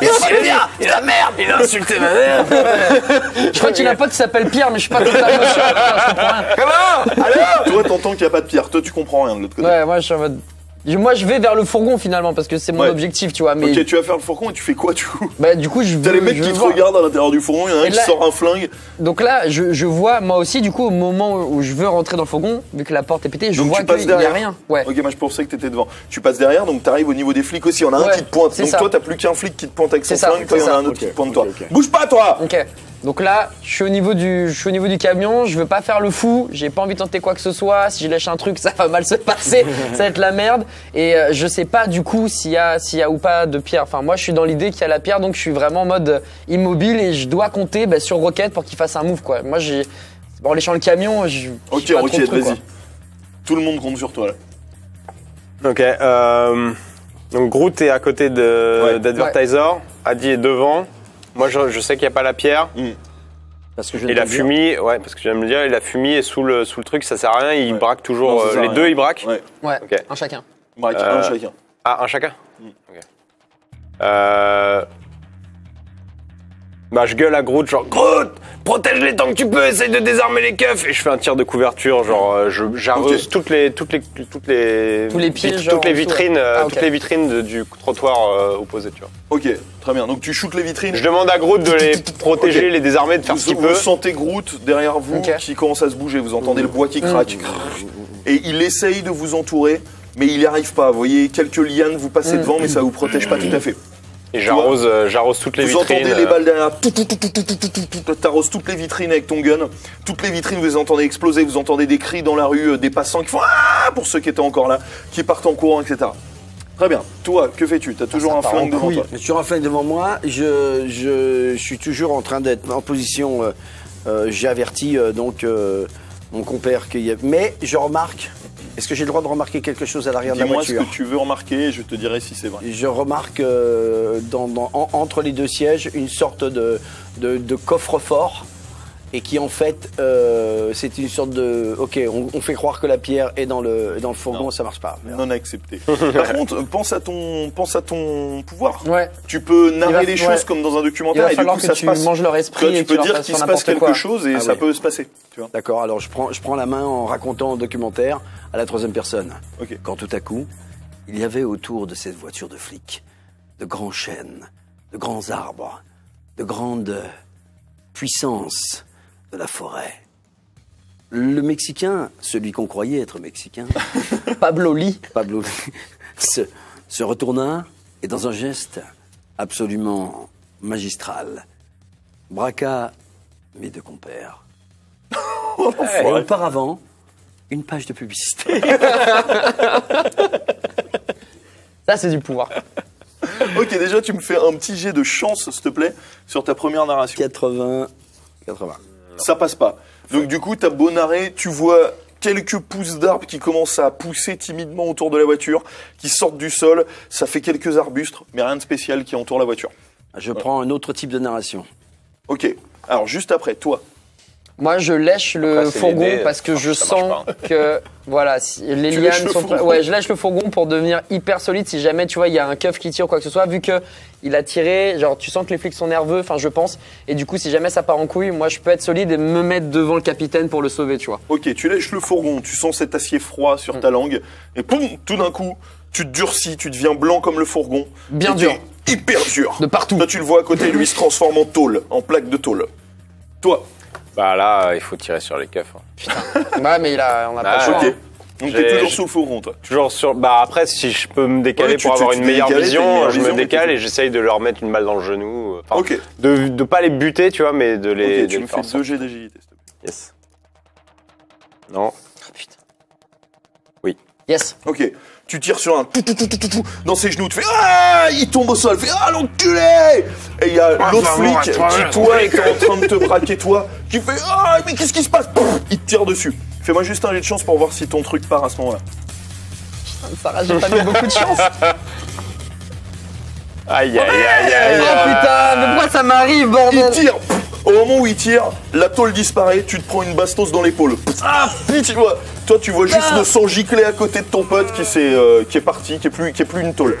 Il de pierre Il a merde Il a insulté ma mère Je crois qu'il a un pote qui s'appelle Pierre, mais je suis pas totalement sûr. Je comprends rien. Comment? Allô? Toi t'entends qu'il n'y a pas de pierre, toi tu comprends rien de l'autre côté. Ouais, moi je suis en mode. Moi je vais vers le fourgon finalement parce que c'est mon Ouais. objectif, tu vois. Mais Ok, tu vas faire le fourgon et tu fais quoi du coup bah, du coup, je veux. T'as les mecs je qui te voir. regardent à l'intérieur du fourgon, il y en a un Et qui là- sort un flingue. Donc là, je, je vois moi aussi, du coup, au moment où je veux rentrer dans le fourgon, vu que la porte est pétée, je Donc vois tu passes qu'il n'y a derrière. rien. Ouais. Ok, moi je pensais que t'étais devant. Tu passes derrière, donc t'arrives au niveau des flics aussi. Il y en a un Ouais, qui te pointe. c'est Donc ça. toi t'as plus qu'un flic qui te pointe avec son C'est ça, flingue, toi il y en a ça. un autre Ok, qui te pointe ok, toi. ok. Bouge pas toi Ok. Donc là, je suis au niveau du, je suis au niveau du camion. Je veux pas faire le fou. J'ai pas envie de tenter quoi que ce soit. Si je lâche un truc, ça va mal se passer. ça va être la merde. Et euh, je sais pas du coup s'il y a, s'il y a ou pas de pierre. Enfin, moi, je suis dans l'idée qu'il y a la pierre, donc je suis vraiment en mode euh, immobile et je dois compter bah, sur Rocket pour qu'il fasse un move quoi. Moi, j'ai, en léchant le camion, je. Ok, Rocket, vas-y. quoi. Tout le monde compte sur toi là. Ok. Euh, donc Groot est à côté de Ouais. d'Advertiser. Adi est devant. Moi, je, je sais qu'il n'y a pas la pierre. Parce que je Et viens la de le dire. fumée, ouais, parce que j'aime le dire, et la fumée est sous le, sous le truc, ça sert à rien, ils Ouais. braquent toujours. Non, ça euh, sert à les rien. deux, ils braquent. Ouais, Ouais. Ok. Un chacun. braque Euh, un chacun. Ah, un chacun Mm. Ok. Euh... Bah, je gueule à Groot, genre Groot, protège-les tant que tu peux, essaye de désarmer les keufs. Et je fais un tir de couverture, genre, euh, je- j'arrose toutes les, toutes les, toutes les, Tous les pieds, vit- genre, toutes les vitrines, Ah, toutes les vitrines de- du trottoir euh, opposé, tu vois. Ok, très bien. Donc tu shootes les vitrines. Je demande à Groot de les protéger, les désarmer, de faire ce Vous, qu'il vous peut. sentez Groot derrière vous qui commence à se bouger. Vous entendez le bois qui craque. Et il essaye de vous entourer, mais il n'y arrive pas. Vous voyez quelques lianes vous passez devant, mais ça vous protège pas tout à fait. Et j'arrose, euh, j'arrose toutes les vitrines. Vous entendez les euh. balles derrière. T'arroses toutes les vitrines avec ton gun. Toutes les vitrines, vous les entendez exploser. Vous entendez des cris dans la rue, euh, des passants qui font ah, pour ceux qui étaient encore là, qui partent en courant, etc. Très bien. Toi, que fais-tu? T'as toujours ah, un flingue devant toi. J'ai toujours un flingue devant moi. Je, suis toujours en train d'être en position. Euh, euh, J'ai averti donc mon compère qu'il y a. Mais je remarque est-ce que j'ai le droit de remarquer quelque chose à l'arrière de la Dis-moi ce voiture que tu veux remarquer et je te dirai si c'est vrai. Je remarque euh, dans, dans- en- entre les deux sièges une sorte de, de, de coffre-fort et qui en fait euh, c'est une sorte de ok on, on fait croire que la pierre est dans le dans le fourgon Non. ça marche pas Non accepté. Par contre, pense à ton, pense à ton pouvoir. Ouais. Tu peux narrer les ouais. choses comme dans un documentaire et du coup que ça tu se passe. manges leur Tu, vois, esprit tu et peux dire qu'il se passe quelque quoi. chose et Ah ça ouais. peut se passer. Tu vois. D'accord, alors je prends, je prends la main en racontant le documentaire à la troisième personne. Ok. Quand tout à coup, il y avait autour de cette voiture de flic de grands chênes, de grands arbres, de grandes puissances de la forêt. Le Mexicain, celui qu'on croyait être Mexicain, Pablo Lee. Pablo, se, se retourna et dans un geste absolument magistral, braqua mes deux compères. Et auparavant, une page de publicité. Ça, c'est du pouvoir. Ok, déjà tu me fais un petit jet de chance, s'il te plaît, sur ta première narration. 80. 80. Ça passe pas. Donc du coup, t'as beau narrer, tu vois quelques pousses d'arbres qui commencent à pousser timidement autour de la voiture, qui sortent du sol. Ça fait quelques arbustes, mais rien de spécial qui entoure la voiture. Je prends un autre type de narration. Ok. Alors juste après, toi. Moi, je lèche le Après, fourgon parce que je sens pas. que voilà, si les Tu lianes le sont fourgon. ouais, je lèche le fourgon pour devenir hyper solide si jamais tu vois il y a un keuf qui tire ou quoi que ce soit vu que il a tiré, genre tu sens que les flics sont nerveux, enfin je pense et du coup si jamais ça part en couille, moi je peux être solide et me mettre devant le capitaine pour le sauver, tu vois. Ok, tu lèches le fourgon, tu sens cet acier froid sur ta langue, et poum, tout d'un coup, tu te durcis, tu deviens blanc comme le fourgon. Bien dur. Hyper dur. De partout. Toi, tu le vois à côté, lui, il se transforme en tôle, en plaque de tôle. Toi, Bah là, il faut tirer sur les keufs. hein. Ouais, mais il a on a pas Ah, le choix. ok. Donc J'ai- t'es toujours j'ai- sous le fourgon, toi. Toujours sur. Bah après, si je peux me décaler Ouais, tu- pour tu- avoir tu une t'es meilleure décalé, t'as une vision, meilleure je vision, me décale et j'essaye de leur mettre une balle dans le genou. Enfin, Ok. de, de pas les buter, tu vois, mais de les. Ok, de tu les me faire fais deux jets d'agilité, s'il te plaît. Yes. Non. Yes. Ok, tu tires sur un tout, tout, tout, tout, tout, tout, dans ses genoux, tu fais Ah Il tombe au sol, fais Ah l'enculé Et il y a Ah, l'autre flic toi, qui, toi, est en train de te braquer, toi, qui fait Ah mais qu'est-ce qui se passe? Pouf Il te tire dessus. Fais-moi juste un jet de chance pour voir si ton truc part à ce moment-là. Sarah, j'ai pas mis beaucoup de chance. Aïe aïe aïe aïe. Oh putain, mais pourquoi ça m'arrive, Il bordel tire Pouf Au moment où il tire, la tôle disparaît, tu te prends une bastos dans l'épaule. Ah tu vois, Toi, tu vois juste le sang gicler à côté de ton pote qui, s'est, euh, qui est parti, qui est, plus, qui est plus une tôle.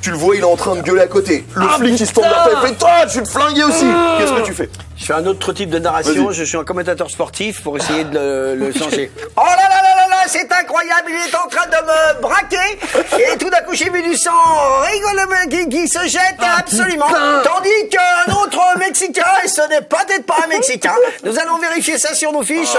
Tu le vois, il est en train de gueuler à côté. Le flic, il se tombe toi, il fait Toi, tu te flingué aussi Qu'est-ce que tu fais? Je fais un autre type de narration. Je suis un commentateur sportif pour essayer de le, le changer. Oh là là là là là, c'est incroyable. Il est en train de me braquer. Et tout d'un coup, j'ai vu du sang rigolement qui, qui se jette absolument. Tandis qu'un autre Mexicain, et ce n'est peut-être pas un Mexicain, nous allons vérifier ça sur nos fiches.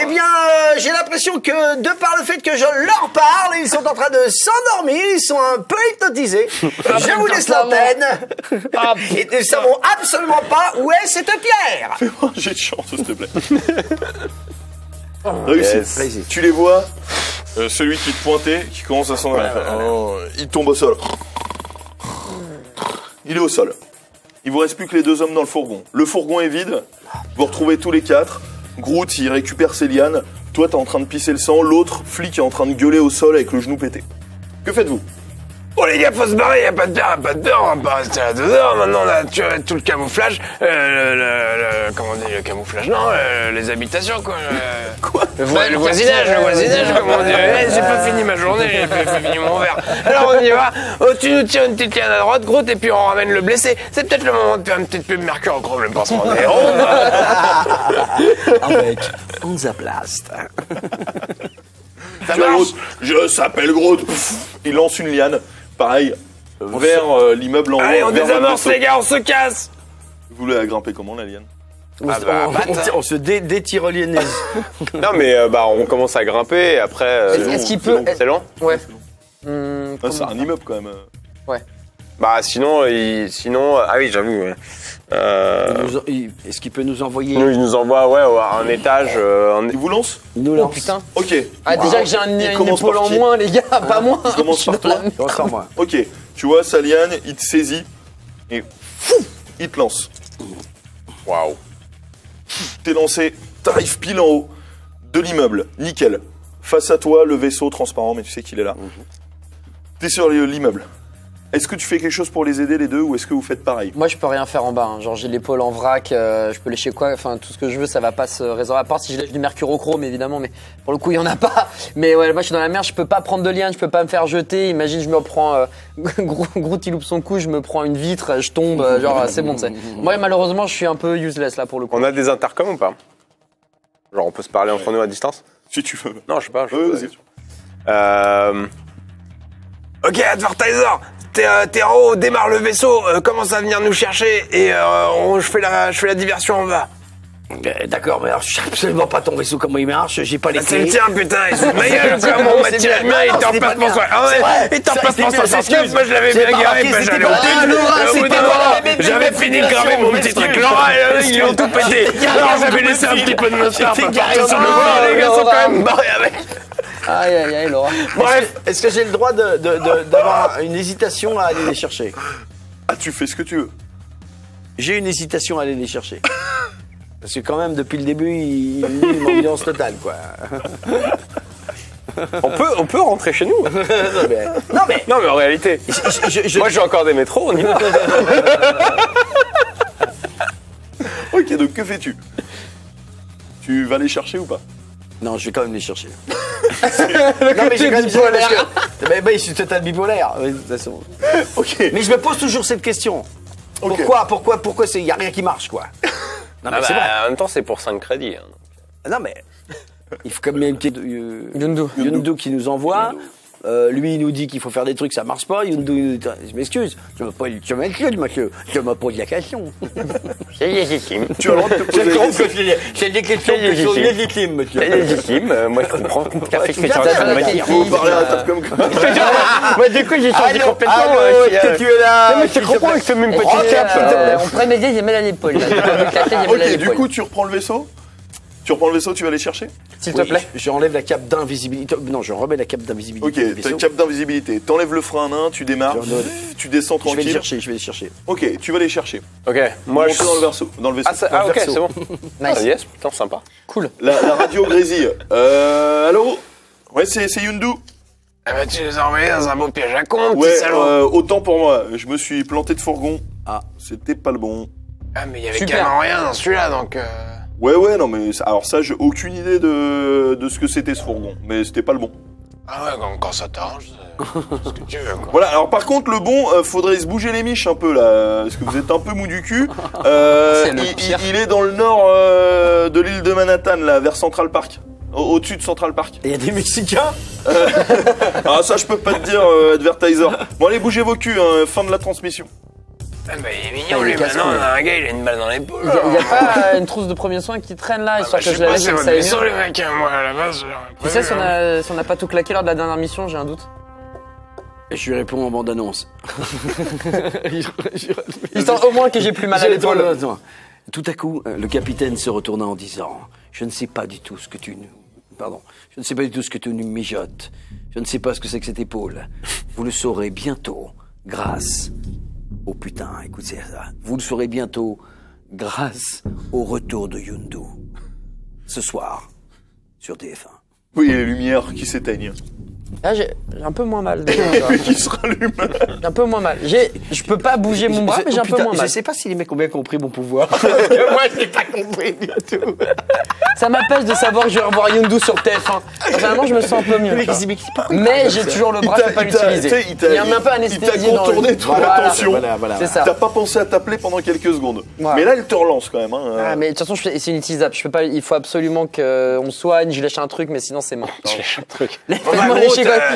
Eh bien, euh, j'ai l'impression que de par le fait que je leur parle, ils sont en train de s'endormir. Ils sont un peu hypnotisés. Je vous laisse l'antenne. Et nous ne savons absolument pas où est cette pierre. J'ai de chance, s'il te plaît. Réussi. Yes. Réussi. Tu les vois, euh, celui qui te pointait, qui commence à s'en aller. Oh, il tombe au sol. Il est au sol. Il vous reste plus que les deux hommes dans le fourgon. Le fourgon est vide. Vous retrouvez tous les quatre. Groot, il récupère ses lianes. Toi, t'es en train de pisser le sang. L'autre flic est en train de gueuler au sol avec le genou pété. Que faites-vous? Oh les gars, faut se barrer, y a pas de peur, y a pas de peur, on va pas rester là dedans. Maintenant, on a tu tout le camouflage, euh, le, le- le- comment on dit, le camouflage, non, euh, les habitations, quoi. le- Quoi Le, vo- le voisinage, le voisinage, comme on dit. Eh, j'ai pas fini ma journée, j'ai pas fini mon verre. Alors on y va. Oh, tu nous tires une petite liane à droite, Groot, et puis on ramène le blessé. C'est peut-être le moment de faire une petite pub Mercure en le pansement des héros. Avec Hansaplast. Ça marche. Groot, Je s'appelle Groot. Pff, Il lance une liane. Pareil, vers euh, l'immeuble en haut. Allez, on vers désamorce les gars, on se casse. Vous voulez la grimper comment la liane On, Ah se- bah, on- bâtard. on- on se dé- détyrolienise. Non mais euh, bah on commence à grimper et après. euh, Est-ce qu'il c'est peut long, C'est long. Ouais. Hum, Ah, C'est comment- un immeuble quand même. euh. Bah sinon, il- sinon, ah oui, j'avoue. ouais. Euh, Est-ce qu'il peut nous envoyer nous, il nous envoie ouais, à un étage. euh, un- Il vous lance Il nous Oh lance. putain. Ok. Ah, déjà que j'ai un, une commence épaule en moins, les gars, pas moi. Il commence par toi la- Commence par moi. Ok. Tu vois, Salian, il te saisit et fou, il te lance. Waouh. T'es lancé, t'arrives pile en haut de l'immeuble. Nickel. Face à toi, le vaisseau transparent, mais tu sais qu'il est là. T'es sur l'immeuble. Est-ce que tu fais quelque chose pour les aider les deux ou est-ce que vous faites pareil? Moi, je peux rien faire en bas. hein. Genre, j'ai l'épaule en vrac, euh, je peux lécher quoi, enfin, tout ce que je veux, ça va pas se résoudre. À part si je lèche du mercurochrome, évidemment, mais pour le coup, il y en a pas. Mais ouais, moi, je suis dans la mer, je peux pas prendre de lien, je peux pas me faire jeter. Imagine, je me prends, euh, gros, gros, il loupe son coup, je me prends une vitre, je tombe, euh, genre, c'est bon, tu sais. Moi, malheureusement, je suis un peu useless là pour le coup. On a des intercoms ou pas? Genre, on peut se parler entre nous à distance? Si tu veux. Non, je sais pas. Je. Euh, Ok, Advertiser, t'es euh, t'es en haut, démarre le vaisseau, euh, commence à venir nous chercher et euh, on- je, fais la, je fais la diversion en bas. Euh, D'accord, mais alors je sais absolument pas ton vaisseau comment il marche, j'ai pas les Ah, c'est le clés. tien, putain, il se fout de ma gueule, comment on m'a C'est tiré bien. le mien, il était en. Ah C'est vrai. ouais, il était en 69, c'est moi je l'avais bien garé, bah j'allais au bout J'avais fini de graver mon petit truc Laura, ils ont tout pété. Alors j'avais laissé un petit peu de pour sur le les gars sont quand même barrés avec. Aïe, aïe, aïe, Laura. Bref, est-ce que j'ai le droit de- de- de- d'avoir une hésitation à aller les chercher? Ah, tu fais ce que tu veux. J'ai une hésitation à aller les chercher. Parce que quand même, depuis le début, il il met une ambiance totale, quoi. on, peut, on peut rentrer chez nous. non, mais, non, mais Non, mais en réalité, je- je- je- moi j'ai encore des métros, on y va. Ok, donc que fais-tu? Tu vas les chercher ou pas? Non, je vais quand même les chercher. non, mais j'ai quand même bipolaire. que- Mais bah, je suis total bipolaire, oui, de toute façon. Ok. Mais je me pose toujours cette question. Pourquoi, pourquoi, pourquoi il n'y a rien qui marche, quoi Non, mais Ah c'est bah, vrai. en même temps, c'est pour 5 crédits. hein. Non, mais il faut quand même qu'il y ait euh, Yundu. Yundu qui nous envoie. Euh, lui, il nous dit qu'il faut faire des trucs, ça marche pas. Il nous dit, je m'excuse, je me pose, je m'excuse, monsieur, je me pose la question. C'est légitime. Tu as le droit de te poser la question. c'est des questions qui sont légitimes, monsieur. C'est légitime. euh, moi, je comprends tout à fait ce que tu es en train de me ouais, dire. Faut parler à la comme Moi, du coup, j'ai changé complètement. euh, est-ce que tu es là mais je comprends avec ce même petit cap. euh, on il met à l'épaule. Ok, du coup, tu reprends le vaisseau Tu reprends le vaisseau, tu vas les chercher S'il te plaît. J'enlève la cape d'invisibilité. Non, je remets la cape d'invisibilité. Ok, du t'as vaisseau. cap d'invisibilité. T'enlèves le frein à main, tu démarres, Je redonne. tu descends Je vais les tranquille. chercher, je vais les chercher. Ok, tu vas les chercher. Ok, moi, Montez je. dans le vaisseau. Dans le vaisseau. Ah, ça- ah, ok, verso. c'est bon. Nice. Ah, yes, putain, sympa. Cool. La, la radio grésille. Euh, allô Ouais, c'est c'est Yundu. Ah bah tu nous as envoyés dans un beau piège à con, Ouais, petit salaud. euh, autant pour moi. Je me suis planté de fourgon. Ah. C'était pas le bon. Ah mais il y avait Super. carrément rien dans celui-là, donc... euh, Ouais, ouais, non, mais alors ça, j'ai aucune idée de, de ce que c'était ce fourgon. Mais c'était pas le bon. Ah ouais, quand, quand ça t'arrange, c'est ce que tu veux, quoi. Voilà, alors par contre, le bon, euh, faudrait se bouger les miches un peu là, parce que vous êtes un peu mou du cul. Euh, C'est le il, pire. il- il est dans le nord euh, de l'île de Manhattan, là, vers Central Park. Au- Au-dessus de Central Park. Il y a des Mexicains? Ah, ça, je peux pas te dire, euh, advertiser. Bon, allez, bougez vos culs, hein, fin de la transmission. Ah bah il est mignon, il est lui, maintenant, on a un gars, il a une balle dans l'épaule. Il y, a- pas une trousse de premiers soins qui traîne là, Ah histoire bah, que je la laisse ça mieux. les mecs, moi, à la base, Tu sais si on, prévu, hein. a, si on a pas tout claqué lors de la dernière mission, j'ai un doute. Et je lui réponds en bande-annonce. Histoire au moins que j'ai plus mal à l'épaule. Tout à coup, euh, le capitaine se retourna en disant Je ne sais pas du tout ce que tu nous. Pardon. Je ne sais pas du tout ce que tu nous mijotes. Je ne sais pas ce que c'est que cette épaule. Vous le saurez bientôt, grâce au putain, écoutez ça. Vous le saurez bientôt, grâce au retour de Yundu. Ce soir, sur TF1. Oui, les lumières qui s'éteignent. Là, j'ai un peu moins mal. Qui se rallument. J'ai un peu moins mal. J'ai, je peux pas bouger mon bras, Je- mais j'ai un oh, peu putain, moins mal. Je sais pas si les mecs ont bien compris mon pouvoir. Moi, je n'ai pas compris du tout. Ça m'apaise de savoir que je vais revoir Yundu sur TF1. Finalement, je me sens un peu mieux. Mais j'ai toujours le bras, je peux pas l'utiliser. il y a un peu il t'a contourné ton Voilà. attention. Voilà, voilà. C'est ça. T'as pas pensé à t'appeler pendant quelques secondes. Voilà. Mais là, il te relance quand même. Hein. Ah, mais de toute façon, je c'est inutilisable. Je peux pas, il faut absolument qu'on soigne, je lèche un truc, mais sinon c'est mort. un truc. Faites-moi bah,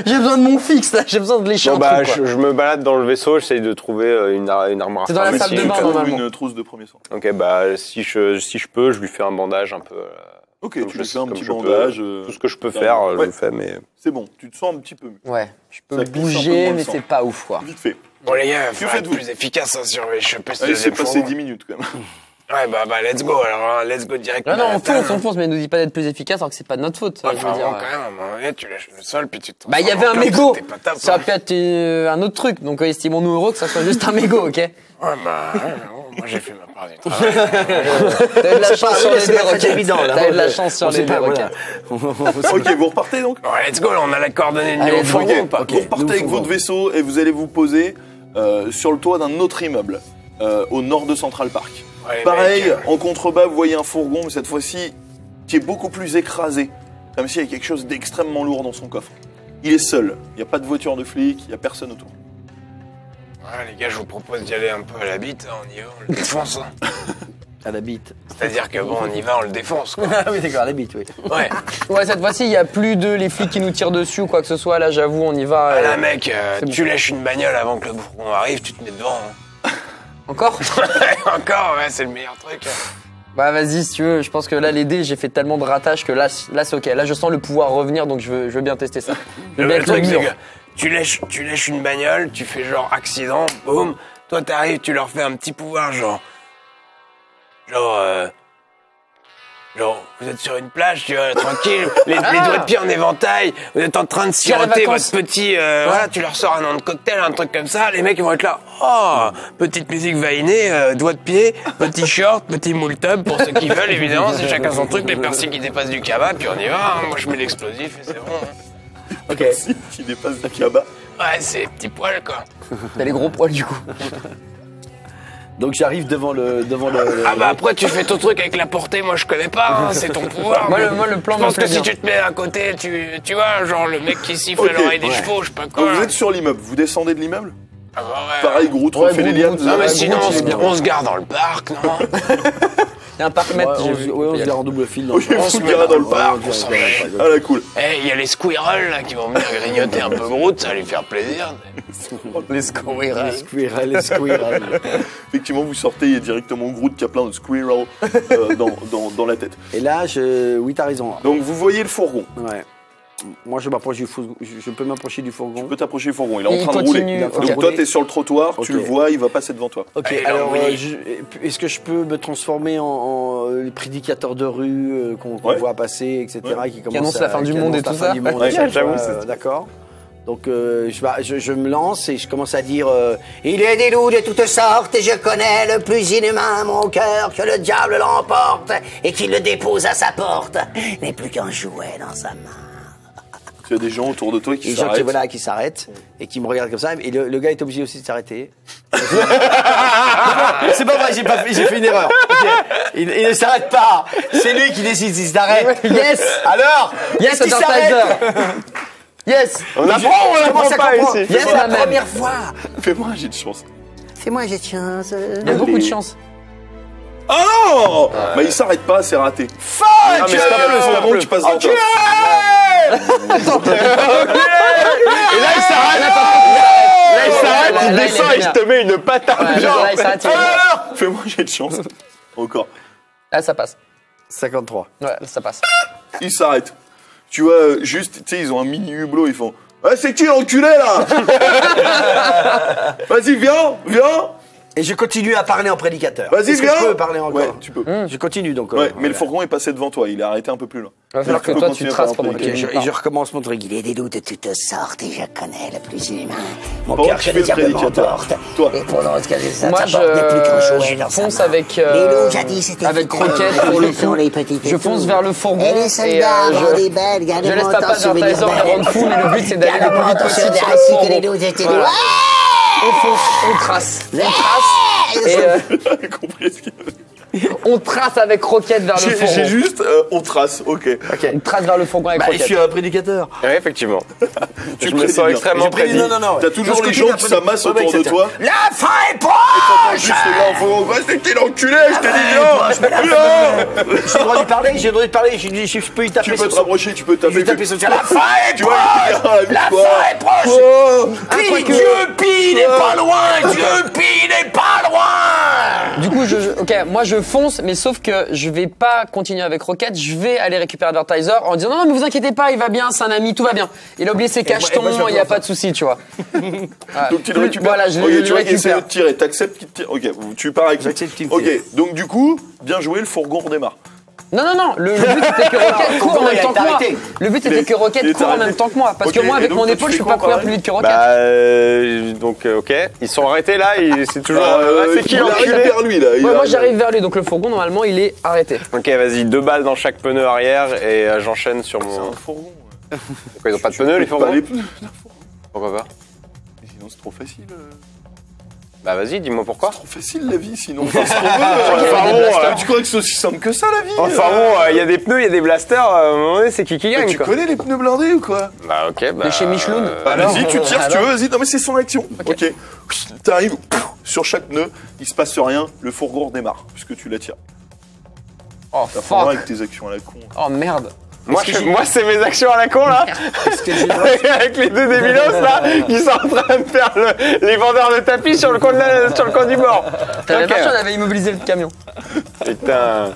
J'ai besoin de mon fixe là, j'ai besoin de un bah, je, je me balade dans le vaisseau, j'essaye de trouver euh, une, ar- une armoire. C'est dans la salle de bain, normalement. une trousse de premier soin. Ok, bah, si je, si je peux, je lui fais un bandage un peu. euh, Ok, comme tu je- lui fais un petit peux. bandage. euh, Tout ce que je peux faire, je le fais, mais. C'est bon, tu te sens un petit peu mieux. Ouais, je peux bouger, mais c'est pas ouf quoi. Vite fait. Bon, les gars, faut être plus efficace hein, choper ce Allez, c'est deuxième passé fourgon. 10 minutes quand même. Ouais, bah, bah, let's go. Alors, hein, let's go direct. Non, non, on fonce, on fonce, mais nous dis pas d'être plus efficace alors que c'est pas de notre faute. je veux Enfin, dire. bon, quand même, à un moment donné, tu lâches le sol, puis tu te Bah, il y avait un mégot. Ça hein. pu être euh, un autre truc. Donc, euh, estimons-nous heureux que ça soit juste un mégot, ok? Ouais, bah, ouais, moi, j'ai fait ma part du travail. T'as eu de la chance sur les c'est deux, là. T'as eu de la chance sur on les deux, ok. vous repartez donc? Bon, let's go, là, on a la coordonnée niveau pas Vous repartez avec votre vaisseau et vous allez vous poser euh, sur le toit d'un autre immeuble euh, au nord de Central Park. Ouais, Pareil, euh, en contrebas, vous voyez un fourgon, mais cette fois-ci qui est beaucoup plus écrasé, comme s'il y avait quelque chose d'extrêmement lourd dans son coffre. Il est seul, il n'y a pas de voiture de flic, il n'y a personne autour. Ouais, les gars, je vous propose d'y aller un peu à la bite, hein, on y va, on le défonce. hein. À la bite. C'est-à-dire que bon, on y va, on le défonce, quoi. Ah oui, d'accord, à la bite, oui. Ouais. Ouais, cette fois-ci, il y a plus de les flics qui nous tirent dessus ou quoi que ce soit. Là, j'avoue, on y va. Ah euh, là, mec, euh, c'est bon. tu lèches une bagnole avant que le fourgon arrive, tu te mets devant. hein. Encore Encore, ouais, c'est le meilleur truc. Bah, vas-y, si tu veux. Je pense que là, les dés, j'ai fait tellement de ratages que là, là c'est ok. Là, je sens le pouvoir revenir, donc je veux, je veux bien tester ça. Je veux Le, bien le être truc, c'est que tu lèches, tu lèches une bagnole, tu fais genre accident, boum. Toi, t'arrives, tu leur fais un petit pouvoir, genre. Genre. euh, Genre, vous êtes sur une plage, tu vois, tranquille, les, les doigts de pied en éventail, vous êtes en train de siroter votre petit, euh, voilà, tu leur sors un nom de cocktail, un truc comme ça, les mecs ils vont être là, oh, petite musique vainée, euh, doigts de pied, petit short, petit moule tub, pour ceux qui veulent, évidemment, c'est chacun son truc, les persils qui dépassent du cabas, puis on y va, hein. moi je mets l'explosif et c'est bon. hein. Ok. qui dépasse du cabas. Ouais, c'est petit poil, quoi. T'as les gros poils, du coup. Donc j'arrive devant le. Devant le, le- Ah bah après tu fais ton truc avec la portée, moi je connais pas, hein, c'est ton pouvoir. Moi, le- moi, le plan Je pense que si tu te mets à côté, tu, tu vois, genre le mec qui siffle Ok, à l'oreille des ouais. chevaux, je sais pas Donc quoi. vous êtes sur l'immeuble, vous descendez de l'immeuble Ah bah ouais. Pareil, Groot Ouais, refait les vous Non mais sinon on se garde dans le parc, non Il y a un parc Ouais, mètre. on, ouais, on se garde en double fil. dans vous On se garez dans le dans le parc. Ah la cool. Eh, il y a les squirrels là qui vont venir grignoter un peu Groot, ça va lui faire plaisir. Les squirrels. Squirrel, squirrel. Effectivement, vous sortez, il y a directement Groot qui a plein de squirrels euh, dans, dans, dans la tête. Et là, je... oui, t'as raison. Donc vous voyez le fourgon. Ouais. Moi, je m'approche du fourgon. Je peux m'approcher du fourgon. Tu peux t'approcher du fourgon, il est en Il train continue, de rouler. Donc toi, t'es sur le trottoir, tu Ok. le vois, il va passer devant toi. Ok, Allez, alors oui. euh, est-ce que je peux me transformer en, en, euh, prédicateur de rue euh, qu'on Ouais. voit passer, etc. Qui, commence annonce la fin du qui monde et tout ça Ouais, à euh, D'accord. Donc euh, je, vais- je, je me lance et je commence à dire euh, Il est des loups de toutes sortes et je connais le plus inhumain mon cœur que le diable l'emporte et qu'il le dépose à sa porte n'est plus qu'un jouet dans sa main. Tu as des gens autour de toi qui Et gens qui, s'arrêtent. voilà, qui s'arrêtent et qui me regardent comme ça. Et le, le gars est obligé aussi de s'arrêter. c'est pas vrai, j'ai pas fait, j'ai fait une erreur. Il, il ne s'arrête pas. C'est lui qui décide s'il s'arrête. Yes Alors Yes, Undertaker s'arrête Yes On apprend, on apprend pas ici. Yes, Fais-moi la la même. première fois. Fais-moi un jet de chance. Fais-moi, j'ai tiens. Il y a beaucoup de chance. Oh non Bah il s'arrête pas, c'est raté. Fuck Ah mais tape-le, fourgon, tu passes dans le top. Et là, il s'arrête Là, il s'arrête, il il descend et je bien. te mets une patate. Ouais, genre. il il est- Fais-moi jet de chance. Encore. Là, ça passe. 53. Ouais, là, ça passe. Il s'arrête. Tu vois, juste, tu sais, ils ont un mini hublot, ils font Ouais, c'est qui l'enculé là? Vas-y, viens, viens Et je continue à parler en prédicateur. Vas-y, Est-ce que viens je peux parler encore Ouais, tu peux. Je continue donc. euh, Ouais, mais le fourgon est passé devant toi, il est arrêté un peu plus loin. Va falloir que toi, tu traces pendant Ok, que je- je et je recommence mon truc. Il est des loups de toutes sortes et je connais le plus inhumain. Mon Bon, cœur que fais le diable m'emporte. Toi. Et pour l'autre, que ça Moi, je, fonce avec, Les euh, loups, jadis, c'était avec. Croquette pour le coup. Je fonce vers le fourgon Et les et, soldats, euh, je- des belles, gardez je laisse pas passer mais le but, c'est d'aller le plus vite possible sur le fourgon. On fonce, on trace. On trace. Et euh, J'ai compris ce qu'il y avait. on trace avec Croquette vers le J'ai j'ai juste, euh, on trace, ok. On trace vers le fourgon avec Bah, je Croquette. suis un prédicateur. Ouais, effectivement. Tu je me sens extrêmement prédit- prédit. non, non, non. T'as toujours Je les gens qui s'amassent autour de toi. La fin est T'entends proche juste fourgon, Ouais, c'est qui l'enculé, je t'ai dit Viens J'ai le droit de parler, j'ai le droit de parler, je, je, je peux y taper Tu peux te rapprocher, tu peux Je taper. taper sur la fin est Tu vois, il y a la fin est proche Ah, Dieu Pi n'est pas loin Dieu Pi n'est pas loin Du coup, je, je- ok, moi je fonce, mais sauf que je vais pas continuer avec Rocket, je vais aller récupérer Advertiser en disant non, non, mais vous inquiétez pas, il va bien, c'est un ami, tout va bien. Il a oublié ses cachetons, il y a pas de souci, tu vois. Ah, Donc tu le récupères. Voilà, je, Ok, je tu le vois qu'il essaie récupère. de tirer. T'acceptes qu'il te tire. Ok, tu pars avec. J'accepte qu'il me Ok, donc du coup, bien joué, le fourgon redémarre. Non, non, non, le, le but c'était que Rocket court en même temps que moi. Le but c'était que Rocket court en même temps que moi. Parce que moi, avec mon épaule, je peux pas courir plus vite que Rocket. Bah, euh, donc, euh, ok. Ils sont arrêtés là, c'est toujours. Euh, ah, c'est qui l'enculé vers lui là. moi arrive. j'arrive vers lui, donc le fourgon normalement il est arrêté. Ok, vas-y, deux balles dans chaque pneu arrière et euh, j'enchaîne sur C'est mon. un fourgon. Pourquoi ils ont pas de pneus les fourgons. Pourquoi pas Sinon c'est trop facile. Euh. Bah, vas-y, dis-moi pourquoi. Trop facile la vie, sinon euh. Enfin, blasters. euh, Tu crois que c'est aussi simple que ça la vie Enfin euh bon, il y a des pneus, il y a des blasters, euh, à un moment donné, c'est qui qui gagne Tu quoi. connais les pneus blindés ou quoi? Bah, ok, bah. Chez Michelin euh, Bah, Vas-y, tu tires si tu veux, vas-y. Non, mais c'est son action. Ok. T'arrives sur chaque pneu, il se passe rien, le fourgon redémarre, puisque tu l'attires. Oh T'as pas fuck. avec tes actions à la con. Oh merde. Moi, je- moi c'est mes actions à la con là Avec les deux débilos là qui sont en train de faire le- les vendeurs de tapis sur le coin, de la- sur le coin du bord. T'avais Ok. marché, on avait immobilisé le camion. Putain.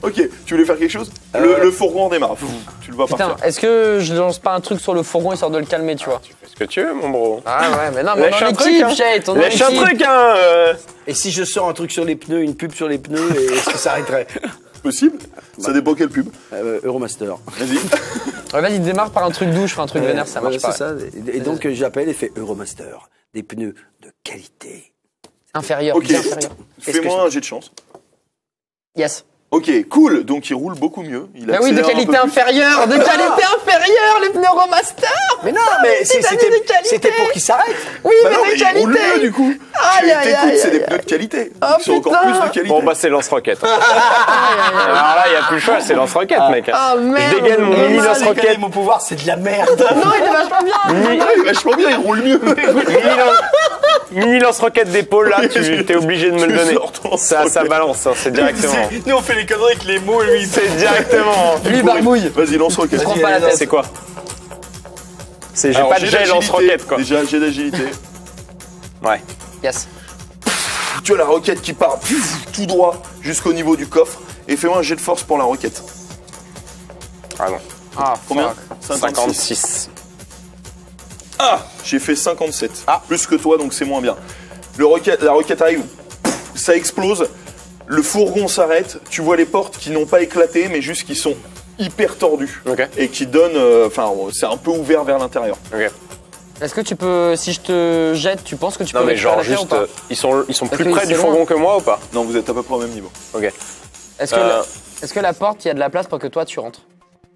Ok, tu voulais faire quelque chose le, le fourgon redémarre. Pfff, Tu le vois Putain, partir. est-ce que je lance pas un truc sur le fourgon histoire de le calmer, tu vois Fais ce que tu veux, mon bro. Ah ouais, mais non, mais on est en un truc, équipe, hein. Lâche un truc, hein euh. Et si je sors un truc sur les pneus, une pub sur les pneus, est-ce que ça arrêterait? Possible Ça dépend quelle pub. Euh, Euromaster. Vas-y. Ouais, vas-y, démarre par un truc doux, je ferai un truc vénère, ça marche pas. ça. Et, et donc euh, j'appelle et fais Euromaster. Des pneus de qualité. Inférieur, Ok. bien inférieur. Fais-moi un jet de chance. Yes. Ok, cool. Donc il roule beaucoup mieux. Il Bah oui, de qualité inférieure, de qualité inférieure, les pneus Romaster Mais non, mais c'est- t'as dit c'était de qualité. c'était pour qu'il s'arrête. Oui, Bah mais non, de mais il roule qualité mieux du coup. Aïe, c'est des pneus de qualité. Oh, Ils sont encore plus de qualité. Bon, bah, c'est lance-roquette. Alors là, il n'y a plus le choix, c'est lance-roquette, mec. Ah merde Je dégaine mon Mais mini lance-roquette. Mon pouvoir, c'est de la merde. Non, il est vachement bien Ouais, il est vachement bien, il roule mieux. Mini lance- Mini lance-roquette d'épaule, là, tu es obligé de me le donner. Ça, ça balance, hein, c'est directement. Nous, on fait les conneries avec les mots, lui. C'est directement. Lui, barbouille Vas-y, lance roquette. Prends pas la tête C'est quoi C'est j'ai pas de jet d'agilité. lance-roquette, quoi. Déjà, j'ai d'agilité. Ouais. Yes. tu as la roquette qui part tout droit jusqu'au niveau du coffre. Et fais-moi un jet de force pour la roquette. Ah non. Ah, Combien fuck. 56. Ah J'ai fait 57. Ah. Plus que toi, donc c'est moins bien. Le roquette, la roquette arrive, ça explose. Le fourgon s'arrête. Tu vois les portes qui n'ont pas éclaté, mais juste qui sont hyper tordues. Et qui donnent. euh, Enfin, c'est un peu ouvert vers l'intérieur. Est-ce que tu peux, si je te jette, tu penses que tu Non, peux mais récupérer genre, ou juste, pas euh, ils sont, ils sont Parce plus près du loin. fourgon que moi ou pas? Non, vous êtes à peu près au même niveau. Ok. Est-ce que, Euh, que la porte, il y a de la place pour que toi tu rentres?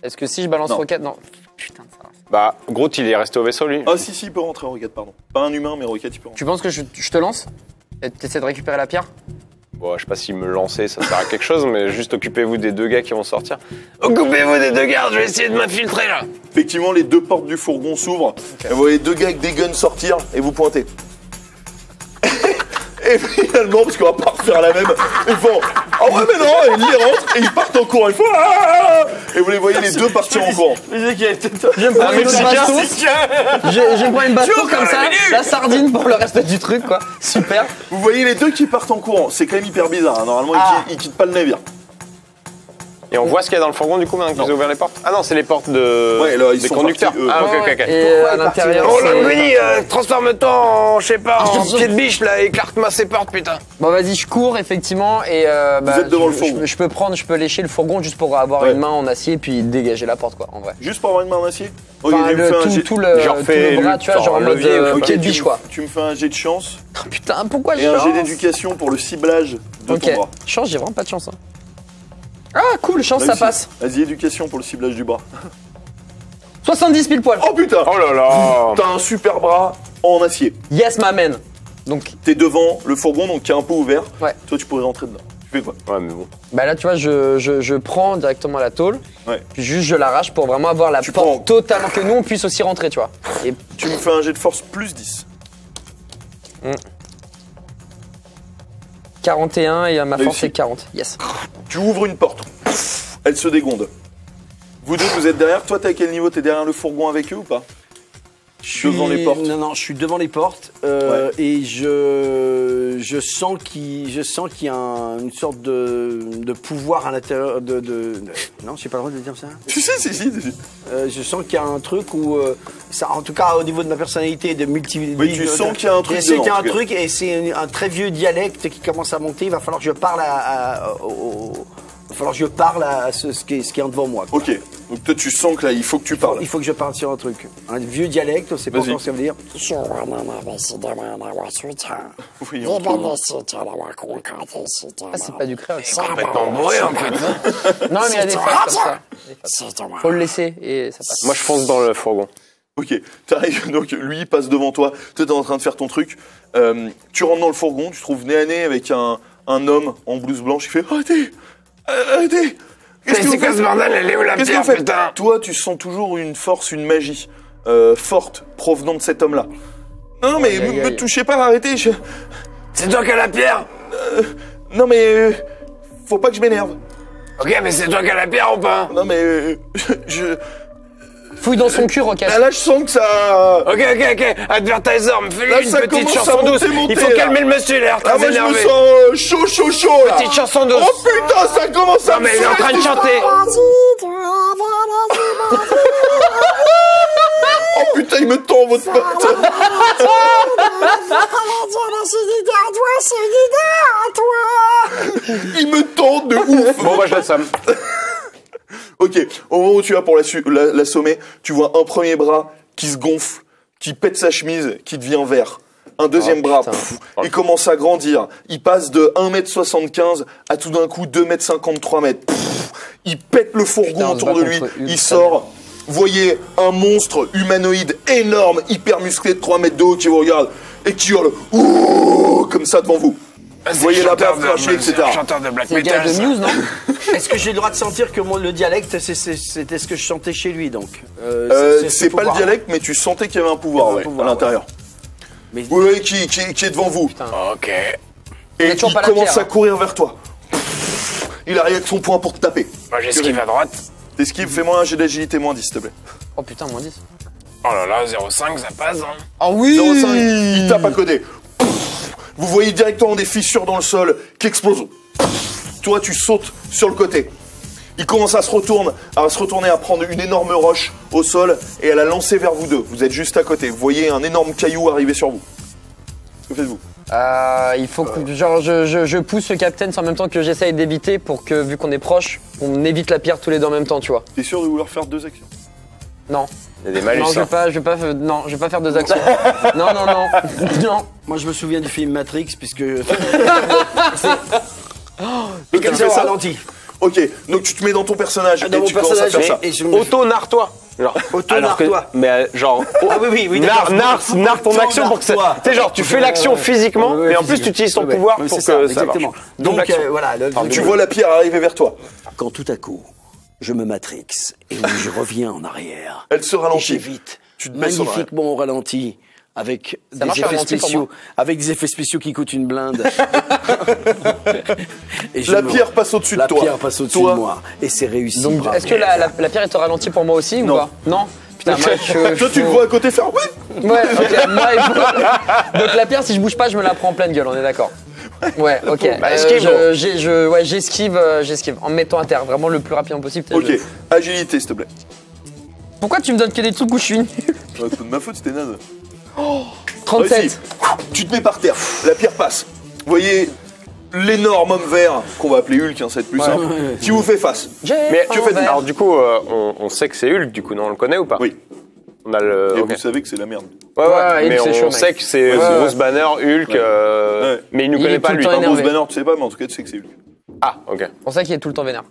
Est-ce que si je balance Non. roquette, non Putain, ça va. Bah, Groot, il est resté au vaisseau, lui. Ah, si, si, il peut rentrer, roquette, pardon. Pas un humain, mais roquette, il peut rentrer. Tu penses que je, je te lance? Et t'essaies de récupérer la pierre? Bon, je sais pas s'il me lançait, ça sert à quelque chose, mais juste occupez-vous des deux gars qui vont sortir. Occupez-vous des deux gardes, je vais essayer de m'infiltrer là. Effectivement, les deux portes du fourgon s'ouvrent. Et vous voyez deux gars avec des guns sortir et vous pointez. Et finalement, parce qu'on va pas refaire la même, ils font Ah ouais, mais non, et ils les rentrent et ils partent en courant. Ils font Ah Et vous les voyez les deux partir en courant. Je vais me prendre une bastos. Je, me une bastos comme ça, la sardine pour le reste du truc, quoi. Super. Vous voyez les deux qui partent en courant. C'est quand même hyper bizarre. hein. Normalement, ils Ah. quittent- ils, quittent pas le navire. Et on voit ce qu'il y a dans le fourgon du coup maintenant qu'ils ont ouvert les portes? Ah non, c'est les portes de... Ouais, là, ils des sont conducteurs. partis, ah, ok, ok, ok. Et euh, à l'intérieur, Oh, Lamborghini, euh, transforme-toi en, je sais pas, en pied de biche là, éclate-moi ces portes, putain. Bon, vas-y, je cours effectivement et euh, bah, êtes devant je, le fourgon. je- je peux prendre, je peux lécher le fourgon juste pour avoir Ouais. une main en acier puis dégager la porte, quoi, en vrai. Juste pour avoir une main en acier? Ok, Enfin, le- tout, jet- tout le, Genre tout fait le bras, tu vois, genre en mode euh, Ok, pied tu, de biche, me- quoi. tu me fais un jet de chance Oh, putain, pourquoi et je un jet d'éducation pour le ciblage de ton bras. chance, j'ai vraiment pas de chance. Ah, cool, chance, ça Réussi. passe. Vas-y, éducation pour le ciblage du bras. 70 pile poil. Oh putain Oh là là T'as un super bras en acier. Yes, ma man. Donc, T'es devant le fourgon, donc qui est un peu ouvert. Ouais. Toi, tu pourrais rentrer dedans. Tu fais quoi? Ouais, mais bon. bah là, tu vois, je, je, je prends directement la tôle, Ouais. puis juste je l'arrache pour vraiment avoir la Tu porte prends- totalement que nous on puisse aussi rentrer, tu vois. Et Tu me fais un jet de force plus 10. 41 et euh, ma force Réussi. c'est 40. Yes. Tu ouvres une porte. Elle se dégonde. Vous deux, vous êtes derrière. Toi, t'es à quel niveau? T'es derrière le fourgon avec eux ou pas? Je suis Devant les portes. Non, non, je suis devant les portes euh, et je, je sens qu'il je sens qu'il y a un- une sorte de, de pouvoir à l'intérieur de, de, de- Non, j'ai pas le droit de dire ça. Tu sais, si, si. si. Euh, je sens qu'il y a un truc où, euh, ça, en tout cas au niveau de ma personnalité, de multi. Oui, tu de- sens qu'il y a un truc Je sais qu'il y a un truc et c'est un, un très vieux dialecte qui commence à monter. Il va falloir que je parle à, à- au- au- va falloir que je parle à ce, ce qui est, ce qui est en devant moi. quoi. Ok. Donc toi, tu sens que là, il faut que tu parles. Il faut que je parle sur un truc. Un vieux dialecte, on sait pas Vas-y. encore ce que ça veut dire. Oui. Ah, c'est pas du créole. ça. Complètement bourré en fait. Non, mais il y a des phrases comme ça. Faut le laisser et ça passe. Moi, je fonce dans le fourgon. Ok, t'arrives, donc lui il passe devant toi, toi t'es en train de faire ton truc, Euh, tu rentres dans le fourgon, tu te trouves nez à nez avec un, un homme en blouse blanche qui fait Arrêtez Arrêtez Qu'est-ce que vous faites ce bordel Elle est où la Qu'est-ce que pierre vous faites putain Toi tu sens toujours une force, une magie euh, forte provenant de cet homme-là. Non, non mais Aïe, aïe, me, me aïe. touchez pas, arrêtez je- C'est toi qui as la pierre Non mais... euh, faut pas que je m'énerve. Ok, mais c'est toi qui as la pierre ou pas Non mais... euh, je... Fouille dans son cul, Rocket. Là, là je sens que ça... Ok, ok, ok. Advertiser, me Là, fais-lui une ça petite chanson douce. monter, Il faut là. calmer le monsieur, il a l'air Ah moi je me sens euh, chaud chaud chaud là Petite chanson douce. Oh putain ça commence à Non, me mais il est en train de chanter. Oh putain, il me tend votre pote. Il me tend de ouf. Bon, bah, je l'assomme. Ok, au moment où tu vas pour l'assommer, la, tu vois un premier bras qui se gonfle, qui pète sa chemise, qui devient vert. Un deuxième Oh, bras, pff, il commence à grandir. Il passe de 1m75 à tout d'un coup 2m50, 3m. Pff, il pète le fourgon Putain, autour de lui. Il sort. Voyez un monstre humanoïde énorme, hyper musclé de 3 mètres de haut qui vous regarde et qui hurle Ouh comme ça devant vous. Ah, c'est Voyez la cracher, c'est etc. chanteur de black C'est metal. de. Muse, non Est-ce que j'ai le droit de sentir que mon- le dialecte, c'était ce que je sentais chez lui, donc Euh, Euh, ce c'est pas le dialecte, mais tu sentais qu'il y avait un pouvoir, Il y avait un ouais, pouvoir, à l'intérieur. Mais- Oui, oui, qui, qui, qui est devant vous. Ok. Et il commence pierre, à hein. courir vers toi. Il arrive avec son poing pour te taper. Moi, j'esquive à droite. T'esquives, fais-moi un jet d'agilité moins 10, s'il te plaît. Oh putain, moins 10. Oh là là, 0,5, ça passe, hein. Oh oui 0,5, il tape à côté. Vous voyez directement des fissures dans le sol qui explosent. Toi, tu sautes sur le côté. Il commence à se, retourne, à se retourner, à prendre une énorme roche au sol et à la lancer vers vous deux. Vous êtes juste à côté. Vous voyez un énorme caillou arriver sur vous. Que faites-vous Euh, il faut que genre je, je, je pousse le capitaine en même temps que j'essaye d'éviter pour que vu qu'on est proche, on évite la pierre tous les deux en même temps, tu vois. T'es sûr de vouloir faire deux actions Non. Il y a des malus. non, je vais hein. pas, je vais pas, faire- non, je vais pas faire deux actions. non, non, non, non. Moi, je me souviens du film Matrix, puisque. Tu Comme ça, ça ralenti. Ok, donc tu te mets dans ton personnage Dans et mon tu commences à personnage, faire ça. et je me. Auto-narre-toi. Genre, alors que- Auto-narre-toi. Mais euh, genre. Ah oui, oui, oui, Narre, d'accord. narre, narre ton action pour que ça. Auto-narre-toi. Tu sais, genre, tu fais l'action physiquement, mais en plus, tu utilises ton pouvoir pour que ça. Donc, action. euh, voilà. le- Tu vois la pierre arriver vers toi. Quand tout à coup, je me matrix et où je reviens en arrière. Elle se Et ralentit. j'évite Tu te magnifiquement au ralenti avec des effets spéciaux, avec des effets spéciaux qui coûtent une blinde. Et je La me- pierre passe au-dessus de La toi. pierre passe au-dessus Toi. de moi et c'est réussi. Donc bravo. est-ce que la, la, la pierre est au ralenti pour moi aussi Non. ou pas Non. Putain, moi je. Toi, tu le vois à côté faire oui. Ouais, ok. Moi, il faut- Donc la pierre, si je bouge pas, je me la prends en pleine gueule, on est d'accord. Ouais, ok. Bah, Euh, esquive, je- j'ai- je- ouais, j'esquive, euh, j'esquive en me mettant à terre, vraiment le plus rapidement possible. Ok, je- agilité, s'il te plaît. Pourquoi tu me donnes que des trucs où je suis nul Ouais, c'est pas de ma faute, c'était naze. 37. Réussi. Tu te mets par terre, la pierre passe. Vous voyez l'énorme homme vert, qu'on va appeler Hulk, hein, ça va être plus simple, qui vous fait face. J'ai Mais tu fais. Alors, du coup, euh, on, on sait que c'est Hulk, du coup, non, on le connaît ou pas Oui, On a le. et vous savez que c'est la merde. Ouais, ouais, Ouais, mais on mec. sait que c'est Ouais, Bruce. Banner, Hulk, euh, Ouais. mais il nous Il connaît est pas tout le lui. énervé. Bruce Banner, tu sais pas, mais en tout cas, tu sais que c'est Hulk. Ah, ok. On sait qu'il est tout le temps vénère.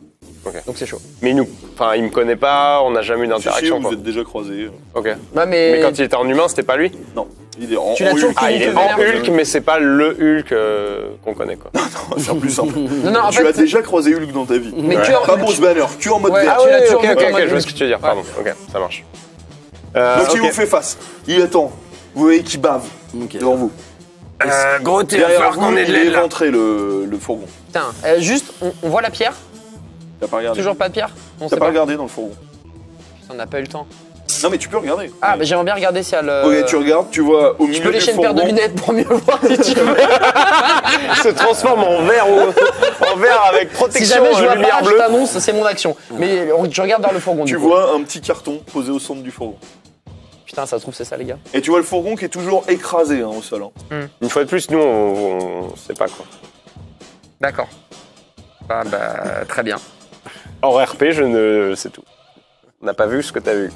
Ok. Donc c'est chaud. Mais il nous, enfin, il me connaît pas, on n'a jamais eu Si, si, d'interaction. vous êtes déjà croisés. Ok. Bah mais. Mais quand il était en humain, c'était pas lui? Non, il est en, Tu en Hulk. Ah, il est en. Hulk, mais c'est pas le Hulk euh, qu'on connaît, quoi. C'est plus simple. Non, non, en tu fait. as déjà croisé Hulk dans ta vie. Mais Ouais. tu as- Pas Bruce Banner, que en mode Ouais, vert. tu l'as toujours ok, je vois ce que tu veux dire, pardon. Ok, ça marche. Euh, Donc il ok. vous fait face. Il attend. Vous voyez qu'il bave devant vous. Euh, gros, t'es Derrière falloir vous, qu'on ait de il est l'aide là. éventré le, le fourgon. Putain, euh, juste, on, on voit la pierre T'as pas regardé Toujours pas de pierre On T'as sait pas pas. regardé dans le fourgon. On n'a pas eu le temps. Non mais tu peux regarder. Ah, mais j'aimerais bien regarder si elle. euh, Ok, tu regardes, tu vois au milieu Je peux du lécher une paire de fourgon. lunettes pour mieux voir si tu veux. se transforme en verre ou en verre avec Si protection jamais je euh, vois lumière pas, je bleue. t'annonce, c'est mon action. Mais on- je regarde vers le fourgon. Tu du coup. vois un petit carton posé au centre du fourgon. Putain, ça se trouve, c'est ça, les gars. Et tu vois le fourgon qui est toujours écrasé hein, au sol. hein. Une fois de plus, nous, on, on sait pas quoi. D'accord. Bah, bah, très bien. Hors RP, je ne sais tout. On n'a pas vu ce que t'as vu.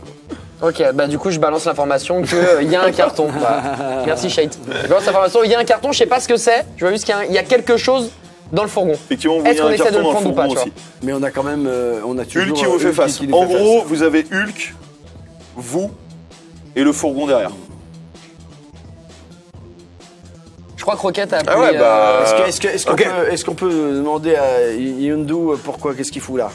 Ok, bah du coup je balance l'information qu'il y a un carton. Voilà. Merci Shade. Je balance l'information, il y a un carton, je sais pas ce que c'est, je vois juste qu'il y a un- il y, a quelque chose dans le fourgon. Effectivement, vous Est-ce voyez qu'on un essaie de carton le dans prendre ou pas, fourgon tu aussi. Mais on a quand même. euh, on a toujours. Hulk qui euh, vous fait face. qui nous En fait gros, face. vous avez Hulk, vous et le fourgon derrière. Je crois que Rocket a appris. Ah ouais, bah, Est-ce que- est-ce que- est-ce qu'on Ok. peut, est-ce qu'on peut demander à Yundu euh, pourquoi, qu'est-ce qu'il fout là?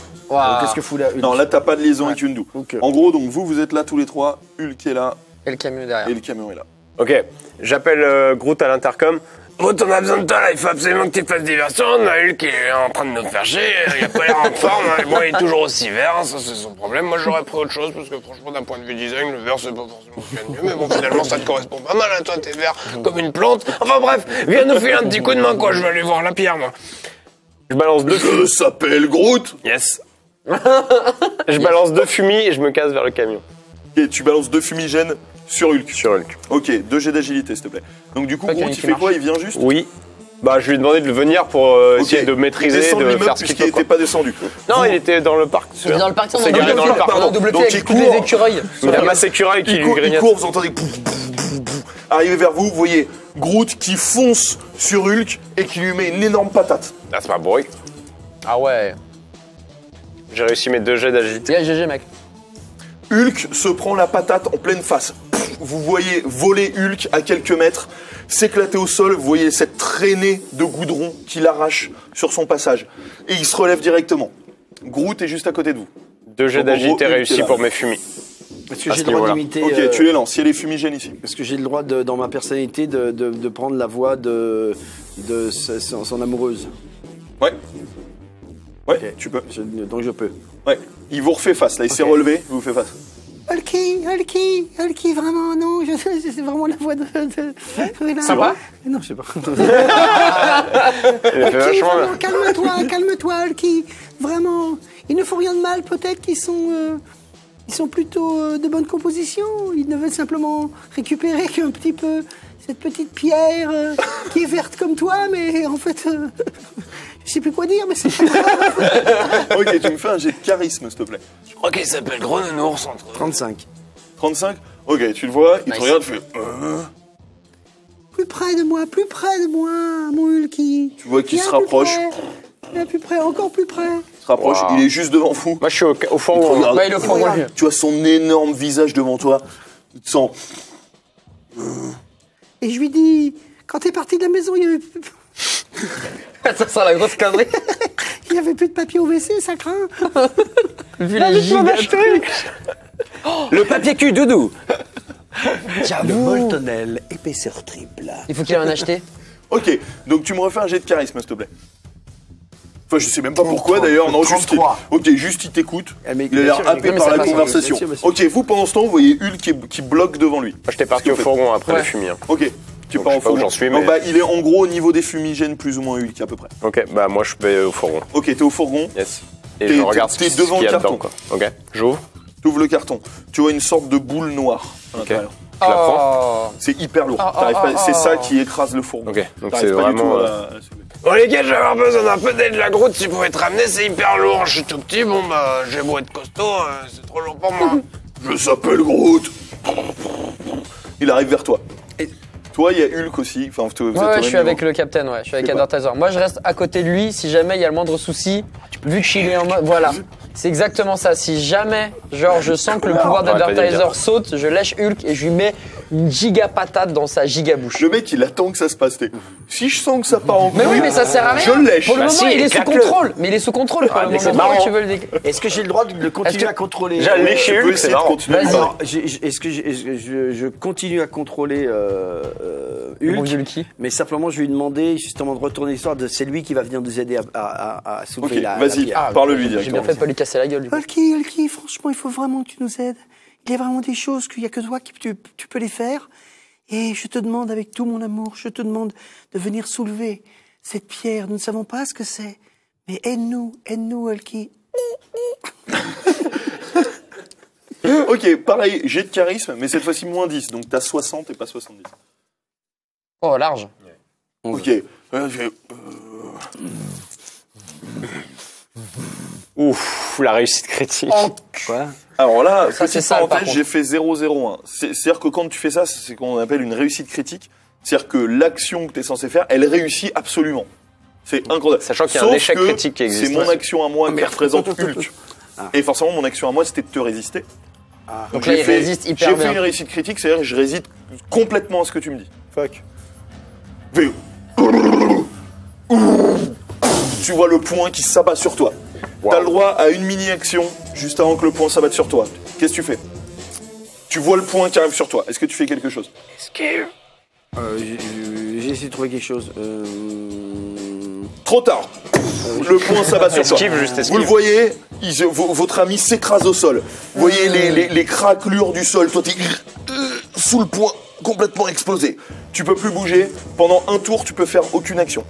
Qu'est-ce que fout là Hulk? Non, là t'as pas de liaison avec Yundu. Ok. En gros, donc vous, vous êtes là tous les trois, Hulk est là Et le camion derrière. et le camion est là. Ok, j'appelle euh, Groot à l'intercom. Groot, on a besoin de toi là, il faut absolument que tu fasses diversion. On a Hulk qui est en train de nous faire chier, il a pas l'air en forme. hein. Bon, il est toujours aussi vert, hein, ça c'est son problème. Moi j'aurais pris autre chose parce que franchement, d'un point de vue design, le vert c'est pas forcément ce qu'il y a de mieux. Mais bon, finalement, ça te correspond pas mal à toi, t'es vert comme une plante. Enfin bref, viens nous filer un petit coup de main quoi, je vais aller voir la pierre moi. Je balance deux Je s'appelle Groot Yes. je balance deux fumis et je me casse vers le camion. Et tu balances deux fumigènes sur Hulk. Sur Hulk. Ok, deux jets d'agilité s'il te plaît. Donc du coup, y Groot, il fait marche. quoi? Il vient juste? Oui. Bah, je lui ai demandé de venir pour euh, Ok. essayer de Il maîtriser, descend de l'immeuble faire ce qu'il puisqu'il faut. quoi. était pas descendu. Non, il était dans le parc. Il est dans le parc, on C'est a garé dans le parc, on a pardon. double Donc, avec il tous court. les écureuils. Il ramasse écureuil qui Il lui court, il grignote. court, vous entendez pouf, pouf, pouf, pouf. Arrivé vers vous, vous voyez Groot qui fonce sur Hulk et qui lui met une énorme patate. That's my boy. Ah ouais. J'ai réussi mes deux jets d'agilité. Yeah, GG mec. Hulk se prend la patate en pleine face. Vous voyez voler Hulk à quelques mètres, s'éclater au sol, vous voyez cette traînée de goudron qui l'arrache sur son passage. Et il se relève directement. Groot est juste à côté de vous. Deux jets d'agilité réussis pour mes fumis. Est-ce que j'ai le droit d'imiter Ok, euh, tu les lances. Il y a les fumigènes ici. Est-ce que j'ai le droit, de, dans ma personnalité, de, de, de prendre la voix de, son, son amoureuse? Ouais. Ouais, tu peux. Je- donc je peux. Ouais. Il vous refait face. Là, il s'est relevé. Il vous fait face. Hulky, Hulky, Hulky, vraiment, non, je, c'est vraiment la voix de. de, de- Sympa Non, je sais pas. Vraiment, calme-toi, calme-toi, Hulky. Vraiment, ils ne font rien de mal, peut-être qu'ils sont. euh, ils sont plutôt euh, de bonne composition. Ils ne veulent simplement récupérer qu'un petit peu cette petite pierre euh, qui est verte comme toi, mais en fait. Je sais plus quoi dire, mais c'est ok, tu me fais un jet de charisme, s'il te plaît. Je crois qu'il s'appelle Gros Nounours entre 35. 35 Ok, tu le vois, il te regarde, tu fais. euh, Plus près de moi, plus près de moi, mon Hulky. Tu vois qu'il Viens se plus rapproche. près. Viens plus près, encore plus près. se rapproche, Wow. il est juste devant vous. Moi, je suis au, au fond. Il te où on- regarde. Ouais, il est au fourgon, lui. Tu vois son énorme visage devant toi. Il te sent. Et je lui dis, quand t'es parti de la maison, il y avait, plus- Ça sent la grosse connerie. il y avait plus de papier au WC, ça craint. Vu les gigas. Le papier cul, Doudou Le J'avoue. Moltonel, épaisseur triple. Il faut qu'il en acheté. Ok, donc tu me refais un jet de charisme, s'il te plaît. Enfin, je sais même pas pourquoi 33. d'ailleurs. Non, juste. 33. Ok, juste il t'écoute. Ah, mais Il a bien l'air sûr, happé mais par ça la passe, conversation. bien sûr, bien sûr. Ok, vous pendant ce temps, vous voyez Hulk qui, qui bloque devant lui. Moi, j'étais parti au fourgon après Ouais. les fumis. hein. Ok, tu Donc, pars fourgon. j'en suis, bah, il est en gros au niveau des fumigènes, plus ou moins Hulk à peu près. Ok, bah moi, je vais au fourgon. Ok, t'es au fourgon, Yes. Et T'es- je regarde ce t'es qui- devant ce qu'il y a le dedans, carton. quoi. Ok, j'ouvre. t'ouvres le carton. Tu vois une sorte de boule noire à l'intérieur. Je la prends. Oh. C'est hyper lourd. Ah, T'arrives ah, pas- ah, C'est ah. ça qui écrase le fourgon. Ok, donc T'arrives c'est pas du vraiment, à euh, la- à la soulever. Bon les gars, je vais avoir besoin d'un peu d'aide. La Groot, si vous pouvez te ramener, c'est hyper lourd. Je suis tout petit, bon bah, j'ai beau être costaud, euh, c'est trop lourd pour moi. Je s'appelle Groot. Il arrive vers toi. Toi, il y a Hulk aussi. Enfin, vous- vous êtes Ouais, au ouais, même je suis niveau. avec le capitaine, ouais. Je suis avec quoi Advertiser. Moi, je reste à côté de lui si jamais il y a le moindre souci. Vu qu'il est en mode. Voilà. C'est exactement ça. Si jamais, genre, je sens que le pouvoir d'Advertiser saute, je lèche Hulk et je lui mets une giga patate dans sa giga bouche. Le mec, il attend que ça se passe. t'es, Si je sens que ça part en Mais oui, couille, mais ça sert à rien. Je le lèche. Pour le Bah moment, si, il est sous claque-le. contrôle. Mais il est sous contrôle pour Ah, le mais moment. c'est Pourquoi marrant. tu veux le dé- Est-ce que j'ai le droit de le continuer que- à contrôler J'ai euh, Hulk, essayer c'est de marrant. continuer. Vas-y. Alors, j'ai- j'ai- est-ce que, j'ai- est-ce que je, je continue à contrôler euh, euh, Hulk vieux Lucky. Mais simplement, je vais lui demander justement de retourner l'histoire de c'est lui qui va venir nous aider à, à, à, à soulever Ok, la, la vas-y, pierre. parle-lui J'ai bien directement. fait de pas lui casser la gueule, du coup. Hulky, Hulky, franchement, il faut vraiment que tu nous aides. Il y a vraiment des choses qu'il y a que toi qui tu, tu peux les faire. Et je te demande avec tout mon amour, je te demande de venir soulever cette pierre. Nous ne savons pas ce que c'est. Mais aide-nous, aide-nous, Hulky. Ok, pareil, j'ai de charisme, mais cette fois-ci moins 10, donc t'as 60 et pas 70. Oh, large. Ok. Euh, j'ai- Ouf, la réussite critique. Quoi? Alors là, Ça, petite par parenthèse, j'ai fait 0-0-1. C'est- C'est-à-dire que quand tu fais ça, c'est ce qu'on appelle une réussite critique. C'est-à-dire que l'action que tu es censé faire, elle réussit absolument. C'est incroyable. Sachant qu'il y a un échec que critique qui existe C'est mon action à moi qui représente Hulk. Et forcément, mon action à moi, c'était de te résister. Donc j'ai là, il fait- résiste hyper J'ai fait une réussite critique, c'est-à-dire que je résiste complètement à ce que tu me dis. Fuck. V. Tu vois le point qui s'abat sur toi. T'as le droit à une mini-action juste avant que le point s'abatte sur toi. Qu'est-ce que tu fais? Tu vois le point qui arrive sur toi. Est-ce que tu fais quelque chose? Euh, j'ai- essayé de trouver quelque chose. Euh... Trop tard. Le point s'abat sur toi. Esquive, juste esquive. Vous le voyez, il- votre ami s'écrase au sol. Vous voyez les, les, les craquelures du sol. Toi, t'es euh, sous le point, complètement explosé. Tu peux plus bouger. Pendant un tour, tu peux faire aucune action.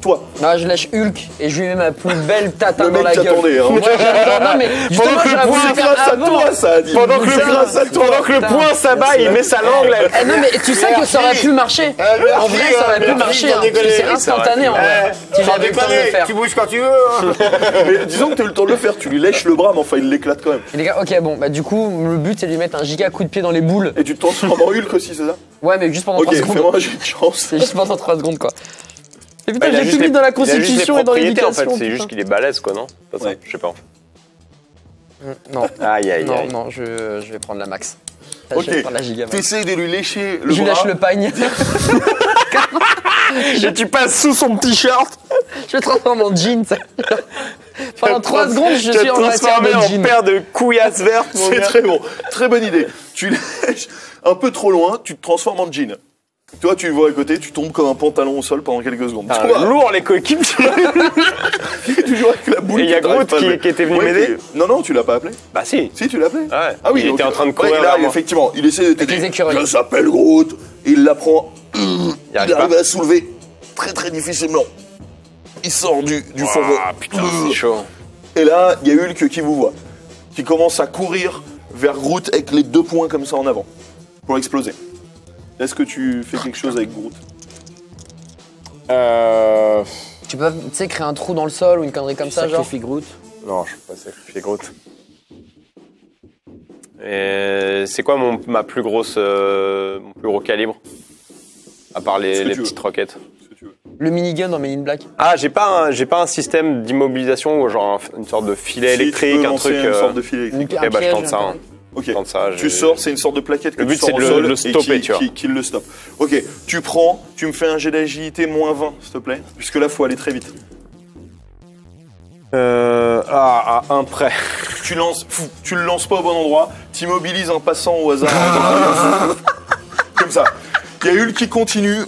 Toi, Non, je lâche Hulk et je lui mets ma plus belle tatin Le dans mec la gueule. hein. Non, mais Pendant que le point grâce à avant. toi, ça a dit. Pendant que le C'est grâce à toi. Pendant que le Putain. point s'abat, il met sa langue là. Eh non, mais tu sais que ça aurait pu marcher. En vrai, ça aurait pu marcher. hein. C'est instantané en vrai. Le temps de le faire. Tu bouges quand tu veux. hein. Mais disons que t'as eu le temps de le faire. Tu lui lèches le bras, mais enfin, il l'éclate quand même. Les gars, ok, bon, bah du coup, le but c'est de lui mettre un giga coup de pied dans les boules. Et tu te transformes en Hulk aussi, c'est ça? Ouais, mais juste pendant Ok, 3 secondes. fais-moi un jet de chance. C'est juste pendant 3 secondes quoi. Et putain, Bah, j'ai tout mis les- dans la constitution et dans propriétés, en l'éducation. fait, c'est juste qu'il est balèze quoi, non Pas ça Ouais. Je sais pas. Non, Aïe aïe non, aïe. non, je, je vais prendre la max. Ok. Je vais prendre la max. T'essayes de lui lécher le Je lui bras. lâche le pagne. Et tu passes sous son t-shirt. je me transforme en jean. ça. Pendant 3 secondes, je suis en matière transformé de en jean. paire de couillasses vertes. mon C'est très bon. Très bonne idée. Tu lèches un peu trop loin, tu te transformes en jean. Toi, tu le vois à côté, tu tombes comme un pantalon au sol pendant quelques secondes. Ah, lourd les coéquipiers. tu es toujours avec la boule. Et il y a Groot qui- était venu Ouais, m'aider Non, non, tu l'as pas appelé. bah si. Si, tu l'as appelé. Ouais. Ah oui, Il donc- était en train de Ouais, courir arrive, moi. effectivement. Il essaie de t'aider. les écureuils. Je s'appelle Groot. Il la prend. Il Il arrive à la soulever très très difficilement. Il sort du, du fond. Ah putain, c'est chaud. Et là, il y a Hulk qui vous voit, qui commence à courir vers Groot avec les deux poings comme ça en avant, pour exploser. Est-ce que tu fais quelque chose avec Groot Euh. Tu peux, tu sais, créer un trou dans le sol ou une connerie comme ça, genre. Sacrifie Groot. Non, je peux pas sacrifier Groot. Et c'est quoi mon, ma plus grosse, euh, mon plus gros calibre? À part Ce les, que les tu petites veux. roquettes. Ce que tu veux. Le minigun dans Men in Black. Ah, j'ai pas, un- j'ai pas un système d'immobilisation ou genre un- une sorte de filet Si, tu électrique, peux un lancer truc. une euh, sorte de filet électrique. Eh bah, je tente ça. hein. Ok. Ça. Tu sors, c'est une sorte de plaquette que Le but, tu sors au le- sol le et stopper, qui, tu vois. qui- qui le stoppe. Ok, tu prends, tu me fais un jet d'agilité moins 20, s'il te plaît, puisque là, faut aller très vite. Euh, ah, à un près. Tu lances, fou, tu le lances pas au bon endroit, tu immobilises un passant au hasard. Comme ça. Il y a Hulk qui continue,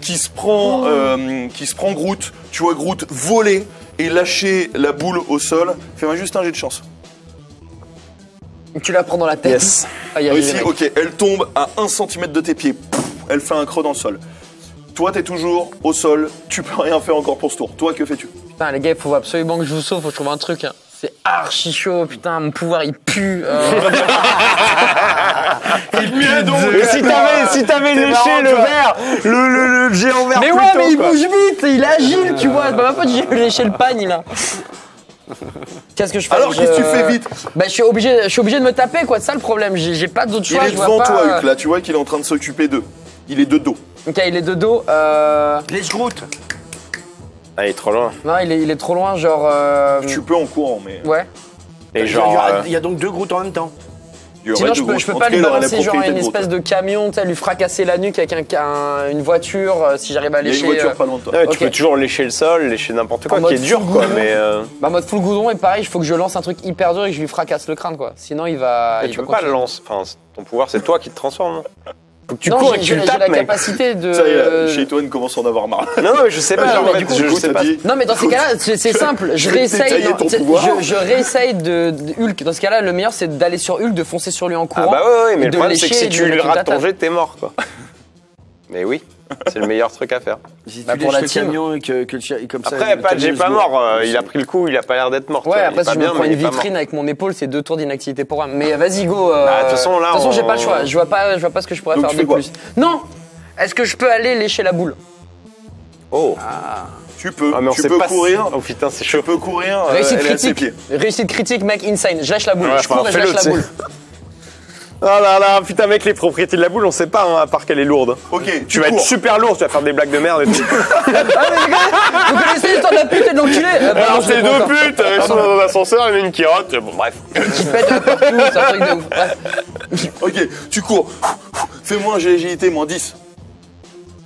qui se prend, euh, qui se prend Groot. Tu vois Groot voler et lâcher la boule au sol. Fais-moi juste un jet de chance. Tu la prends dans la tête. Yes. Ah, y a Réussi, les mecs. ok, elle tombe à 1 cm de tes pieds. Pouf, Elle fait un creux dans le sol. Toi, t'es toujours au sol, tu peux rien faire encore pour ce tour. Toi, que fais-tu? Putain, les gars, il faut absolument que je vous sauve, faut que je trouve un truc. hein. C'est archi chaud, putain, mon pouvoir il pue. euh. Mais si t'avais, si t'avais léché le verre, le, le, le géant vert mais ouais, mais il quoi. bouge vite, il est agile, tu vois. C'est pas ma faute, j'ai léché le pagne là. Qu'est-ce que je fais Alors, Je- qu'est-ce que tu fais vite Bah, je suis obligé, je suis obligé de me taper, quoi. C'est ça le problème. J'ai j'ai pas d'autre Il choix. est je vois devant pas, toi, euh, Hulk, là. Tu vois qu'il est en train de s'occuper d'eux. Il est de dos. Ok, il est de dos. Euh... Laisse Groot. Ah, il est trop loin. Non, il est, il est trop loin, genre. euh, Tu peux en courant, mais. Ouais. Et Il y, genre. a, euh, il y a donc deux Groot en même temps. Il y aurait Sinon, je peux, je pas lui balancer genre une espèce de camion, lui fracasser la nuque avec un, une voiture euh, si j'arrive à Il y a lécher. une voiture euh, pas loin de toi. ouais, ok. Tu peux toujours lécher le sol, lécher n'importe quoi, qui est dur quoi, mais. euh, Bah, mode full goudron, et pareil, il faut que je lance un truc hyper dur et que je lui fracasse le crâne, quoi. Sinon, il va. mais il tu va peux pas le lancer. Enfin, ton pouvoir, c'est toi qui te transforme. Faut que tu non, cours et que tu le tapes, la mec. capacité de. Ça y est, chez toi, commence à en avoir marre. Non, mais je sais pas, Genre, en mais fait, du coup, je sais pas. dit, Non, mais dans ces cas-là, c'est simple. Je réessaye. non. Je, je réessaye de, de Hulk. Dans ce cas-là, le meilleur, c'est d'aller sur Hulk, de foncer sur lui en Ah courant. bah ouais, ouais, mais le problème c'est que si tu lui rates ton jet, t'es mort quoi. Mais oui, c'est le meilleur truc à faire. J'ai Bah, pour la le team. camion et que, que le comme ça. Après, pas mort, euh, il a pris le coup, il a pas l'air d'être mort. Ouais, après, si je me bien, prends mais une vitrine avec mon épaule, c'est deux tours d'inactivité pour moi. Mais vas-y, go. euh, Bah, de toute façon, là, De toute façon, j'ai pas le choix. Je vois pas, je vois pas ce que je pourrais Donc, faire de plus. Non Est-ce que je peux aller lécher la boule? Oh, Tu peux, ah, mais on tu sait peux pas. courir. Oh putain, c'est chaud. Tu peux courir. euh, Réussite critique. Réussite critique, mec, insane. Je lâche la boule. Je cours et je lâche la boule. Ah là là, putain mec, les propriétés de la boule, on sait pas, hein, à part qu'elle est lourde. Ok, Tu tu vas cours. être super lourd, tu vas faire des blagues de merde et tout. Ah, mais les gars, vous connaissez l'histoire de la pute et de l'enculé? Euh, pardon, Alors je l'ai ces pas deux encore. putes, elles sont dans un ascenseur, il y en a une qui rote, bon bref. Qui pète de partout, c'est un truc de ouf. Bref. Ok, tu cours. Fais-moi un jet d'agilité, moins 10.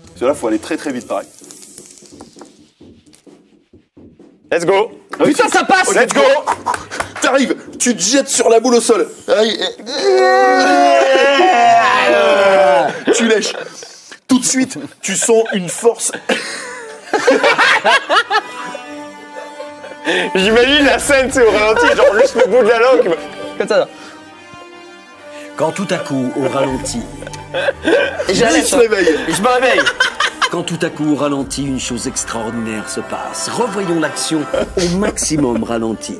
Parce que là, faut aller très très vite, pareil. Let's go Putain, ça passe Let's go T'arrives, tu te jettes sur la boule au sol. Aïe. Tu lèches. Tout de suite, tu sens une force. J'imagine la scène, c'est au ralenti, genre juste le bout de la langue. Comme ça. Quand tout à coup, au ralenti, lèche, se hein. réveille. Je me réveille. Quand tout à coup, au ralenti, une chose extraordinaire se passe. Revoyons l'action au maximum ralenti.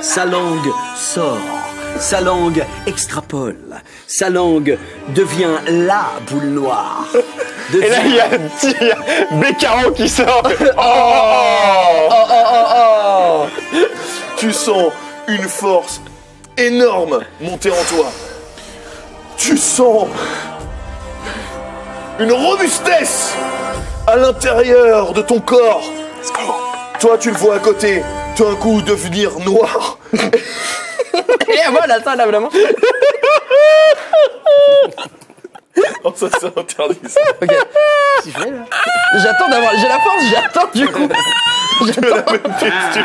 Sa langue sort. Sa langue extrapole. Sa langue devient la boule noire. Et là, il y a, il y a Beccaro qui sort. Oh, Oh, oh, oh, oh Tu sens une force énorme monter en toi. Tu sens une robustesse à l'intérieur de ton corps. Toi, tu le vois à côté, tout un coup devenir noir. Et voilà, ça, là, vraiment. Oh, ça, c'est interdit, ça. Ok. J'attends d'avoir. J'ai la force, j'attends du coup. que la même texture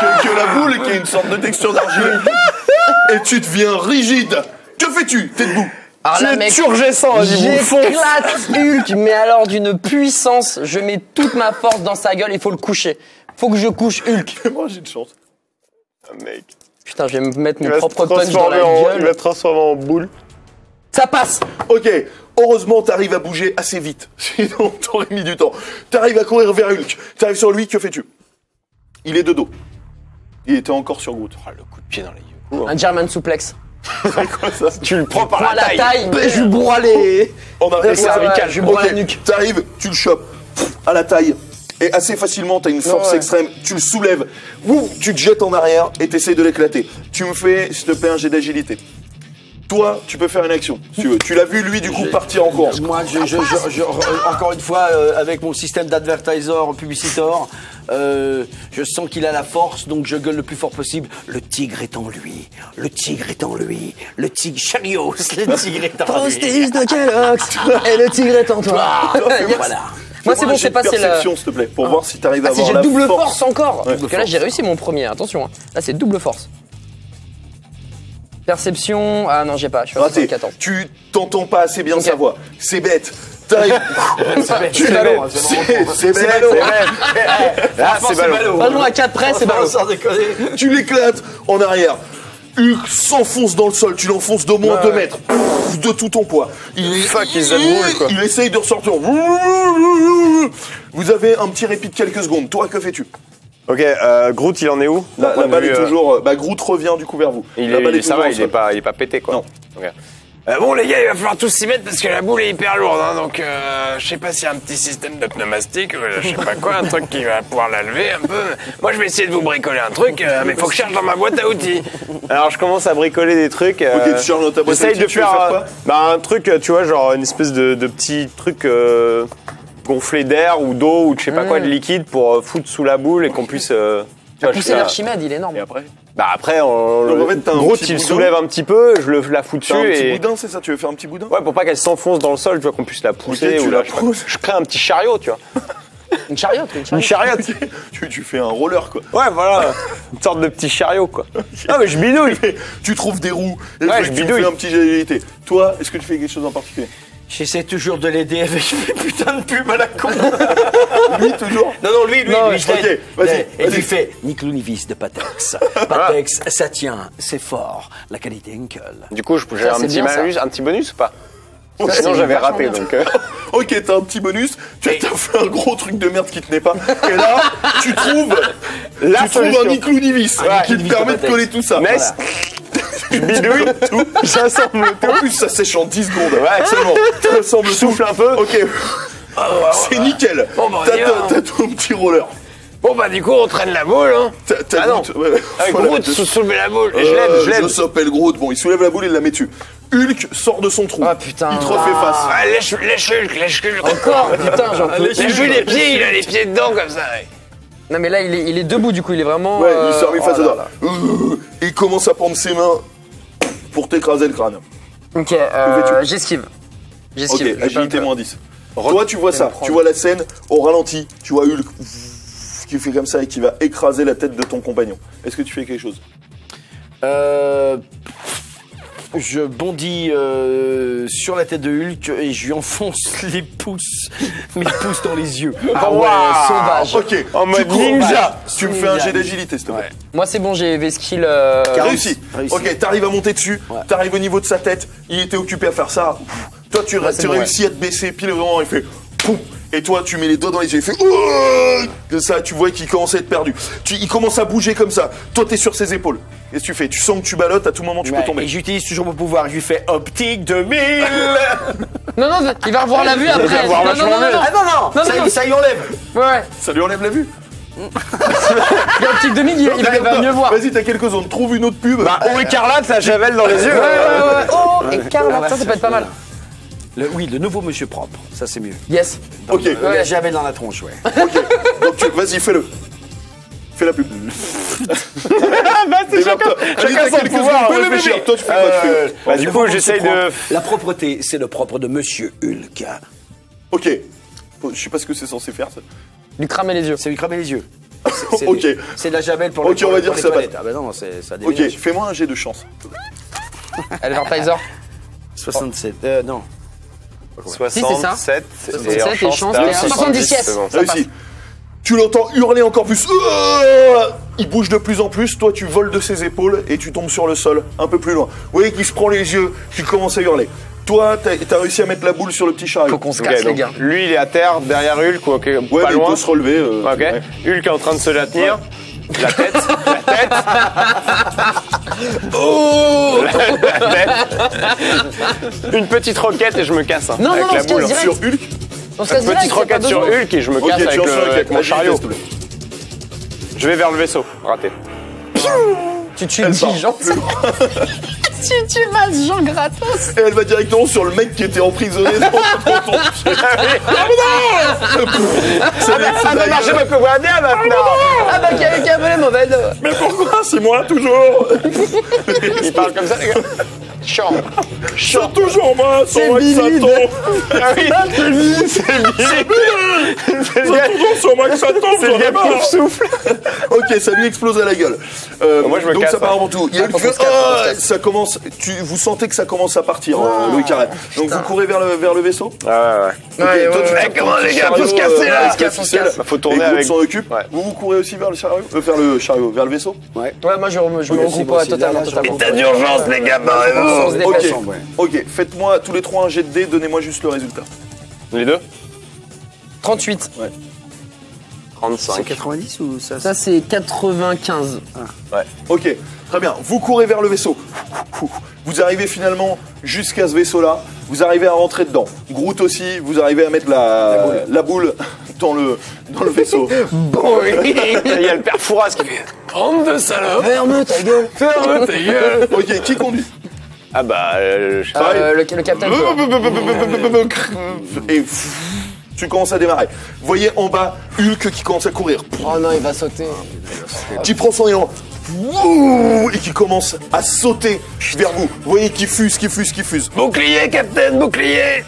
que, que la boule, qui est une sorte de texture d'argile. Et tu deviens rigide. Que fais-tu? T'es debout. Alors Tu là, mec, turgescent, j'éclate Hulk, mais alors d'une puissance. Je mets toute ma force dans sa gueule, il faut le coucher. Faut que je couche Hulk. Moi, j'ai de chance. Ah, mec. Putain, je vais me mettre mon propre punch dans la en, il gueule. va transformer en boule. Ça passe Ok, heureusement, t'arrives à bouger assez vite. Sinon, t'aurais mis du temps. T'arrives à courir vers Hulk. T'arrives sur lui, que fais-tu? Il est de dos. Il était encore sur Groot. Oh, le coup de pied dans les yeux. Un German suplex. C'est quoi ça? Tu le prends par la la taille. taille, je lui broie les. En arrière, Les cervicales, je lui broie la nuque. T'arrives, tu le chopes à la taille. Et assez facilement, t'as une force ouais. extrême, tu le soulèves, Ouh, tu te jettes en arrière et t'essayes de l'éclater. Tu me fais, s'il te plaît, un jet d'agilité. Toi, tu peux faire une action, si tu veux. Tu l'as vu, lui, du coup, partir en course. Moi, je, je- je- je- re- encore une fois, euh, avec mon système d'advertisor, publicitor, euh, je sens qu'il a la force, donc je gueule le plus fort possible. Le tigre est en lui. Le tigre est en lui. Le tigre, Charios, le tigre est en lui. Prostéis de Kellogg's et le tigre est en toi. Yes. Voilà. Moi, c'est bon, c'est passé la. perception, s'il te plaît, pour voir si t'arrives à Ah, si avoir j'ai la double force, encore. Ouais, Parce que là, j'ai réussi mon premier, attention. hein. Là, c'est double force. Perception. Ah non, j'ai pas. Je suis à Raté. 74. Tu t'entends pas assez bien sa voix. C'est bête. T'arrives. C'est ballot, hein, c'est C'est c'est bête. Ah, c'est ballot. Franchement, à 4 près, c'est déconner. Tu l'éclates en arrière. Hulk s'enfonce dans le sol, tu l'enfonces d'au moins 2 mètres. Pff, De tout ton poids. Il, Fuck, il s'aboule, quoi. il essaye de ressortir. Vous avez un petit répit de quelques secondes. Toi, que fais-tu? Ok, euh, Groot, il en est où? La, balle est euh, toujours. Bah, Groot revient du coup vers vous. Il la est, balle il est- ça va, il est pas, il est pas pété quoi. Non. Ok. Euh, bon les gars, il va falloir tous s'y mettre parce que la boule est hyper lourde, hein, donc euh, je sais pas s'il y a un petit système de pneumatique, ou je sais pas quoi, un truc qui va pouvoir la lever un peu. Moi je vais essayer de vous bricoler un truc, euh, mais faut que je cherche dans ma boîte à outils. Alors je commence à bricoler des trucs. Ok, tu cherches dans ta boîte à outils, de tu veux faire, euh, quoi bah, un truc, euh, tu vois, genre une espèce de, de petit truc euh, gonflé d'air ou d'eau ou de je sais pas quoi de liquide pour euh, foutre sous la boule et qu'on puisse. euh, tu vois, Pousser l'Archimède, il est énorme. Et après Bah après, on, Donc, en fait, t'as un Groot petit il boudin. soulève un petit peu, je le, la fous T'as un dessus petit et. boudin, c'est ça Tu veux faire un petit boudin? Ouais, pour pas qu'elle s'enfonce dans le sol, tu vois, qu'on puisse la pousser. Ok, tu ou la là, je sais pas. pousses. Je crée un petit chariot, tu vois. Une chariote, une Une chariote. chariote. tu, tu fais un roller quoi. Ouais, voilà. Une sorte de petit chariot, quoi. Ah, mais je bidouille. tu trouves des roues et Ouais, le je tu bidouille. fais un petit. Toi, est-ce que tu fais quelque chose en particulier? J'essaie toujours de l'aider avec mes putains de pubs à la con. Lui, toujours Non, non, lui, lui, Non, lui, je l'aide. ok, vas-y, Et lui fait Nick Lounivis de Patex. Patex, ça tient, c'est fort. La qualité Uncle. Du coup, je- j'ai un petit malus, un petit bonus ou pas Ouais, Sinon, j'avais raté, donc. euh, Ok, t'as un petit bonus, tu as fait un gros truc de merde qui tenait pas. Et là, tu trouves, La tu trouves un Lounivis Ouais, qui te permet de coller tout ça. Mais Bidouille, tout. j'assemble tout. En plus, ça sèche en 10 secondes. Ouais. Ressemble Souffle un peu. Ok. C'est nickel. Bon, bah, on T'as y va, t'as- t'as ton petit roller. Bon, bah, du coup, on traîne la boule, hein. T'as t'as Ah non. Groot. Ouais, ouais. Avec Voilà, Groot, sou- soulever la boule. je l'aide, Euh, je l'aide. Je s'appelle Groot. Bon, il soulève la boule et il la met dessus. Hulk sort de son trou. Ah, putain. Il te refait face. Ah, lèche, lèche Hulk, lèche Hulk. Encore Putain, j'en peux les pieds, il a les pieds dedans, comme ça. ouais. Non, mais là, il est, il est debout, du coup, il est vraiment. Ouais, euh, il s'est remis oh face là dedans. là. Euh, Il commence à prendre ses mains pour t'écraser le crâne. Ok, euh, j'esquive. Ok, J'esquive. Pas agilité moins 10. Toi, tu vois ça, tu vois la scène au ralenti, tu vois Hulk qui fait comme ça et qui va écraser la tête de ton compagnon. Est-ce que tu fais quelque chose? Euh, je bondis euh, sur la tête de Hulk et je lui enfonce les pouces, mes pouces dans les yeux. Ah ouais, sauvage. Ok, En tu mode cours. ninja. Tu me fais un jet d'agilité, s'il te plaît. Moi, c'est bon, j'ai V-Skill. euh, Réussi. Réussi. Ok, t'arrives à monter dessus, t'arrives au niveau de sa tête, il était occupé à faire ça. Toi, tu, tu bon, réussis à te baisser pile au moment, il fait poum. Et toi, tu mets les doigts dans les yeux, il fait Ouah Comme ça, tu vois qu'il commence à être perdu. Tu, il commence à bouger comme ça. Toi, t'es sur ses épaules. Qu'est-ce que tu fais? Tu sens que tu ballottes, à tout moment, tu Ouais, peux tomber. et j'utilise toujours mon pouvoir. Je lui fais optique 2000. Non, non, il va revoir la vue après. non, non, non, non, non. ah non, non, Non, ça, non, y- ça y enlève. Ouais. Ça lui enlève la vue? Il y a un petit demi, il, il va, mieux voir. Vas-y, t'as quelques zones. Trouve une autre pub. Bah, ou écarlate, ça javel dans les yeux. Ouais, ouais, ouais. Oh, et Carla, ça, ça peut être pas mal. Le- oui, le nouveau monsieur propre. Ça, c'est mieux. Yes. ok, Ouais. J'avais dans la tronche, ouais. ok. Donc, tu- vas-y, fais-le. Fais la pub. bah, c'est chacun, Vas-y, chacun son quelques pouvoir. réfléchir. oui. Toi, tu fais quoi, tu fais Euh, Bah, du coup, j'essaye de. La propreté, c'est le propre de monsieur Hulk. Ok. Je sais pas ce que c'est censé faire, ça. Lui cramer les yeux. C'est lui cramer les yeux. C'est- c'est Ok. des- C'est de la javel pour Ok, le on va pour dire les que ça toilettes. passe. Ah bah non, c'est- ça Ok, déménage. fais-moi un jet de chance. Allez, Vertizer. 67. Euh, non. 67 et 67 en et chance, chance, t'as t'es à 70, yes. c'est bon. Ça Réussi. Tu l'entends hurler encore plus. Euh Il bouge de plus en plus. Toi, tu voles de ses épaules et tu tombes sur le sol, un peu plus loin. Vous voyez qu'il se prend les yeux, qu'il commence à hurler. Toi, t'as as réussi à mettre la boule sur le petit chariot. Faut qu'on se Ok, casse, les donc, gars. lui, il est à terre derrière Hulk, ok, Ouais, pas mais il loin. peut se relever. euh, Ok. ouais. Hulk est en train de se la tenir. La tête, la tête. Oh la tête. Une petite roquette et je me casse hein, Non, avec non, non, la on se casse boule. direct. Sur Hulk On se casse direct, Petite y a pas roquette sur besoin. Hulk et je me Ok, casse tu avec, lances le- sur Hulk avec mon chariot. Je vais vers le vaisseau. Raté. Tu tues une Elle part diligence. Tu tues ma Jean gratos. Et elle va directement sur le mec qui était emprisonné dans, ton Ah, mais marché me prévoit bien maintenant Ah bah, qui a qui a volé mon vélo. Mais pourquoi? C'est moi, toujours Il parle comme ça, les gars. Chiant. C'est toujours moi, sans moi que ça Billy Ah c'est lui, c'est. C'est toujours sur c'est le j'en ai marre. souffle. Ok, ça lui explose à la gueule. Euh, Moi, je me donc casse, ça part hein. avant tout. Il y a Ah, une faut qu'on se casse, Ah, faut qu'on se casse. ça commence. Tu, vous sentez que ça commence à partir, euh, Louis Carré. Donc vous courez vers le, vers le vaisseau. Ah ouais, ouais. Ok, Ouais, toi, ouais, tu ouais. tapes Eh, comment, les gars, faut se casser, euh, là. On se la casse, on se ficelle. casse. Bah, faut tourner Groot avec. s'en occupe. Ouais. Vous vous courez aussi vers le chariot, euh, vers le chariot, vers le vaisseau. Ouais, moi, je, je me regroupe c'est pas totalement. c'est totalement. État d'urgence, les gars, On barrez-vous se Ok, dépêche. ouais. ok. Faites-moi tous les trois un jet de dés. Donnez-moi juste le résultat. Les deux 38. 35. C'est 90 ou ça Ça, c'est 95. Ok, très bien. Vous courez vers le vaisseau. Vous arrivez finalement jusqu'à ce vaisseau-là. Vous arrivez à rentrer dedans. Groot aussi, vous arrivez à mettre la, la boule. dans, le, dans le vaisseau. Bon, oui. Il y a le père Fouras qui fait. Bande de salopes Ferme ta gueule. Ferme ta gueule ok, qui conduit? Ah bah, euh, je sais pas. Pareil. Euh, le, le capitaine. quoi. Et pff, tu commences à démarrer. Vous voyez en bas Hulk qui commence à courir. Oh non, il va sauter. Qui prend son élan. Et qui commence à sauter vers vous. Vous voyez qui fuse, qui fuse, qui fuse. Bouclier, capitaine, bouclier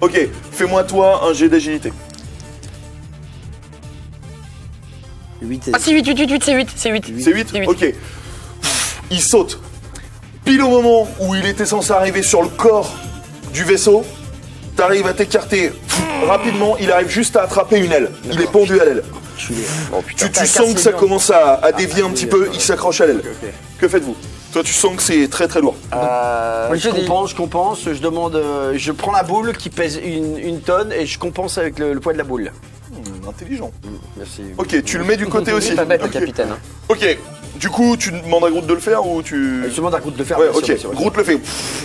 Ok, fais-moi toi un jet d'agilité. 8 et... Ah, c'est 8, 8, 8, 8, c'est 8, c'est 8. C'est 8 C'est huit. Ok. Il saute. Pile au moment où il était censé arriver sur le corps du vaisseau, T'arrives à t'écarter rapidement, il arrive juste à attraper une aile. Il est pendu à l'aile. Oh. Tu, tu sens que ça commence à, à dévier un petit peu, il s'accroche à l'aile. Que faites-vous? Toi, tu sens que c'est très très lourd. Euh, je compense, je compense, je demande, euh, je prends la boule qui pèse une, une tonne et je compense avec le, le poids de la boule. Hmm, intelligent. Merci. Ok, tu le mets du côté aussi. Pas bête, le Ok. capitaine. hein. Ok, du coup, tu demandes à Groot de le faire ou tu. Je demande à Groot de le faire. Ouais, bien sûr, ok. bien sûr, bien sûr. Groot le fait.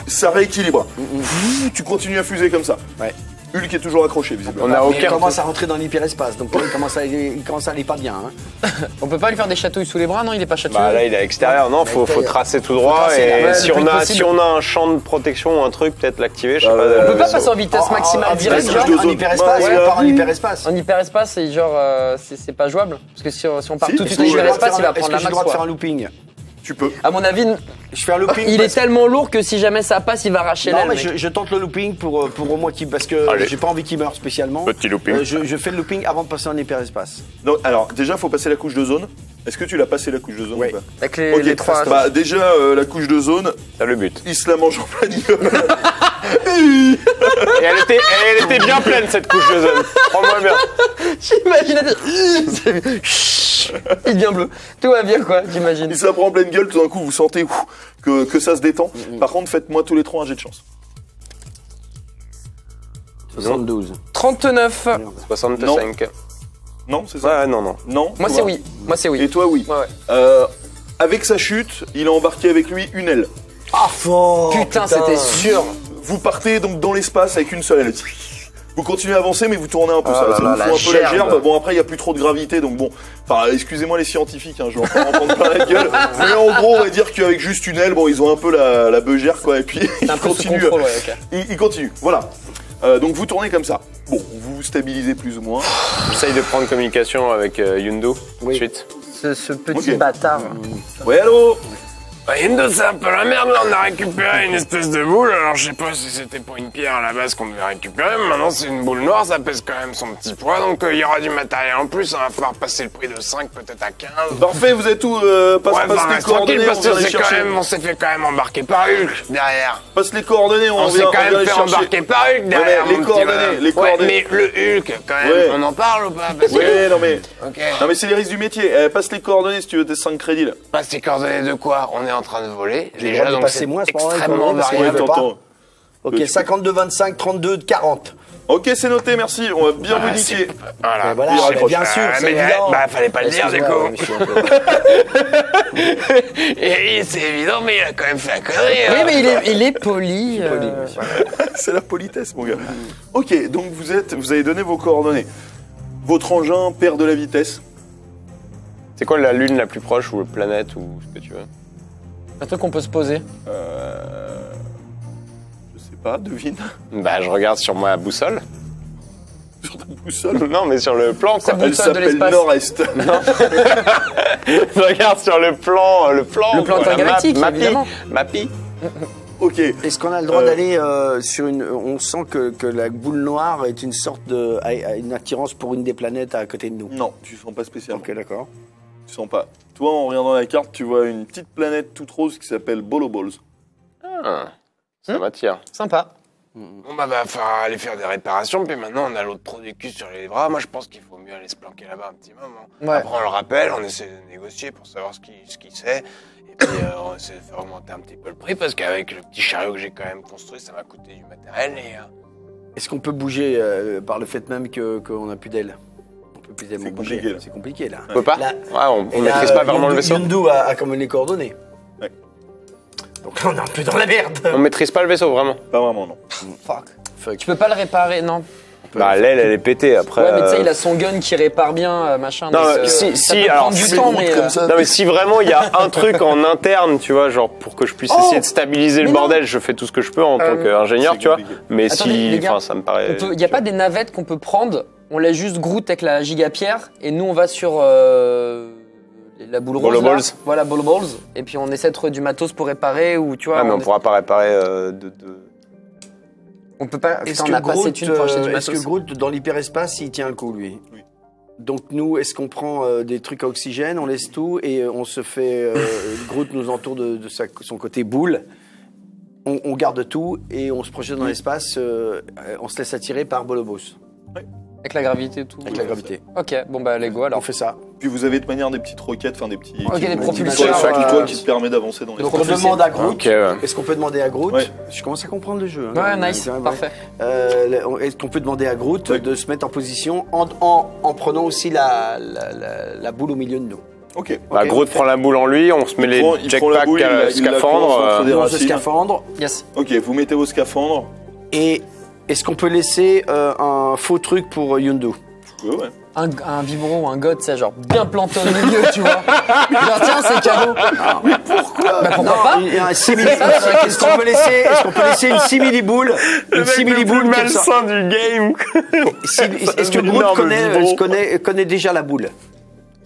Ça rééquilibre. Pff, Tu continues à fuser comme ça. Ouais. Hulk est toujours accroché, visiblement. On a Mais il aucun. commence à rentrer dans l'hyperespace, donc il commence à, il commence à aller pas bien. hein. On peut pas lui faire des chatouilles sous les bras, non? Il est pas chatouilleux. Bah là, il est à l'extérieur. Non, faut, faut tracer tout droit. tracer, Et si, on a, si on a un champ de protection ou un truc, peut-être l'activer. Je sais Ah pas. ouais, euh, On peut pas passer en vitesse En- maximale direct, genre? en hyperespace, on part en hyperespace. En hyperespace, c'est genre, euh, c'est c'est pas jouable. Parce que si, on- si on part tout de suite en hyperespace, il va prendre la max. droit de faire un looping? Tu peux. À mon avis, Je fais un looping. il est tellement lourd que si jamais ça passe, il va arracher Non, l'aile. mais je, je tente le looping pour, euh, pour au moins qu'il. Parce que Allez. j'ai pas envie qu'il meure spécialement. Petit looping. Euh, je, je fais le looping avant de passer en hyperespace. Donc, alors, déjà, faut passer la couche de zone. Est-ce que tu l'as passé la couche de zone ou pas Avec les, trois. Bah, déjà, euh, la couche de zone, Ça le but. il se la mange en plein gueule. Et elle était, elle était bien pleine cette couche de zone. Prends-moi bien. J'imagine. Il devient bleu. Tout va bien, quoi, j'imagine. il se la prend en pleine gueule, tout d'un coup, vous sentez ouf, que, que ça se détend. Par contre, faites-moi tous les trois un jet de chance. 72. 39. 65. Non, c'est ça Ouais, non, non. Non Moi, toi c'est oui. Moi, c'est oui. Et toi, oui. Ouais, ouais. Euh, avec sa chute, il a embarqué avec lui une aile. Ah, fort Putain, c'était sûr. Vous partez donc dans l'espace avec une seule aile. Vous continuez à avancer, mais vous tournez un peu. Oh ça là ça là, vous la fout un peu la gerbe. Bon, après, il n'y a plus trop de gravité, donc bon. Enfin, excusez-moi les scientifiques, hein, je vais en prendre plein la gueule. Mais en gros, on va dire qu'avec juste une aile, bon, ils ont un peu la, la beugère, quoi. Et puis, ils continuent. contrôle, ouais, ok. Ils, ils continuent, voilà. Euh, donc, vous tournez comme ça. Bon, vous vous stabilisez plus ou moins. J'essaye de prendre communication avec euh, Yundo. Oui. Suite. Ce, ce petit bâtard. Ouais, allô? Bah, Yendo, c'est un peu la merde, là. On a récupéré une espèce de boule. Alors, je sais pas si c'était pour une pierre à la base qu'on devait récupérer. Mais maintenant, c'est une boule noire. Ça pèse quand même son petit poids. Donc, euh, il y aura du matériel en plus. On va falloir passer le prix de 5, peut-être à 15. Parfait, vous êtes où euh, passe, Ouais, passe bah, les coordonnées, parce on les c'est quand même, on s'est fait quand même embarquer par Hulk derrière. Passe les coordonnées, on, On s'est quand même les fait chercher. embarquer par Hulk derrière. les petit coordonnées, les Ouais, coordonnées. mais le Hulk, quand même, on en parle ou pas Parce que- Ouais, non mais, non mais c'est les risques du métier. Eh, passe les coordonnées si tu veux tes 5 crédits là. Passe tes coordonnées de quoi? On est en train de voler. Déjà, donc c'est moins extrêmement variable. Ok, tu peux- 52, 25, 32, 40. Ok, c'est noté, merci. On va bien Ah, vous niquer. Voilà. Bien sûr, Ah, c'est mais, évident. bah, fallait pas le dire, du coup. Et c'est évident, mais il a quand même fait la connerie. Oui, hein. mais il est, il est poli. euh, c'est la politesse, mon gars. Ok, donc vous êtes, vous avez donné vos coordonnées. Votre engin perd de la vitesse. C'est quoi la lune la plus proche ou la planète ou ce que tu veux? Un truc qu'on peut se poser. Euh, je sais pas, devine. Bah, je regarde sur ma boussole. Sur ta boussole? non, mais sur le plan, quoi. Ça Elle s'appelle. Nord-Est. je regarde sur le plan, euh, le plan. Le plan quoi, la intergalactique, map- évidemment. Mappy. ok. Est-ce qu'on a le droit Euh, d'aller euh, sur une. On sent que, que la boule noire est une sorte de. a- a une attirance pour une des planètes à côté de nous? Non, tu sens pas spécialement. Ok, d'accord. Tu sens pas. Toi, en regardant la carte, tu vois une petite planète toute rose qui s'appelle Bolo Balls. Ah, ça m'attire. Sympa. Bon, bah, va falloir aller faire des réparations. Puis maintenant, on a l'autre trou du cul sur les bras. Moi, je pense qu'il faut mieux aller se planquer là-bas un petit moment. Ouais. Après, on le rappelle, on essaie de négocier pour savoir ce qu'il ce qu'il sait. Et puis, euh, on essaie de faire augmenter un petit peu le prix parce qu'avec le petit chariot que j'ai quand même construit, ça m'a coûté du matériel. Et, euh, Est-ce qu'on peut bouger euh, par le fait même que- qu'on a plus d'aile? C'est compliqué, là. C'est compliqué là. On peut pas Là- Ouais, on, là, maîtrise pas vraiment le vaisseau. Yondu a, a quand même les coordonnées. Ouais. Donc là, on est un peu dans la merde. On maîtrise pas le vaisseau, vraiment. Pas vraiment, non. Fuck. Fuck. Tu peux pas le réparer, non. Bah, l'aile, elle est pétée après. Ouais, mais tu sais, euh, il a son gun qui répare bien, euh, machin. Non, donc, euh, euh, si- ça si, peut alors, prendre du c'est temps, route mais. comme euh, ça. Non mais si vraiment il y a un truc en interne, tu vois, genre pour que je puisse essayer de stabiliser le mais non. bordel, je fais tout ce que je peux en tant Euh, qu'ingénieur, c'est tu vois. compliqué. Mais Attendez, si, les gars, enfin, ça me paraît. Il n'y a pas des navettes qu'on peut prendre, on laisse juste Groot avec la gigapierre, et nous on va sur euh, la boule rose. Bolo là. Balls. Voilà, Bolo Balls. Et puis on essaie de trouver du matos pour réparer, ou tu vois. Ah, mais on on, pourra pas réparer euh, de, de- on peut pas. Est-ce Putain, que, on a pas assez Groot, de thunes pour acheter du euh, est-ce matos. que Groot, dans l'hyperespace, il tient le coup, lui Oui. Donc nous, est-ce qu'on prend euh, des trucs à oxygène, on laisse tout et euh, on se fait... euh, Groot nous entoure de, de sa- son côté boule on, on garde tout et on se projette dans l'espace. euh, euh, on se laisse attirer par Bolobos Avec la gravité et tout. avec la gravité. Ok, bon bah Lego alors. On fait ça. Puis vous avez de manière des petites roquettes, enfin des petits. Ok, des équipements propulseurs, sur le toit euh, qui te permet d'avancer dans les Donc on demande à Groot. Ok, ouais. Est-ce qu'on peut demander à Groot Ouais. Je commence à comprendre le jeu. hein. Ouais, nice, ouais. parfait. Euh, le- Est-ce qu'on peut demander à Groot Ouais. de se mettre en position en, en, en prenant aussi la, la, la- la boule au milieu de nous Ok. Bah, Ok, Groot on prend la boule en lui, on se met Il les il prend la jetpacks boule, il la- euh, il la scaphandres. euh, des Dans ce racines. scaphandre. Yes. Ok, vous mettez vos scaphandres. Et est-ce qu'on peut laisser euh, un faux truc pour euh, Ouais, ouais. Un, un vibro ou un god, c'est genre bien planté au milieu, tu vois. Genre tiens, c'est cadeau. Mais pourquoi? Bah pourquoi pas? Il y a un simili- Est-ce qu'on peut laisser, est-ce qu'on peut laisser une simili boule, une simili boule qu'elle sort- du game. Si- Est-ce que Groot énorme connaît, vibro. euh, connaît, connaît déjà la boule?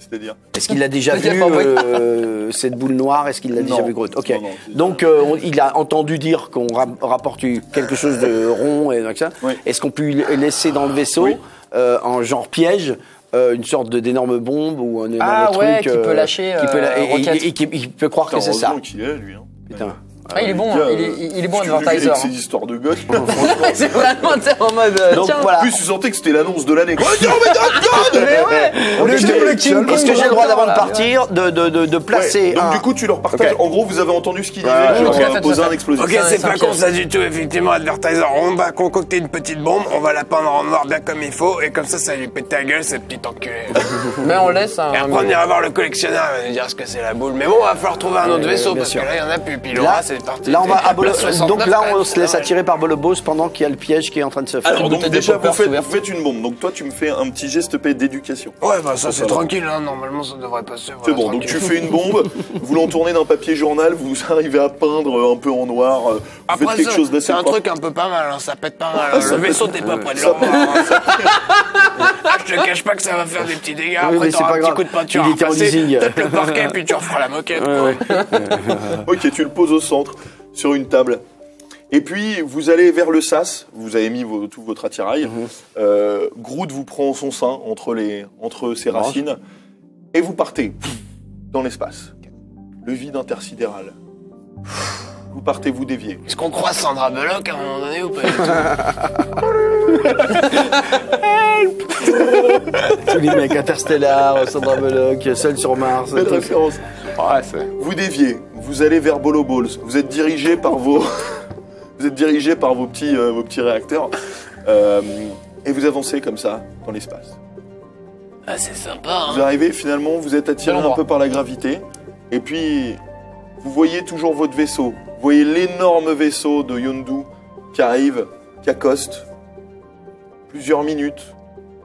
C'est-à-dire. Est-ce qu'il a déjà vu euh, cette boule noire? Est-ce qu'il l'a déjà vu Groot Ok. Non, non, c'est- Donc euh, on- il a entendu dire qu'on ra- rapporte quelque chose de rond et donc ça. Oui. Est-ce qu'on peut lui laisser dans le vaisseau Oui. euh, en genre piège euh, une sorte d'énorme bombe ou un énorme Ah truc ouais, qui euh, peut lâcher, qui peut la- euh, et- et- roquette. et qui- il peut croire que c'est ça. qu'il est lui. Hein. Putain. Ah, il est bon, hein, il est, il est bon advertiser. Avec ses hein. histoires de gosses. c'est vraiment en mode. euh, Donc tiens, voilà. En plus, tu sentais que c'était l'annonce de l'année. quoi. Oh, tiens, mais God Mais ouais Le est-ce que- double King Kong Est-ce que j'ai le droit d'avant de partir, de, de, de, de Ouais, placer donc un... du coup, tu leur partages. Ok. En gros, vous avez entendu ce qu'il disait. Ouais, genre, ok, euh, faites poser ça. un explosif. Ok, C'est c'est c'est pas con ça du tout, effectivement, Advertiser. On va concocter une petite bombe, on va la peindre en noir bien comme il faut, et comme ça, ça va lui péter la gueule, cette petite enculée. Mais on laisse un. Et après, on ira voir le collectionneur, il va nous dire ce que c'est la boule. Mais bon, on va falloir trouver un autre vaisseau, parce que là, il y en a plus. Puis Laura, c'est. Là, on va à Bolo- 69, Donc là, on se c'est laisse dommage. attirer par Bolobos pendant qu'il y a le piège qui est en train de se faire. Alors, donc déjà, vous faites, ouverte. vous faites une bombe. Donc toi, tu me fais un petit geste d'éducation. Ouais, bah ça, c'est tranquille, hein. Normalement, ça devrait passer. C'est voilà, bon, donc tu fais une bombe, vous l'entournez d'un papier journal, vous arrivez à peindre un peu en noir, euh, vous Après, faites quelque ça, chose d'assez c'est un propre. truc un peu pas mal, hein, ça pète pas mal. Ah, hein. ça Le vaisseau, t'es pas près de hein. Ah, je te cache pas que ça va faire des petits dégâts. Oui, Après, c'est t'auras un petit coup de peinture Il était en. Peut-être le parquet, puis tu referas la moquette. Ok, tu le poses au centre, sur une table. Et puis, vous allez vers le sas, vous avez mis vos- tout votre attirail. Mhm. Euh, Groot vous prend son sein entre, les, entre ses racines, et vous partez dans l'espace. Le vide intersidéral. Vous partez vous dévier. Est-ce qu'on croise Sandra Bullock à un moment donné ou pas Tous les mecs, Interstellar, Sandra Bullock, Seul sur Mars. Belle référence. Ouais, c'est. Vous déviez, vous allez vers Bolo Balls. Vous êtes dirigé par vos, vous êtes dirigé par vos petits, euh, vos petits réacteurs, Euh, et vous avancez comme ça dans l'espace. Ah, c'est sympa, Vous arrivez finalement, vous êtes attiré un endroit. peu par la gravité, et puis vous voyez toujours votre vaisseau. Vous voyez l'énorme vaisseau de Yondu qui arrive, qui accoste. Plusieurs minutes,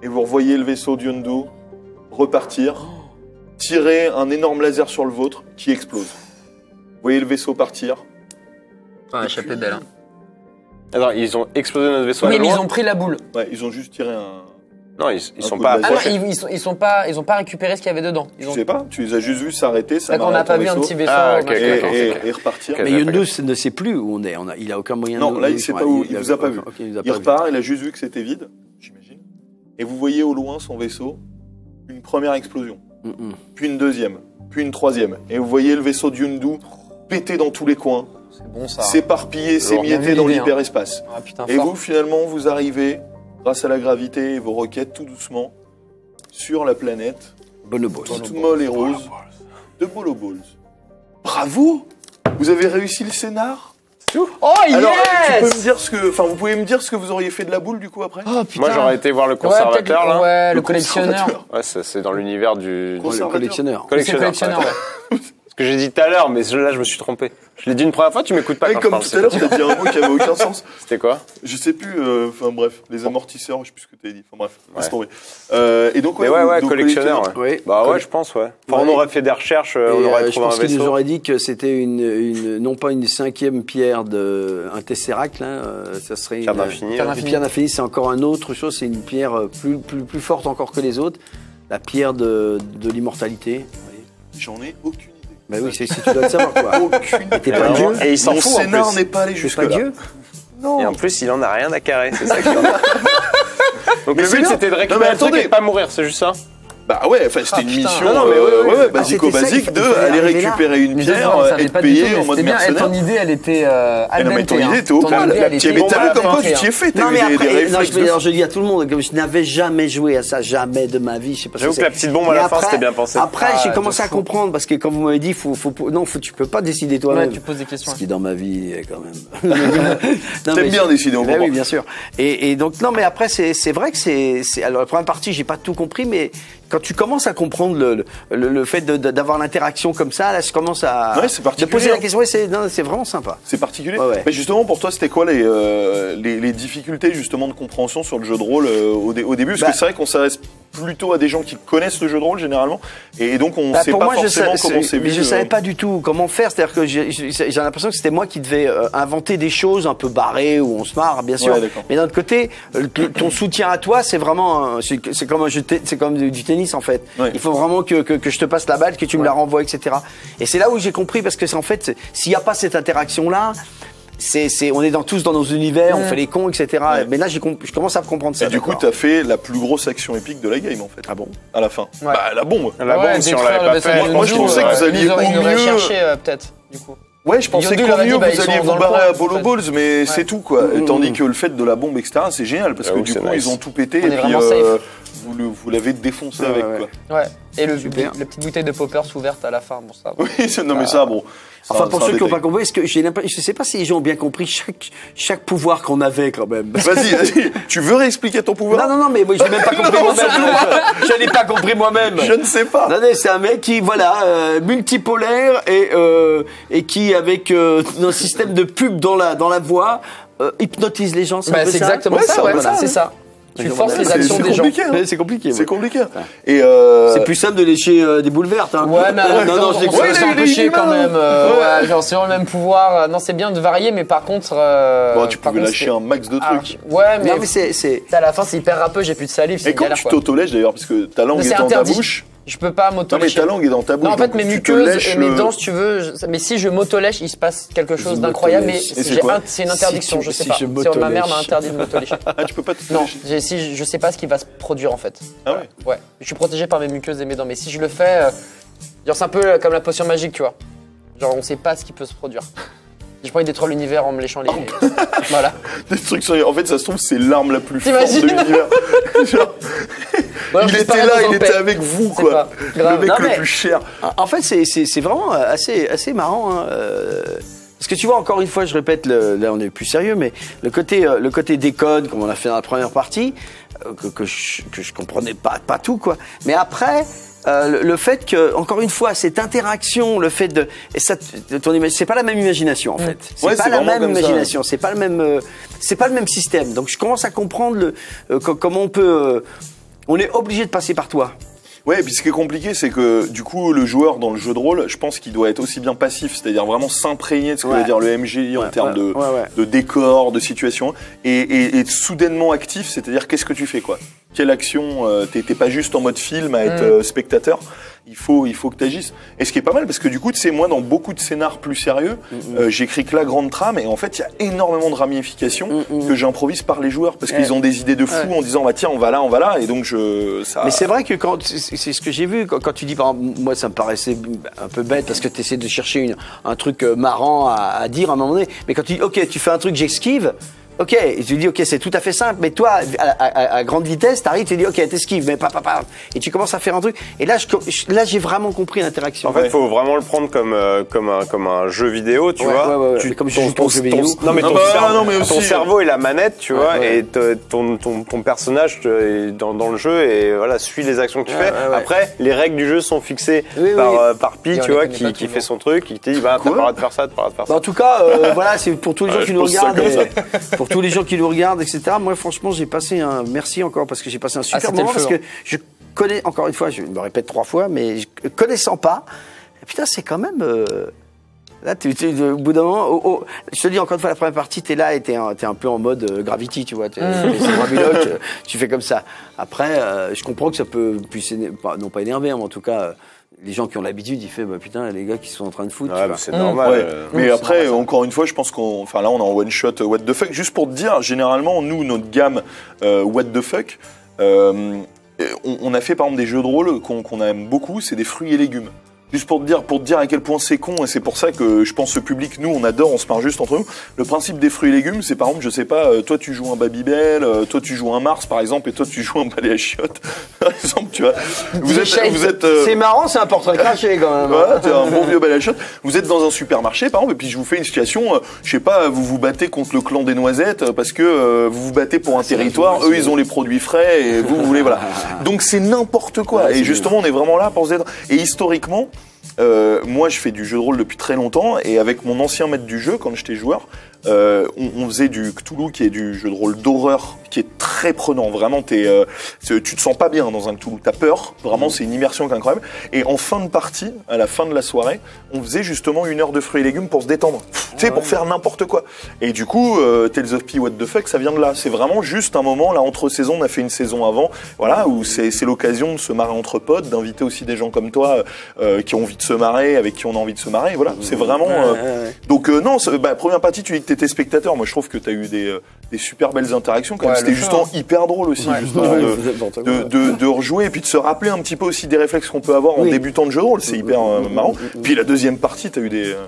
et vous revoyez le vaisseau de Yondu repartir, tirer un énorme laser sur le vôtre qui explose. Vous voyez le vaisseau partir. Ah, échappée belle. hein. Attends, ils ont explosé notre vaisseau à mais loin ils ont pris la boule. Ouais, ils ont juste tiré un. Non, ils, ils sont pas Ah non, ils, ils sont, ils sont pas, ils ont pas récupéré ce qu'il y avait dedans. Ils Je ont. sais pas, tu les as juste vus s'arrêter, ça on n'a pas vu un petit vaisseau. Ah, et, repartir. Mais ne sait plus où on est. On a, il a aucun moyen Non, de... là, il sait pas où- il vous a pas vu. Il repart, il a juste vu que c'était vide, j'imagine. Et vous voyez au loin son vaisseau, une première explosion, puis une deuxième, puis une troisième. Et vous voyez le vaisseau de Yondu péter dans tous les coins, C'est bon ça. s'éparpiller, s'émietter dans hein. l'hyperespace. Ah Et fort. vous, finalement, vous arrivez, grâce à la gravité et vos roquettes, tout doucement, sur la planète, Bonobos. toute molle et rose, de Bolo Balls. Bravo Vous avez réussi le scénar? Oh Alors, tu peux yes me dire ce que, enfin, vous pouvez me dire ce que vous auriez fait de la boule du coup après? Oh. Moi, j'aurais été voir le conservateur, le- là. Ouais, le, Le collectionneur. Ouais, c'est dans l'univers du. Conservateur. Le collectionneur. Collectionneur. collectionneur, ouais. Ce que j'ai dit tout à l'heure, mais là, je me suis trompé. Je l'ai dit une première fois, tu m'écoutes pas Ouais, quand comme je tout à l'heure, t'as dit un mot qui avait aucun sens. C'était quoi? Je sais plus, euh, enfin bref, les amortisseurs, je sais plus ce que t'avais dit. Enfin bref, laisse tomber. Euh, et donc, Mais ouais, vous- ouais, donc, collectionneur, ouais. Bah ouais, je pense, ouais. Enfin, on aurait fait des recherches, euh, Et, on aurait euh, je trouvé un pense qu'il nous vaisseau. aurait dit que c'était une, une, non pas une cinquième pierre de un tesseract, là, euh, ça serait Pierre une, d'infini. Pierre d'infini. Une pierre d'infini, c'est encore un autre chose, c'est une pierre plus, plus, plus forte encore que les autres, la pierre de, de l'immortalité. J'en ai aucune Bah oui, c'est si tu dois le savoir quoi. Aucune Et t'es pas Et Dieu Et il s'en Mon fout en scénar plus. n'est pas allé là. Dieu Et en plus, il en a rien à carrer, c'est ça qui Donc Mais le c'est but, c'était de Non, mais récupérer le truc attendez. et de pas mourir, c'est juste ça Bah ouais, enfin c'était Ah, une mission Non, non, mais euh, ouais, ouais, ouais, Ah, au c'était ça, basique il de aller là. récupérer une pierre, je euh, être payé en mode c'était bien. Ton mercenaire. idée, elle était euh, Eh non, mais ton idée hein. était au était mais t'as vu comme quoi tu t'y es fait, t'as Non mais après, je, dis à tout le monde, comme je n'avais jamais joué à ça, jamais de ma vie, je sais pas J'avoue que la petite bombe à la fin, après- c'était bien pensé. Après, Ah, j'ai commencé à comprendre parce que quand vous m'avez dit, faut, faut, non, faut, tu peux pas décider toi-même. Tu poses des questions. Ce qui dans ma vie est quand même. T'aimes bien décider, on comprend. Oui, bien sûr. Et, donc non, mais après c'est vrai que c'est c'est alors la première partie j'ai pas tout compris, mais quand tu commences à comprendre le le, le fait d'avoir l'interaction comme ça, là je commence à Ouais, de poser la hein. question. C'est vraiment sympa. C'est particulier. Ouais, ouais. Mais justement, pour toi, c'était quoi les, euh, les, les difficultés justement de compréhension sur le jeu de rôle euh, au, dé- au début? Parce Bah- que c'est vrai qu'on s'adresse plutôt à des gens qui connaissent le jeu de rôle généralement, et donc on Bah, sait pas moi, je forcément sais- comment c'est- c'est mais vu. je euh, savais pas du tout comment faire. C'est-à-dire que j'ai l'impression que c'était moi qui devais euh, inventer des choses un peu barrées où on se marre, bien sûr. Mais d'un autre côté, euh, ton soutien à toi, c'est vraiment, c'est comme c'est comme du, du tennis en fait. Ouais. Il faut vraiment que, que, que je te passe la balle, que tu me la renvoies, etc. Et c'est là où j'ai compris parce que c'est en fait, s'il n'y a pas cette interaction là. C'est, c'est, on est dans, tous dans nos univers, on fait les cons, etc. Mais là, je commence à comprendre ça. Et du coup, d'accord. t'as fait la plus grosse action épique de la game en fait. Ah bon? À la fin. Ouais. Bah la bombe. La bombe, si on l'avait pas fait. moi, je pensais que vous euh, alliez ils auraient- au ils mieux- cherché, euh, peut-être, du coup. Ouais, je pensais qu'au mieux bah, vous alliez vous barrer à Bolo. Balls, mais c'est tout quoi. Tandis que le fait de la bombe, etc., c'est génial parce que J'avoue du que coup ils ont tout pété et est puis. Vous le- vous l'avez défoncé Ouais, avec ouais, quoi. Ouais. Et le, Super. la petite bouteille de poppers ouverte à la fin, bon ça. Oui, non mais ça bon. Enfin, pour ceux qui n'ont pas compris, est-ce que j'ai je sais pas si les gens ont bien compris chaque, chaque pouvoir qu'on avait quand même. Vas-y, vas-y. Tu veux réexpliquer ton pouvoir Non, non, non, mais moi, je n'ai même pas compris moi-même. Je, n'ai pas compris moi-même. Je ne sais pas. Non, c'est un mec qui, voilà, euh, multipolaire et, euh, et qui, avec euh, un système de pub dans la, dans la voix, euh, hypnotise les gens. C'est Bah, exactement Ouais, ça, ouais, c'est ça. Tu forces c'est- les actions des gens. compliqué, hein. C'est compliqué. C'est compliqué. Et euh, C'est plus simple de lécher euh, des boules vertes. Hein. Ouais, mais non, non, je on déconne. quand même. euh, ouais, genre, c'est le même pouvoir. euh, Non, c'est bien de varier, mais par contre. euh, bon, tu par pouvais contre, lâcher un max de Ah, trucs. Ouais, mais. Non, mais c'est, à la fin, c'est hyper râpeux, j'ai plus de salive. c'est Et quand galère, tu quoi. t'autolèches d'ailleurs, parce que ta langue Mais est dans ta bouche. Je peux pas Non mais ta langue est dans ta bouche. Non, en fait, mes muqueuses et mes le- dents, si tu veux. je- Mais si je m'auto-lèche, il se passe quelque chose d'incroyable. Mais m'auto-lèches. Et c'est j'ai quoi un- c'est une interdiction, tu- je sais si pas. je C'est- Ma mère m'a m'auto-lèche. interdit de m'auto-lécher. Ah, tu peux pas te Non, j'ai- si, je sais pas ce qui va se produire en fait. Ah ouais. Ouais, je suis protégé par mes muqueuses et mes dents, mais si je le fais, euh, genre c'est un peu comme la potion magique, tu vois. Genre on sait pas ce qui peut se produire. J'ai pas envie de détruire l'univers en me léchant les. voilà. Destruction. En fait, ça se trouve, c'est l'arme la plus forte de l'univers. Genre, Voilà, il était là, il était paix. avec vous, quoi. Le mec Non, le mais- plus cher. En fait, c'est- c'est c'est vraiment assez, assez marrant. hein, euh, Parce que tu vois, encore une fois, je répète, le- là on est plus sérieux, mais le côté, euh, le côté décode, comme on a fait dans la première partie, euh, que, que, je, que je comprenais pas, pas tout, quoi. Mais après, euh, le, le fait que, encore une fois, cette interaction, le fait de, et ça, c'est pas la même imagination en fait. C'est Ouais, pas la même imagination, c'est pas le même, euh, c'est pas le même système. Donc je commence à comprendre le, euh, co- comment on peut, euh, on est obligé de passer par toi. Ouais, et puis ce qui est compliqué, c'est que du coup, le joueur dans le jeu de rôle, je pense qu'il doit être aussi bien passif, c'est-à-dire vraiment s'imprégner de ce que Ouais. veut dire le MJ en Ouais, termes de, décor, de situation, et, et, et soudainement actif, c'est-à-dire qu'est-ce que tu fais quoi? Quelle action euh, T'es t'es pas juste en mode film à être Mm. euh, spectateur? Il faut, il faut que tu agisses. Et ce qui est pas mal, parce que du coup, tu sais, moi, dans beaucoup de scénars plus sérieux, euh, j'écris que la grande trame, et en fait, il y a énormément de ramifications Mm, mm. que j'improvise par les joueurs, parce qu'ils Ouais. ont des idées de fou Ouais. en disant, bah tiens, on va là, on va là, et donc je. Ça... Mais c'est vrai que quand c'est ce que j'ai vu quand, quand tu dis par exemple, moi ça me paraissait un peu bête parce que tu essaies de chercher une- un truc euh, marrant à, à dire à un moment donné mais quand tu dis OK tu fais un truc j'esquive OK et tu dis OK c'est tout à fait simple mais toi à, à- à grande vitesse t'arrives tu dis OK t'esquives mais pas pas pas et tu commences à faire un truc et là je, là j'ai vraiment compris l'interaction En fait, il faut vraiment le prendre comme, euh, comme, un, comme un jeu vidéo, tu Ouais, vois. ouais, ouais, ouais. Tu- comme je joue pas aux jeux vidéo. non, mais Ah ton, bah, cerveau, non, mais ton aussi, cerveau est la manette, tu vois, ouais. et ton, ton, ton personnage dans, dans le jeu et voilà, suit les actions que tu Ouais, fais. ouais, ouais. Après, les règles du jeu sont fixées Oui, par, oui. euh, par Pi, Et tu vois, qui, qui fait son truc, qui te dit, bah, t'as pas le droit de faire ça, t'as pas le droit de faire Bah, ça. en tout cas, euh, voilà, c'est pour tous les gens qui nous regardent, et tous les gens qui nous regardent, etc. Moi, franchement, j'ai passé un merci encore parce que j'ai passé un super c'était moment parce que je connais encore une fois, je me répète trois fois, mais je, connaissant pas, putain, c'est quand même. euh, Là, tu, tu- au bout d'un moment, oh, oh, je te dis encore une fois, la première partie, t'es là et t'es un, un peu en mode euh, Gravity, tu vois. T'es, Mm. tu fais comme ça. Après, euh, je comprends que ça peut, puisse non pas énerver, mais en tout cas, euh, les gens qui ont l'habitude, ils font, bah putain, les gars qui sont en train de foutre. Ouais, vois. c'est normal. Ouais. euh. Mais après, normal, encore une fois, je pense qu'on. Enfin, là, on est en one shot What the fuck. Juste pour te dire, généralement, nous, notre gamme euh, What the fuck, euh, on, on a fait par exemple des jeux de rôle qu'on qu'on aime beaucoup, c'est des fruits et légumes. Juste pour te dire, pour te dire à quel point c'est con, et c'est pour ça que je pense ce public, nous, on adore, on se marre juste entre nous. Le principe des fruits et légumes, c'est par exemple, je sais pas, euh, toi tu joues un Babybel, euh, toi tu joues un Mars par exemple, et toi tu joues un à chiottes, par exemple, tu vois. Vous êtes, vous êtes, euh, C'est marrant, c'est un portrait craché quand même. voilà, t'es un bon vieux à chiottes. Vous êtes dans un supermarché, par exemple, et puis je vous fais une situation, je sais pas, vous vous battez contre le clan des noisettes parce que euh, vous vous battez pour un territoire, eux ils ont les produits frais et vous, vous voulez, voilà. Donc c'est n'importe quoi. et justement, on est vraiment là pour se détendre. Et historiquement, euh, moi, je fais du jeu de rôle depuis très longtemps et avec mon ancien maître du jeu, quand j'étais joueur, euh, on, on faisait du Cthulhu qui est du jeu de rôle d'horreur qui est très prenant. Vraiment, t'es, euh, tu te sens pas bien dans un Cthulhu. T'as peur. Vraiment, c'est une immersion qui est incroyable. Et en fin de partie, à la fin de la soirée, on faisait justement une heure de fruits et légumes pour se détendre. tu sais, pour faire n'importe quoi. Et du coup, euh, Tales of P, What the fuck, ça vient de là. C'est vraiment juste un moment là entre saisons. On a fait une saison avant, voilà, où c'est l'occasion de se marrer entre potes, d'inviter aussi des gens comme toi euh, qui ont envie de se marrer, avec qui on a envie de se marrer. Voilà, c'est vraiment. euh, donc euh, non, bah, première partie, tu dis que t'étais spectateur. Moi, je trouve que t'as eu des, euh, des super belles interactions. Quand même. Ouais, C'était justement hyper drôle aussi, justement, Ouais, de, rejouer et puis de se rappeler un petit peu aussi des réflexes qu'on peut avoir en Oui. débutant de jeu de rôle. C'est hyper euh, marrant. Puis la deuxième partie, t'as eu des, euh,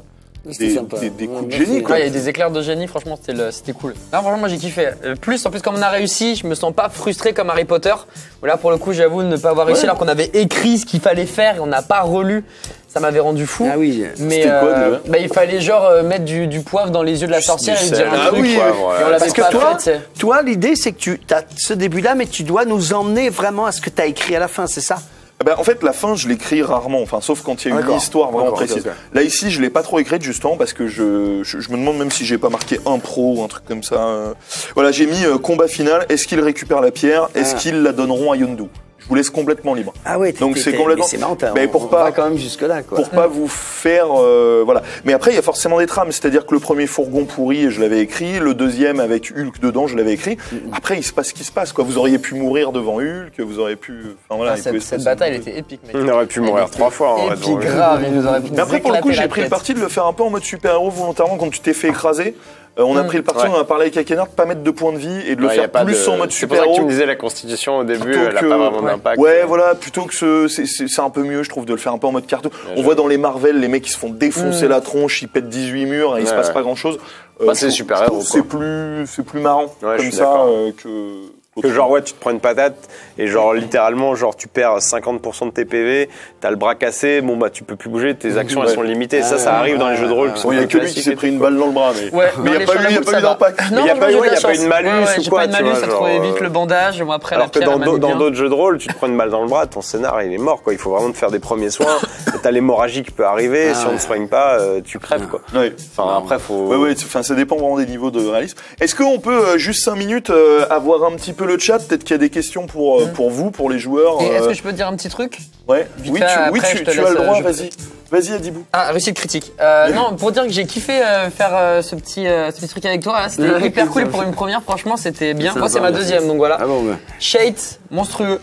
des, sympa. des, des coups de génie. Quoi. Ouais, il y a des éclairs de génie, franchement, c'était cool. Non, franchement, moi j'ai kiffé. Plus, en plus, comme on a réussi, je me sens pas frustré comme Harry Potter. Où là, pour le coup, j'avoue ne pas avoir réussi Ouais. alors qu'on avait écrit ce qu'il fallait faire et on n'a pas relu. Ça m'avait rendu fou. Ah oui. Mais quoi, euh, déjà bah, il fallait genre euh, mettre du, du poivre dans les yeux de la sorcière et lui dire un Ah truc. oui, Et on l'avait Parce que pas toi, l'idée c'est que tu as ce début-là, mais tu dois nous emmener vraiment à ce que tu as écrit à la fin, c'est ça? Ah ben, en fait, la fin, je l'écris rarement, enfin, sauf quand il y a une histoire vraiment précise. Là, ici, je l'ai pas trop écrite, justement, parce que je, je, je me demande même si j'ai pas marqué un pro ou un truc comme ça. euh. Voilà, j'ai mis euh, combat final. Est-ce qu'ils récupèrent la pierre? Est-ce Ah. qu'ils la donneront à Yondu? Je vous laisse complètement libre. Ah ouais, Donc, c'est complètement- C'est marrant, t'as- Mais on- pour on pas- va quand même jusque-là, quoi. Pour pas vous faire, euh, voilà. Mais après, il y a forcément des trames. C'est-à-dire que le premier fourgon pourri, je l'avais écrit. Le deuxième avec Hulk dedans, je l'avais écrit. Après, il se passe ce qui se passe, quoi. Vous auriez pu mourir devant Hulk. Vous auriez pu, enfin voilà. Ah, cette, se cette passer bataille, elle était épique, mec. On aurait pu mourir trois fois en. Épique, grave, il nous aurait pu Mais après, pour le coup, j'ai pris le parti de le faire un peu en mode super-héros volontairement quand tu t'es fait écraser. Euh, on a Mm. pris le parti, Ouais. on a parlé avec Akenard, de pas mettre de points de vie et de le Ouais, faire pas plus de- en mode C'est pour ça que tu me disais la constitution au début, plutôt elle que- pas vraiment ouais. d'impact. Ouais, voilà, plutôt que ce, c'est- c'est c'est un peu mieux, je trouve, de le faire un peu en mode cartoon. On voit dans les Marvel, les mecs qui se font défoncer la tronche, ils pètent 18 murs et il se passe ouais. pas grand chose. Bah, c'est super-héros, C'est plus, c'est plus marrant comme ça euh, que. Que genre ouais tu te prends une patate et genre littéralement genre tu perds 50% de tes PV, t'as le bras cassé, bon bah tu peux plus bouger, tes actions elles sont limitées, ça ça arrive dans les jeux de rôle Bon, il y a que lui qui s'est pris une balle dans le bras, mais Ouais, mais il n'y a pas eu, il y a champs pas eu d'impact. va. Mais Non, y a pas eu- la y a pas eu de malus Ouais, ouais, ou quoi, pas de tu malus, vois, ça genre, trouvait euh, vite le bandage, et moi après la Alors que pierre, dans d'autres jeux de rôle, tu te prends une balle dans le bras, ton scénar il est mort quoi. Il faut vraiment te faire des premiers soins. T'as l'hémorragie qui peut arriver. Ah si on ne soigne pas, euh, tu crèves quoi. Ouais. Enfin après faut. Ouais, ouais, ça dépend vraiment des niveaux de réalisme. Est-ce qu'on peut, euh, juste 5 minutes, euh, avoir un petit peu le chat Peut-être qu'il y a des questions pour, euh, pour vous, pour les joueurs. Et est-ce euh, que je peux te dire un petit truc Ouais, vite oui, fait, tu, oui, tu, as le droit, euh, je- vas-y. Vas-y, Adibou. Ah, réussite critique. Euh, non, pour dire que j'ai kiffé euh, faire euh, ce, petit, euh, ce petit truc avec toi, là, c'était hyper cool. Pour une première, franchement, c'était bien. Moi, c'est ma deuxième, donc voilà. Ah bon, bah. Shade, monstrueux.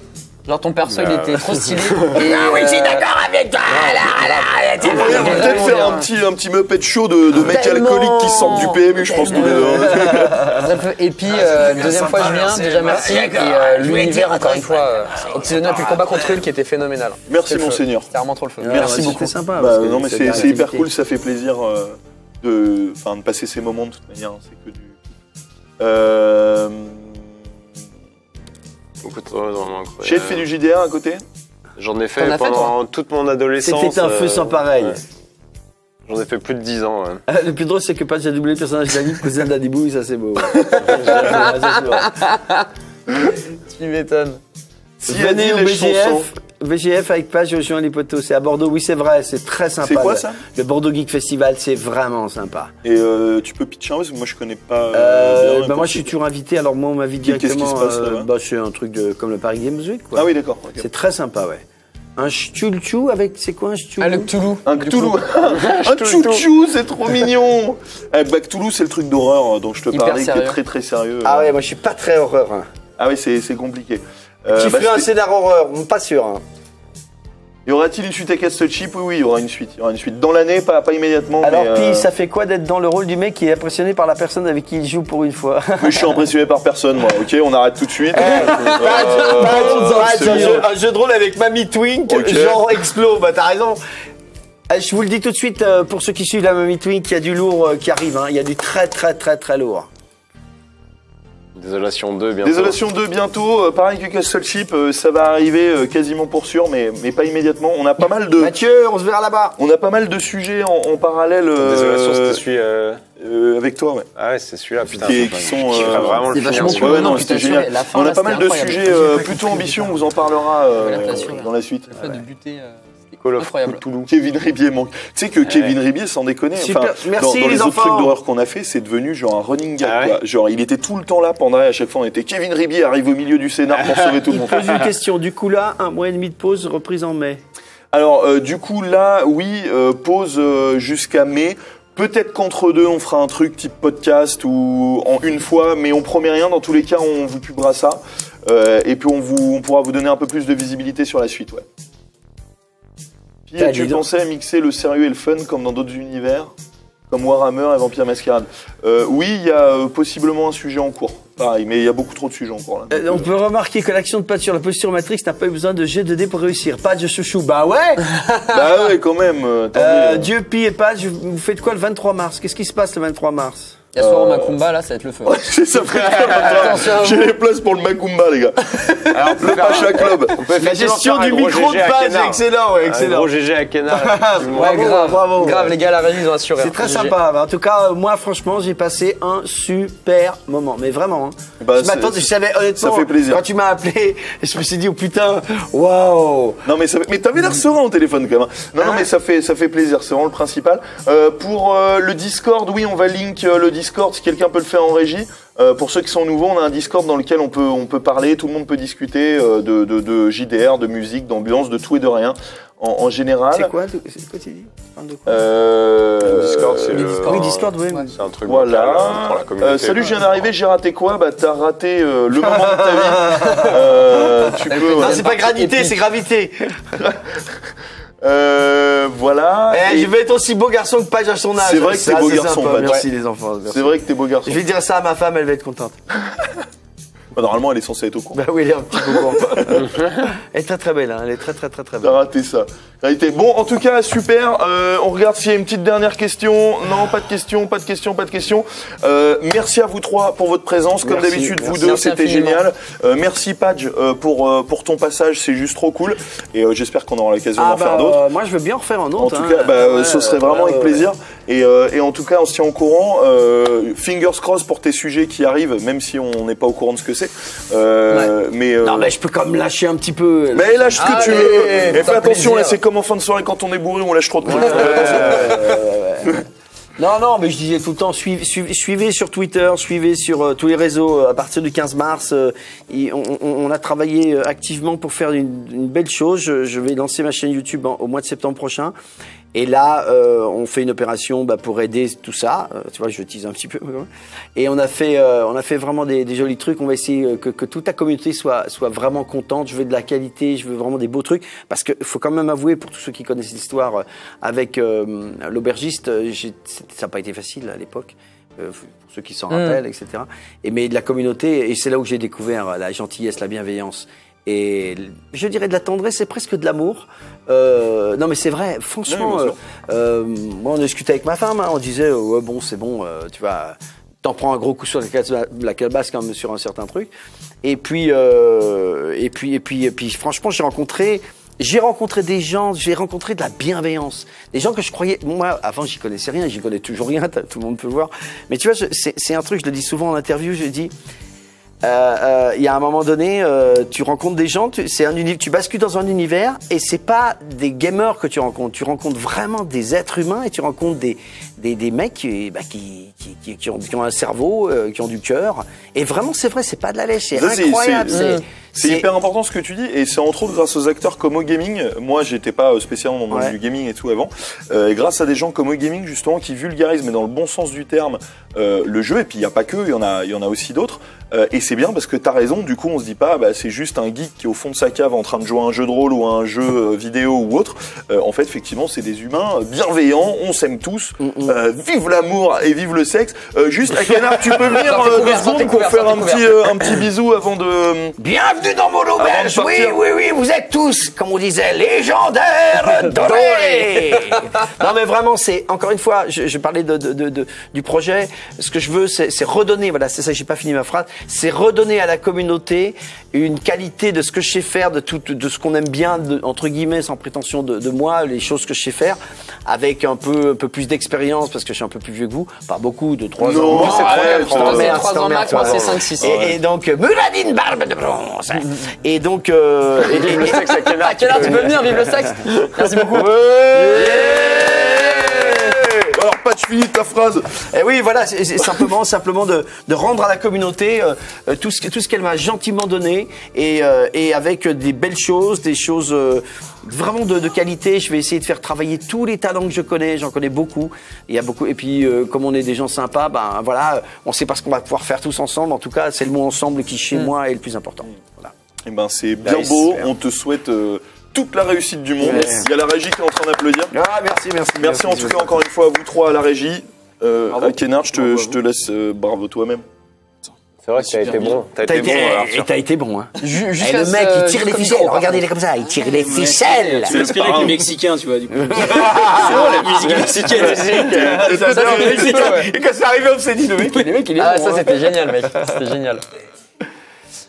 Genre ton perso, il était trop stylé. Et, Ah oui, je suis d'accord Là, là, là, c'est On va peut-être faire un petit, un petit Muppet Show de, de mecs alcooliques qui sortent du PMU, je pense, hein. Très peu. Et puis, deuxième fois, je viens. Déjà, merci. Et l'univers, encore une fois, oxygéné puis le combat contre Hulk qui était phénoménal. Merci, monseigneur. C'était vraiment trop le feu. Merci beaucoup. C'était sympa. Non, mais c'est c'est c'est hyper cool, ça fait plaisir de, passer ces moments de toute manière. C'est que du. Euh... J'ai fait du JDR à côté J'en ai T'en fait as fait, pendant toute mon adolescence. C'était un feu euh, sans pareil. ouais. J'en ai fait plus de 10 ans. ouais. Ah, Le plus drôle, c'est que Patch a doublé le personnage d'Ali, cousin d'Adibou, ça c'est beau. Tu m'étonnes. Si Venez au son BGF avec Page rejoint les poteaux. C'est à Bordeaux, oui c'est vrai, c'est très sympa. C'est quoi, ça Le Bordeaux Geek Festival, c'est vraiment sympa. Et euh, tu peux pitcher un peu, parce que moi je connais pas. Euh, bien, bah moi je suis toujours invité, alors moi on m'invite Qu'est-ce qui se directement. passe, euh, là-bas bah, c'est un truc de, comme le Paris Games Week quoi. Ah oui, d'accord. C'est très sympa, ouais. Un chou avec, c'est quoi un chou Ah, le Cthulhu. Un Cthulhu. un chouchou, c'est trop mignon. Eh, bah, Cthulhu, c'est le truc d'horreur euh, dont je te Hyper parlais, qui est sérieux. très très sérieux. Ah euh. ouais, moi je suis pas très horreur. Hein. Ah oui, c'est c'est compliqué. Euh, Qui bah, ferait un scénar horreur Pas sûr. Hein. Y aura-t-il une suite à Castle Chip Oui, oui, il y aura une suite. Il y aura une suite dans l'année, pas, pas immédiatement. Alors, mais, puis, euh, ça fait quoi d'être dans le rôle du mec qui est impressionné par la personne avec qui il joue pour une fois? Mais je suis impressionné par personne, moi. Ok, on arrête tout de suite. Un, jeu, de rôle avec Mamie Twink, Ok. genre Explo, bah t'as raison. Euh, Je vous le dis tout de suite, euh, pour ceux qui suivent la Mamie Twink, il y a du lourd qui arrive, hein. il y a du très très très très lourd. Désolation 2, bientôt. Désolation 2 bientôt, euh, pareil que Castle Chip, euh, ça va arriver euh, quasiment pour sûr, mais, mais pas immédiatement. On a pas mal de, Mathieu, on se verra là-bas. on a pas mal de sujets en, en parallèle euh, Désolation, c'était celui. euh, euh, avec toi, ouais. Ah ouais, c'est celui-là, putain. qui, qui sont qui euh, vraiment le vachement celui-là. Ouais, non, c'était génial. fin, on a pas mal de sujets euh, plutôt ambitieux, on vous en parlera euh, dans la suite. Le fait de buter, euh, Call of incroyable. Cthulhu. Kevin Ribier manque. Tu sais que Kevin Ribier, sans déconner, Super. enfin, Merci, dans, dans les, les autres trucs d'horreur qu'on a fait, c'est devenu genre un running gag. Ah ouais quoi. Genre, il était tout le temps là pendant à chaque fois, on était Kevin Ribier arrive au milieu du scénar pour sauver tout le Il monde. pose une question, du coup là, un mois et demi de pause, reprise en mai. Alors, euh, du coup, là, oui, euh, pause euh, jusqu'à mai. Peut-être qu'entre deux, on fera un truc type podcast ou en une fois, mais on promet rien. Dans tous les cas, on vous publiera ça. Euh, et puis, on, vous, on pourra vous donner un peu plus de visibilité sur la suite, ouais. Pensé à mixer le sérieux et le fun comme dans d'autres univers Comme Warhammer et Vampire Masquerade euh, Oui, il y a euh, possiblement un sujet en cours. Pareil, mais il y a beaucoup trop de sujets en cours, là. Euh, on peut remarquer que l'action de Pat sur la posture Matrix n'a pas eu besoin de jet de dé pour réussir. Pat, je chouchou. Bah ouais bah ouais, quand même. Dieu, Pi et Pat, vous faites quoi le 23 mars? Qu'est-ce qui se passe le 23 mars? Il y a soir au Macumba, là, ça va être le feu. C'est ça, Attention à J'ai vous. les places pour le Macumba, les gars. Alors, Le Pacha Club. on peut La effectivement gestion faire un du gros micro de GG à Kenard. excellent, ouais, Un excellent. gros GG à Kenard. Ouais, Bravo, grave. bravo. Grave, les gars, la régie, ils ont assuré. C'est hein. très J'ai- sympa. En tout cas, euh, moi, franchement, j'ai passé un super moment. Mais vraiment. Hein. Bah, je m'attendais, je savais honnêtement. ça fait plaisir. Quand tu m'as appelé, je me suis dit, oh putain, waouh. Non mais ça fait- mais t'avais l'air serein au téléphone quand même. hein. Non non mais ça fait ça fait plaisir, c'est vraiment le principal. Euh, pour euh, le Discord, oui on va link euh, le Discord si quelqu'un peut le faire en régie. Euh, pour ceux qui sont nouveaux, on a un Discord dans lequel on peut on peut parler, tout le monde peut discuter euh, de, de, de JDR, de musique, d'ambiance, de tout et de rien en, en général. C'est quoi, c'est quoi tu dis? De quoi? Euh, Le Discord, c'est le. Oui, Discord, oui. C'est un truc Voilà. pour la communauté. Euh, salut, je viens d'arriver, j'ai raté quoi? Bah t'as raté euh, le moment de ta vie. Euh, tu peux. Non, ouais. c'est pas gravité, c'est gravité. Euh, voilà. Eh, Et je vais être aussi beau garçon que Page à son âge. C'est vrai que t'es beau garçon, sympa. Merci les enfants. merci. C'est vrai que t'es beau garçon. Je vais dire ça à ma femme, elle va être contente. Bah, normalement, elle est censée être au courant. Bah oui, elle est un petit peu contente. elle est très très belle, hein. elle est très très très très T'as belle. raté ça. Réalité. Bon, en tout cas, super. Euh, on regarde s'il y a une petite dernière question. Non, pas de question, pas de question, pas de question. Euh, merci à vous trois pour votre présence. Comme d'habitude, vous deux, c'était génial. Euh, merci Padge euh, pour euh, pour ton passage, c'est juste trop cool. Et euh, j'espère qu'on aura l'occasion Ah d'en faire bah, d'autres. euh, moi je veux bien en refaire un En autre. tout hein. cas, bah, Ouais, ce serait vraiment ouais, avec ouais. plaisir. Et, euh, et en tout cas, on se tient au courant. Euh, fingers crossed pour tes sujets qui arrivent, même si on n'est pas au courant de ce que c'est. Euh, Mais euh, Non mais je peux quand même lâcher un petit peu. mais lâche ce que tu Allez, veux. Et fais attention, c'est comme en fin de soirée quand on est bourré, on lâche trop de trucs. Non, non, mais je disais tout le temps, suivez, suivez, suivez sur Twitter, suivez sur euh, tous les réseaux. euh, À partir du 15 mars, euh, on, a travaillé activement pour faire une, une belle chose. Je, je vais lancer ma chaîne YouTube en- au mois de septembre prochain. Et là, euh, on fait une opération bah, pour aider tout ça. Euh, tu vois, je tease un petit peu. Et on a fait, euh, on a fait vraiment des, des jolis trucs. On va essayer euh, que, que toute la communauté soit, soit vraiment contente. Je veux de la qualité, je veux vraiment des beaux trucs. Parce qu'il faut quand même avouer, pour tous ceux qui connaissent l'histoire, euh, avec euh, l'aubergiste, ça n'a pas été facile à l'époque. euh, pour ceux qui s'en rappellent, etc. Et mais de la communauté, et c'est là où j'ai découvert la gentillesse, la bienveillance, et je dirais de la tendresse, c'est presque de l'amour. Euh, non mais c'est vrai, franchement, Oui, euh, euh, moi on discutait avec ma femme, hein, on disait ouais bon c'est bon, tu vas, t'en prends un gros coup sur la, calebasse quand même sur un certain truc. Et puis et puis et puis et puis franchement j'ai rencontré j'ai rencontré des gens, j'ai rencontré de la bienveillance, des gens que je croyais, moi avant j'y connaissais rien, j'y connais toujours rien, tout le monde peut voir. Mais tu vois, c'est un truc, je le dis souvent en interview, je dis, euh, euh, il y a un moment donné, euh, tu rencontres des gens, tu, c'est un uni- tu bascules dans un univers et c'est pas des gamers que tu rencontres, tu rencontres vraiment des êtres humains et tu rencontres des des, des mecs qui, bah, qui, qui, qui, ont, qui ont un cerveau, euh, qui ont du cœur. Et vraiment, c'est vrai, c'est pas de la lèche, c'est incroyable. c'est- C'est C'est hyper important ce que tu dis, et c'est entre autres grâce aux acteurs comme O Gaming. Moi, j'étais pas euh, spécialement dans le monde Ouais. du gaming et tout avant. Euh, et grâce à des gens comme O Gaming, justement, qui vulgarisent, mais dans le bon sens du terme, euh, le jeu. Et puis, il y a pas que, il y en a, il y en a aussi d'autres. Euh, et c'est bien parce que t'as raison. Du coup, on se dit pas, bah, c'est juste un geek qui est au fond de sa cave en train de jouer à un jeu de rôle ou à un jeu euh, vidéo ou autre. Euh, en fait, effectivement, c'est des humains bienveillants. On s'aime tous. Euh, vive l'amour et vive le sexe. Euh, juste, Canard, tu peux venir euh, deux secondes pour faire un petit, euh, un petit bisou avant de. Bienvenue dans mon auberge. Oui, oui, oui, vous êtes tous, comme on disait, légendaires dorés. non mais vraiment c'est encore une fois je, je parlais de, de- de- de- du projet ce que je veux c'est c'est redonner voilà c'est ça j'ai pas fini ma phrase c'est redonner à la communauté une qualité de ce que je sais faire de tout de ce qu'on aime bien de- entre guillemets sans prétention de, de moi les choses que je sais faire avec un peu un peu plus d'expérience parce que je suis un peu plus vieux que vous pas beaucoup de trois Non, ans moi, c'est Ouais, trois, je quatre ans. t'emmerde, Trois je ans t'emmerde, max, moi, c'est cinq, six. et, et donc euh, Muradine barbe de bronze. Et donc euh, et- et- Le sexe à quel À quelle heure tu peux venir, vive le sexe? Merci beaucoup. Alors, pas de finis ta phrase. Et oui, voilà, c'est simplement, simplement de, de rendre à la communauté euh, euh, tout ce, tout ce qu'elle m'a gentiment donné et, euh, et avec des belles choses, des choses euh, vraiment de, de qualité. Je vais essayer de faire travailler tous les talents que je connais. J'en connais beaucoup. Il y a beaucoup. Et puis, euh, comme on est des gens sympas, ben voilà, on sait pas ce qu'on va pouvoir faire tous ensemble. En tout cas, c'est le mot ensemble qui chez moi est le plus important. Voilà. Eh ben, c'est bien Nice. beau. On te souhaite euh, toute la réussite du monde. Yes. Il y a la régie qui est en train d'applaudir. Ah, merci, merci. Merci en tout cas encore une fois à vous trois à la régie. Euh, à Kennard, je te, je te laisse euh, bravo toi-même. C'est vrai que t'as été bon. T'as été été, bon, et t'as été bon, hein. Et jusqu'à le mec, il tire les ficelles. micro, par Regardez, il est contre. comme ça, il tire les ficelles. C'est inspiré avec les Mexicains, tu vois, du coup. la musique mexicaine. Et quand c'est arrivé, on s'est dit, le mec, le mec, il est Ah, ça hein. c'était génial, mec. C'était génial.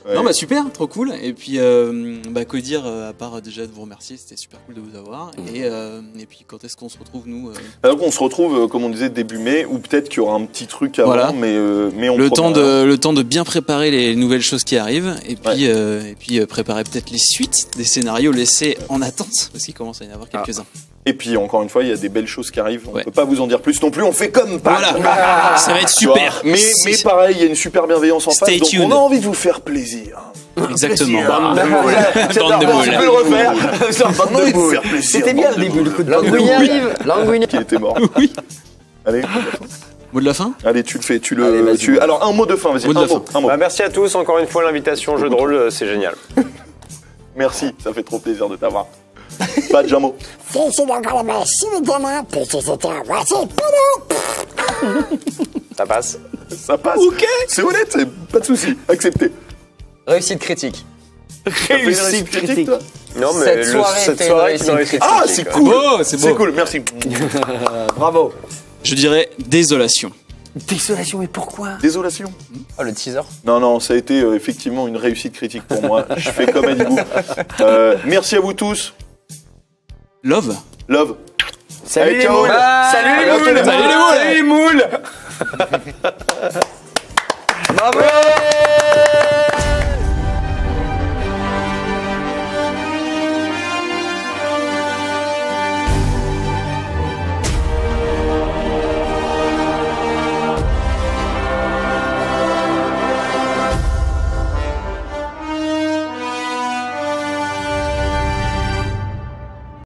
Non, bah super, trop cool. Et puis, euh, bah, quoi dire, euh, à part euh, déjà de vous remercier, c'était super cool de vous avoir. Et, euh, et puis, quand est-ce qu'on se retrouve, nous euh, Alors qu'on se retrouve, comme on disait, début mai, ou peut-être qu'il y aura un petit truc avant, Voilà. mais, mais on le, temps de, le temps de bien préparer les nouvelles choses qui arrivent. Et puis, et puis préparer peut-être les suites des scénarios laissés en attente, parce qu'il commence à y en avoir quelques-uns. Et puis encore une fois, il y a des belles choses qui arrivent. On Ouais. peut pas vous en dire plus non plus. On fait comme pas. Voilà, ça va être super. Mais, mais pareil, il y a une super bienveillance en Stay face. Donc on a envie de vous faire plaisir. Exactement. Bande de. Bande de. Tu peux le refaire. On a envie de vous faire plaisir. C'était bien bande le de début, le coup de Languigny arrive. Qui était mort. Oui. Allez, Mot de la fin? Allez, tu le fais. Tu le. Allez, tu... Alors un mot de fin, vas-y. Mot de Un la mot. Un mot. Bah, merci à tous, encore une fois, l'invitation, jeu de rôle, euh, c'est génial. Merci, ça fait trop plaisir de t'avoir. Pas de jamo. Si c'est encore la machine, évidemment, puis si c'était un voici, poudou. Ça passe. Ça passe. Ok. C'est honnête, c'est pas de souci. Accepté. Réussite critique. Réussite critique, toi Non, mais Cette le- soirée cette soirée réussite. réussite Ah, critique, c'est cool. beau, c'est beau. C'est cool, merci. Bravo. Je dirais désolation. Désolation, mais pourquoi Désolation. Oh, le teaser. Non, non, ça a été euh, effectivement une réussite critique pour moi. Je fais comme Adibou. Euh, merci à vous tous. Love. Love. Salut Allez, les ciao. moules Salut les Bientôt, moules les moules. Salut les moules Bravo